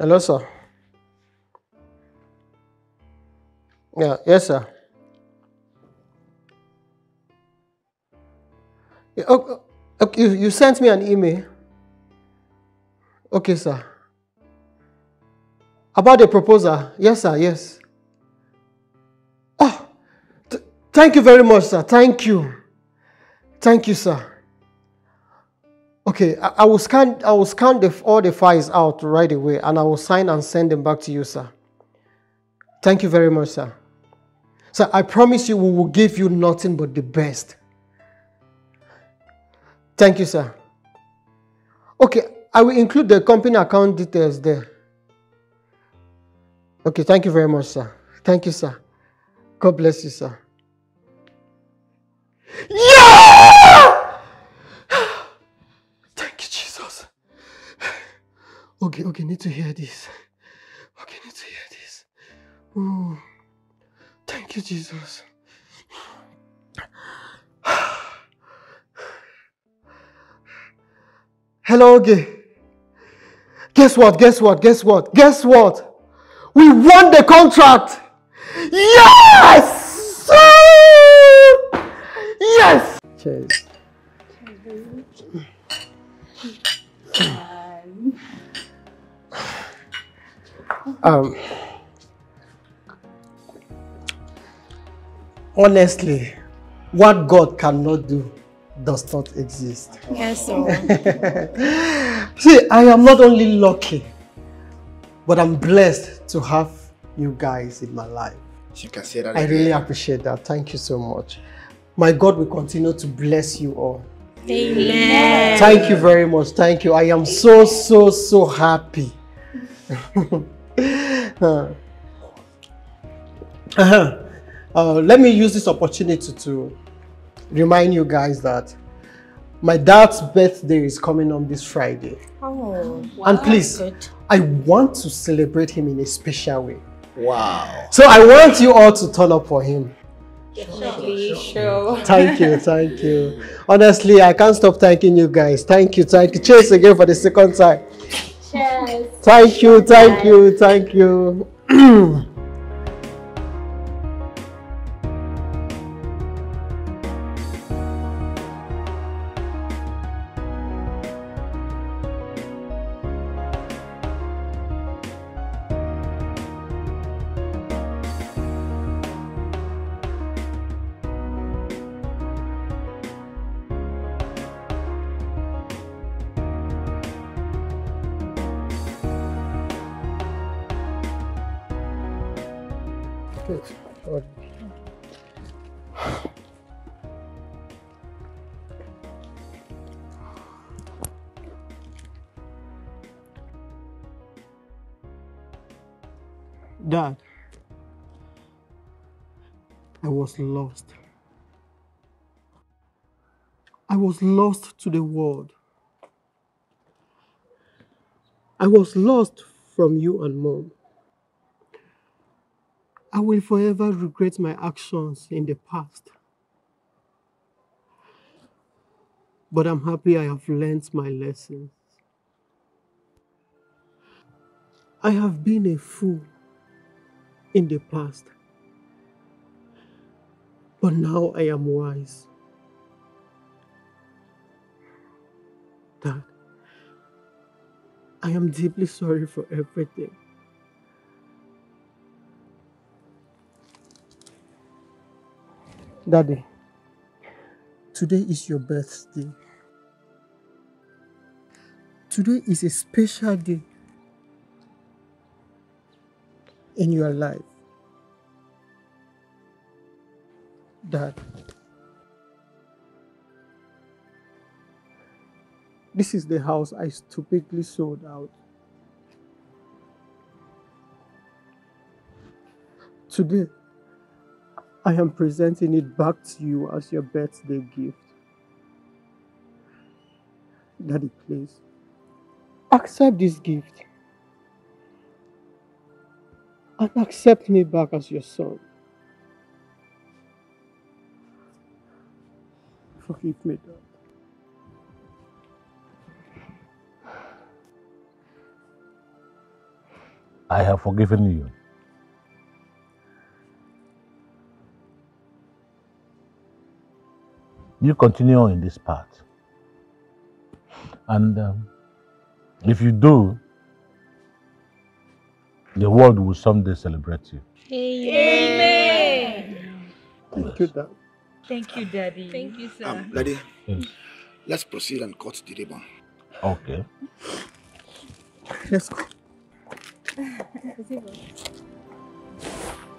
Hello, sir. Yeah, yes, sir. Yeah, oh, okay, you, you sent me an email. Okay, sir. About the proposal. Yes, sir, yes. Oh, th- thank you very much, sir. Thank you. Thank you, sir. Okay, I, I will scan I will scan the, all the files out right away and I will sign and send them back to you, sir. Thank you very much, sir. Sir, I promise you we will give you nothing but the best. Thank you, sir. Okay, I will include the company account details there. Okay, thank you very much, sir. Thank you, sir. God bless you, sir. Yeah! Okay, okay, need to hear this. Okay, need to hear this. Ooh. Thank you, Jesus. Hello, okay. Guess what? Guess what? Guess what? Guess what? We won the contract. Yes! Yes! Cheers. Um, honestly, what God cannot do does not exist. Yes, sir. See, I am not only lucky, but I'm blessed to have you guys in my life. You can say that I again. really appreciate that. Thank you so much. My God will continue to bless you all. Amen. Thank you very much. Thank you. I am so, so, so happy. Uh, uh-huh. Uh, let me use this opportunity to remind you guys that my dad's birthday is coming on this Friday. Oh, and please, I want to celebrate him in a special way. Wow. So I want you all to turn up for him. Definitely, sure. Thank you, thank you. Honestly, I can't stop thanking you guys. Thank you, thank you. Cheers again for the second time. Cheers. Thank you, thank you, thank you. was lost. I was lost to the world. I was lost from you and mom. I will forever regret my actions in the past. But I'm happy I have learned my lessons. I have been a fool in the past. But now I am wise. Dad, I am deeply sorry for everything. Daddy, Today is your birthday. Today is a special day in your life. Dad, this is the house I stupidly sold out. Today, I am presenting it back to you as your birthday gift. Daddy, please, accept this gift and accept me back as your son. Forgive me, Dad. I have forgiven you. You continue on in this path. And um, if you do, the world will someday celebrate you. Amen. Thank you, Dad. Thank you, Daddy. Thank you, sir. Um, Daddy, Yes. let's proceed and cut the ribbon. Okay. Let's go.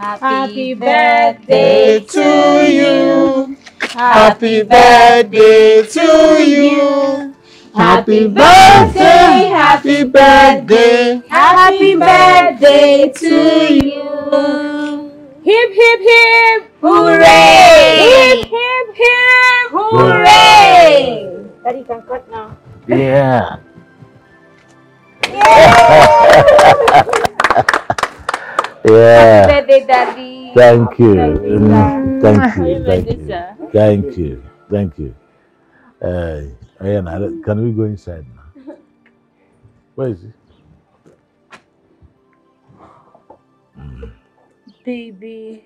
Happy birthday to you. Happy birthday to you. Happy birthday, happy birthday. Happy birthday to you. Hip, hip, hip. Hooray. Hip, hip, hip. Hooray. Daddy, can cut now. Yeah. yeah. Happy birthday, Daddy. Thank you. Happy birthday, Mm. Thank you. Thank you. Thank you. Thank you. Uh, Ayana, can we go inside now? Where is he? Baby,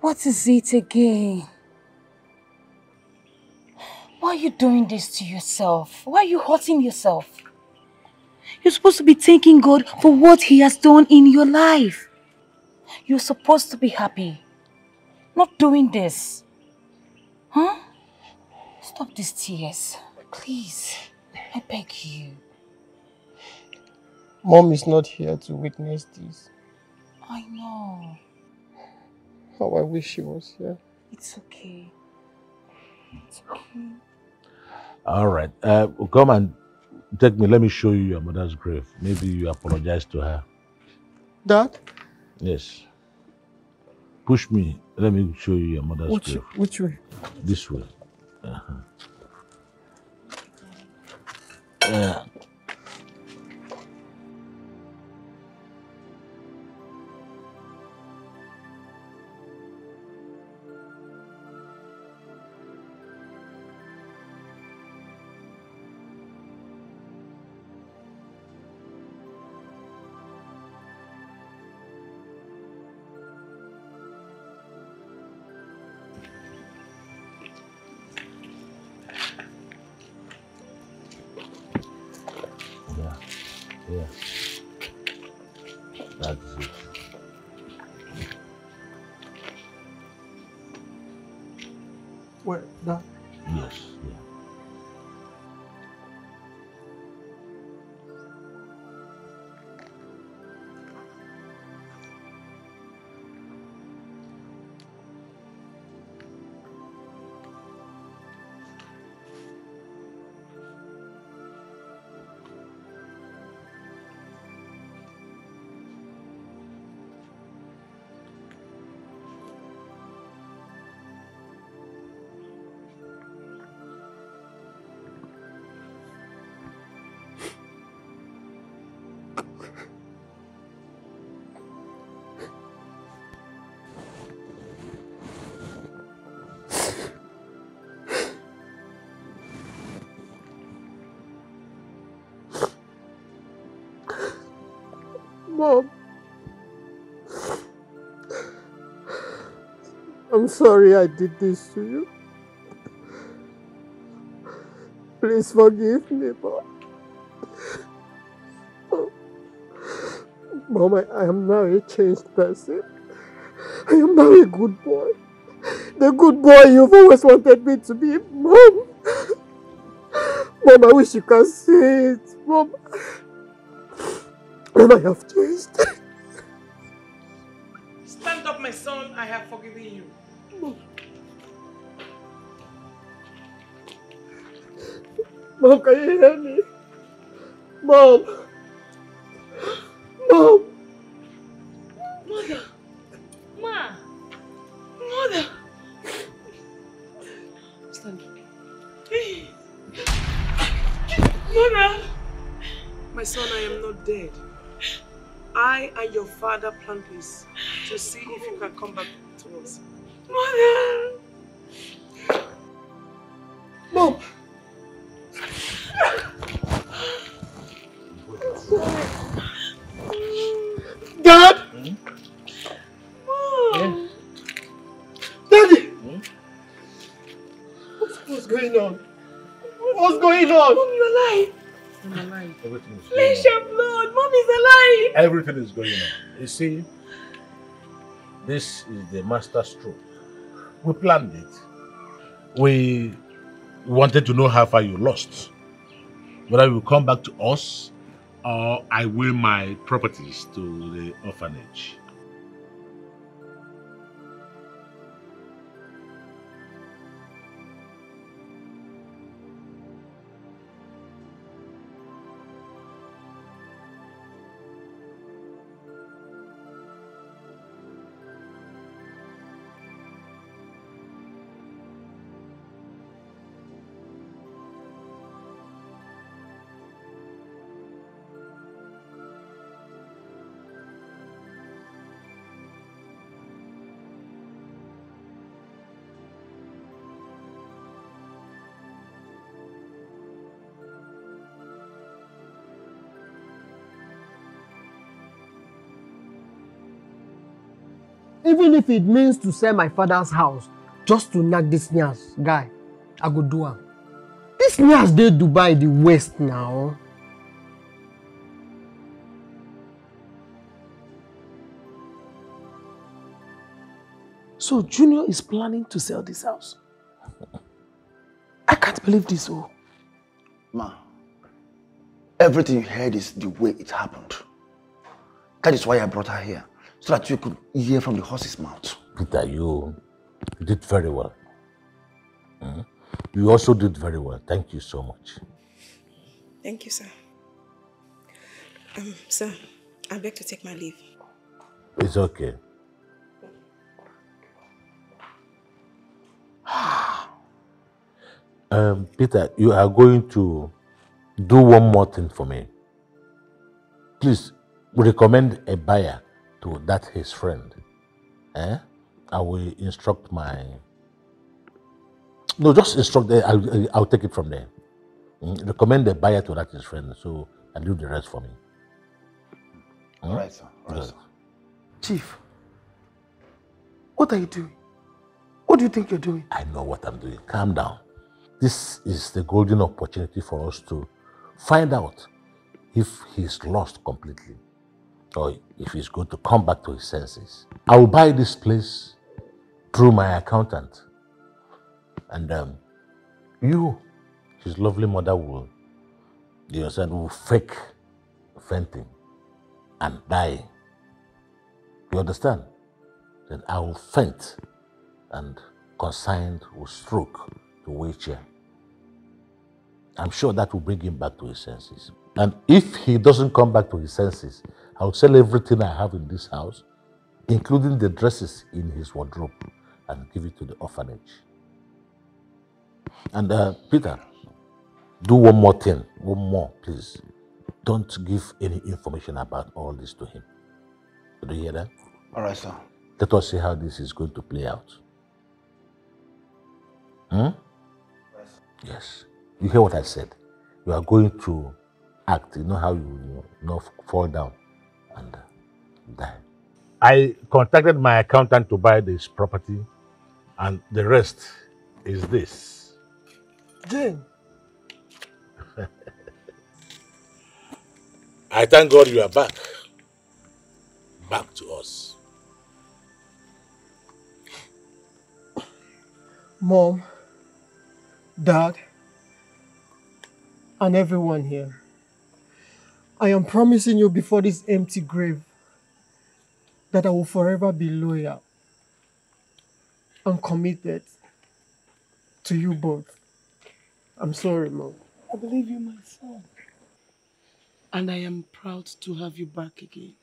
what is it again? Why are you doing this to yourself? Why are you hurting yourself? You're supposed to be thanking God for what He has done in your life. You're supposed to be happy, not doing this. Huh? Stop these tears, please. I beg you. Mom is not here to witness this. I know. How I wish she was here. It's okay. It's okay. All right. Uh, come and take me. Let me show you your mother's grave. Maybe you apologize to her. Dad, Yes. Push me. Let me show you your mother's which, grave. which way? This way. Uh-huh. Yeah. Yeah. I'm sorry I did this to you. Please forgive me, Mom. Mom, I, I am now a changed person. I am now a good boy. The good boy you've always wanted me to be. Mom. Mom, I wish you could see it. Mom. Mom, I have changed. Stand up, my son. I have forgiven you. Mom, can you hear me? Mom. Mom. Mother. Ma. Mother. Stand. Mother. My son, I am not dead. I and your father planned this to see if you can come back Everything is going on. You see, this is the master stroke. We planned it. We wanted to know how far you lost. Whether you will come back to us or I will my properties to the orphanage. Even if it means to sell my father's house just to knack this Nias guy, I go do am. This Nias dey Dubai the west now. So Junior is planning to sell this house. I can't believe this. Oh, Ma, everything you heard is the way it happened. That is why I brought her here, so that you could hear from the horse's mouth. Peter, you did very well. Mhm. You also did very well. Thank you so much. Thank you, sir. Um, sir, I beg to take my leave. It's okay. Um, Peter, you are going to do one more thing for me. Please recommend a buyer to that his friend. Eh? I will instruct my. No, just instruct. the- I'll, I'll take it from there. Mm, Recommend the buyer to that his friend, so and do the rest for me. All right, sir. All right, Good. sir. Chief, what are you doing? What do you think you're doing? I know what I'm doing. Calm down. This is the golden opportunity for us to find out if he's lost completely or if he's going to come back to his senses. I will buy this place through my accountant. And um, you, his lovely mother, will, you understand, will fake fainting and die. You understand? Then I will faint and consigned with stroke to wheelchair. I'm sure that will bring him back to his senses. And if he doesn't come back to his senses, I'll sell everything I have in this house, including the dresses in his wardrobe, and give it to the orphanage. And uh, Peter, do one more thing, one more, please. Don't give any information about all this to him. Do you hear that? All right, sir. Let us see how this is going to play out. Hmm? Yes. You hear what I said? You are going to act. You know how you, you know, fall down and uh, I contacted my accountant to buy this property, and the rest is this. Jane, I thank God you are back. Back to us. Mom, Dad, and everyone here, I am promising you before this empty grave that I will forever be loyal and committed to you both. I'm sorry, Mom. I believe you, my son. And I am proud to have you back again.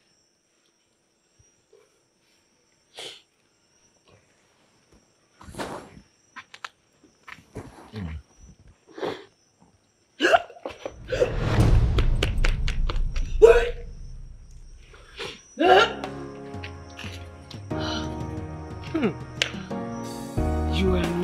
Hmm. You are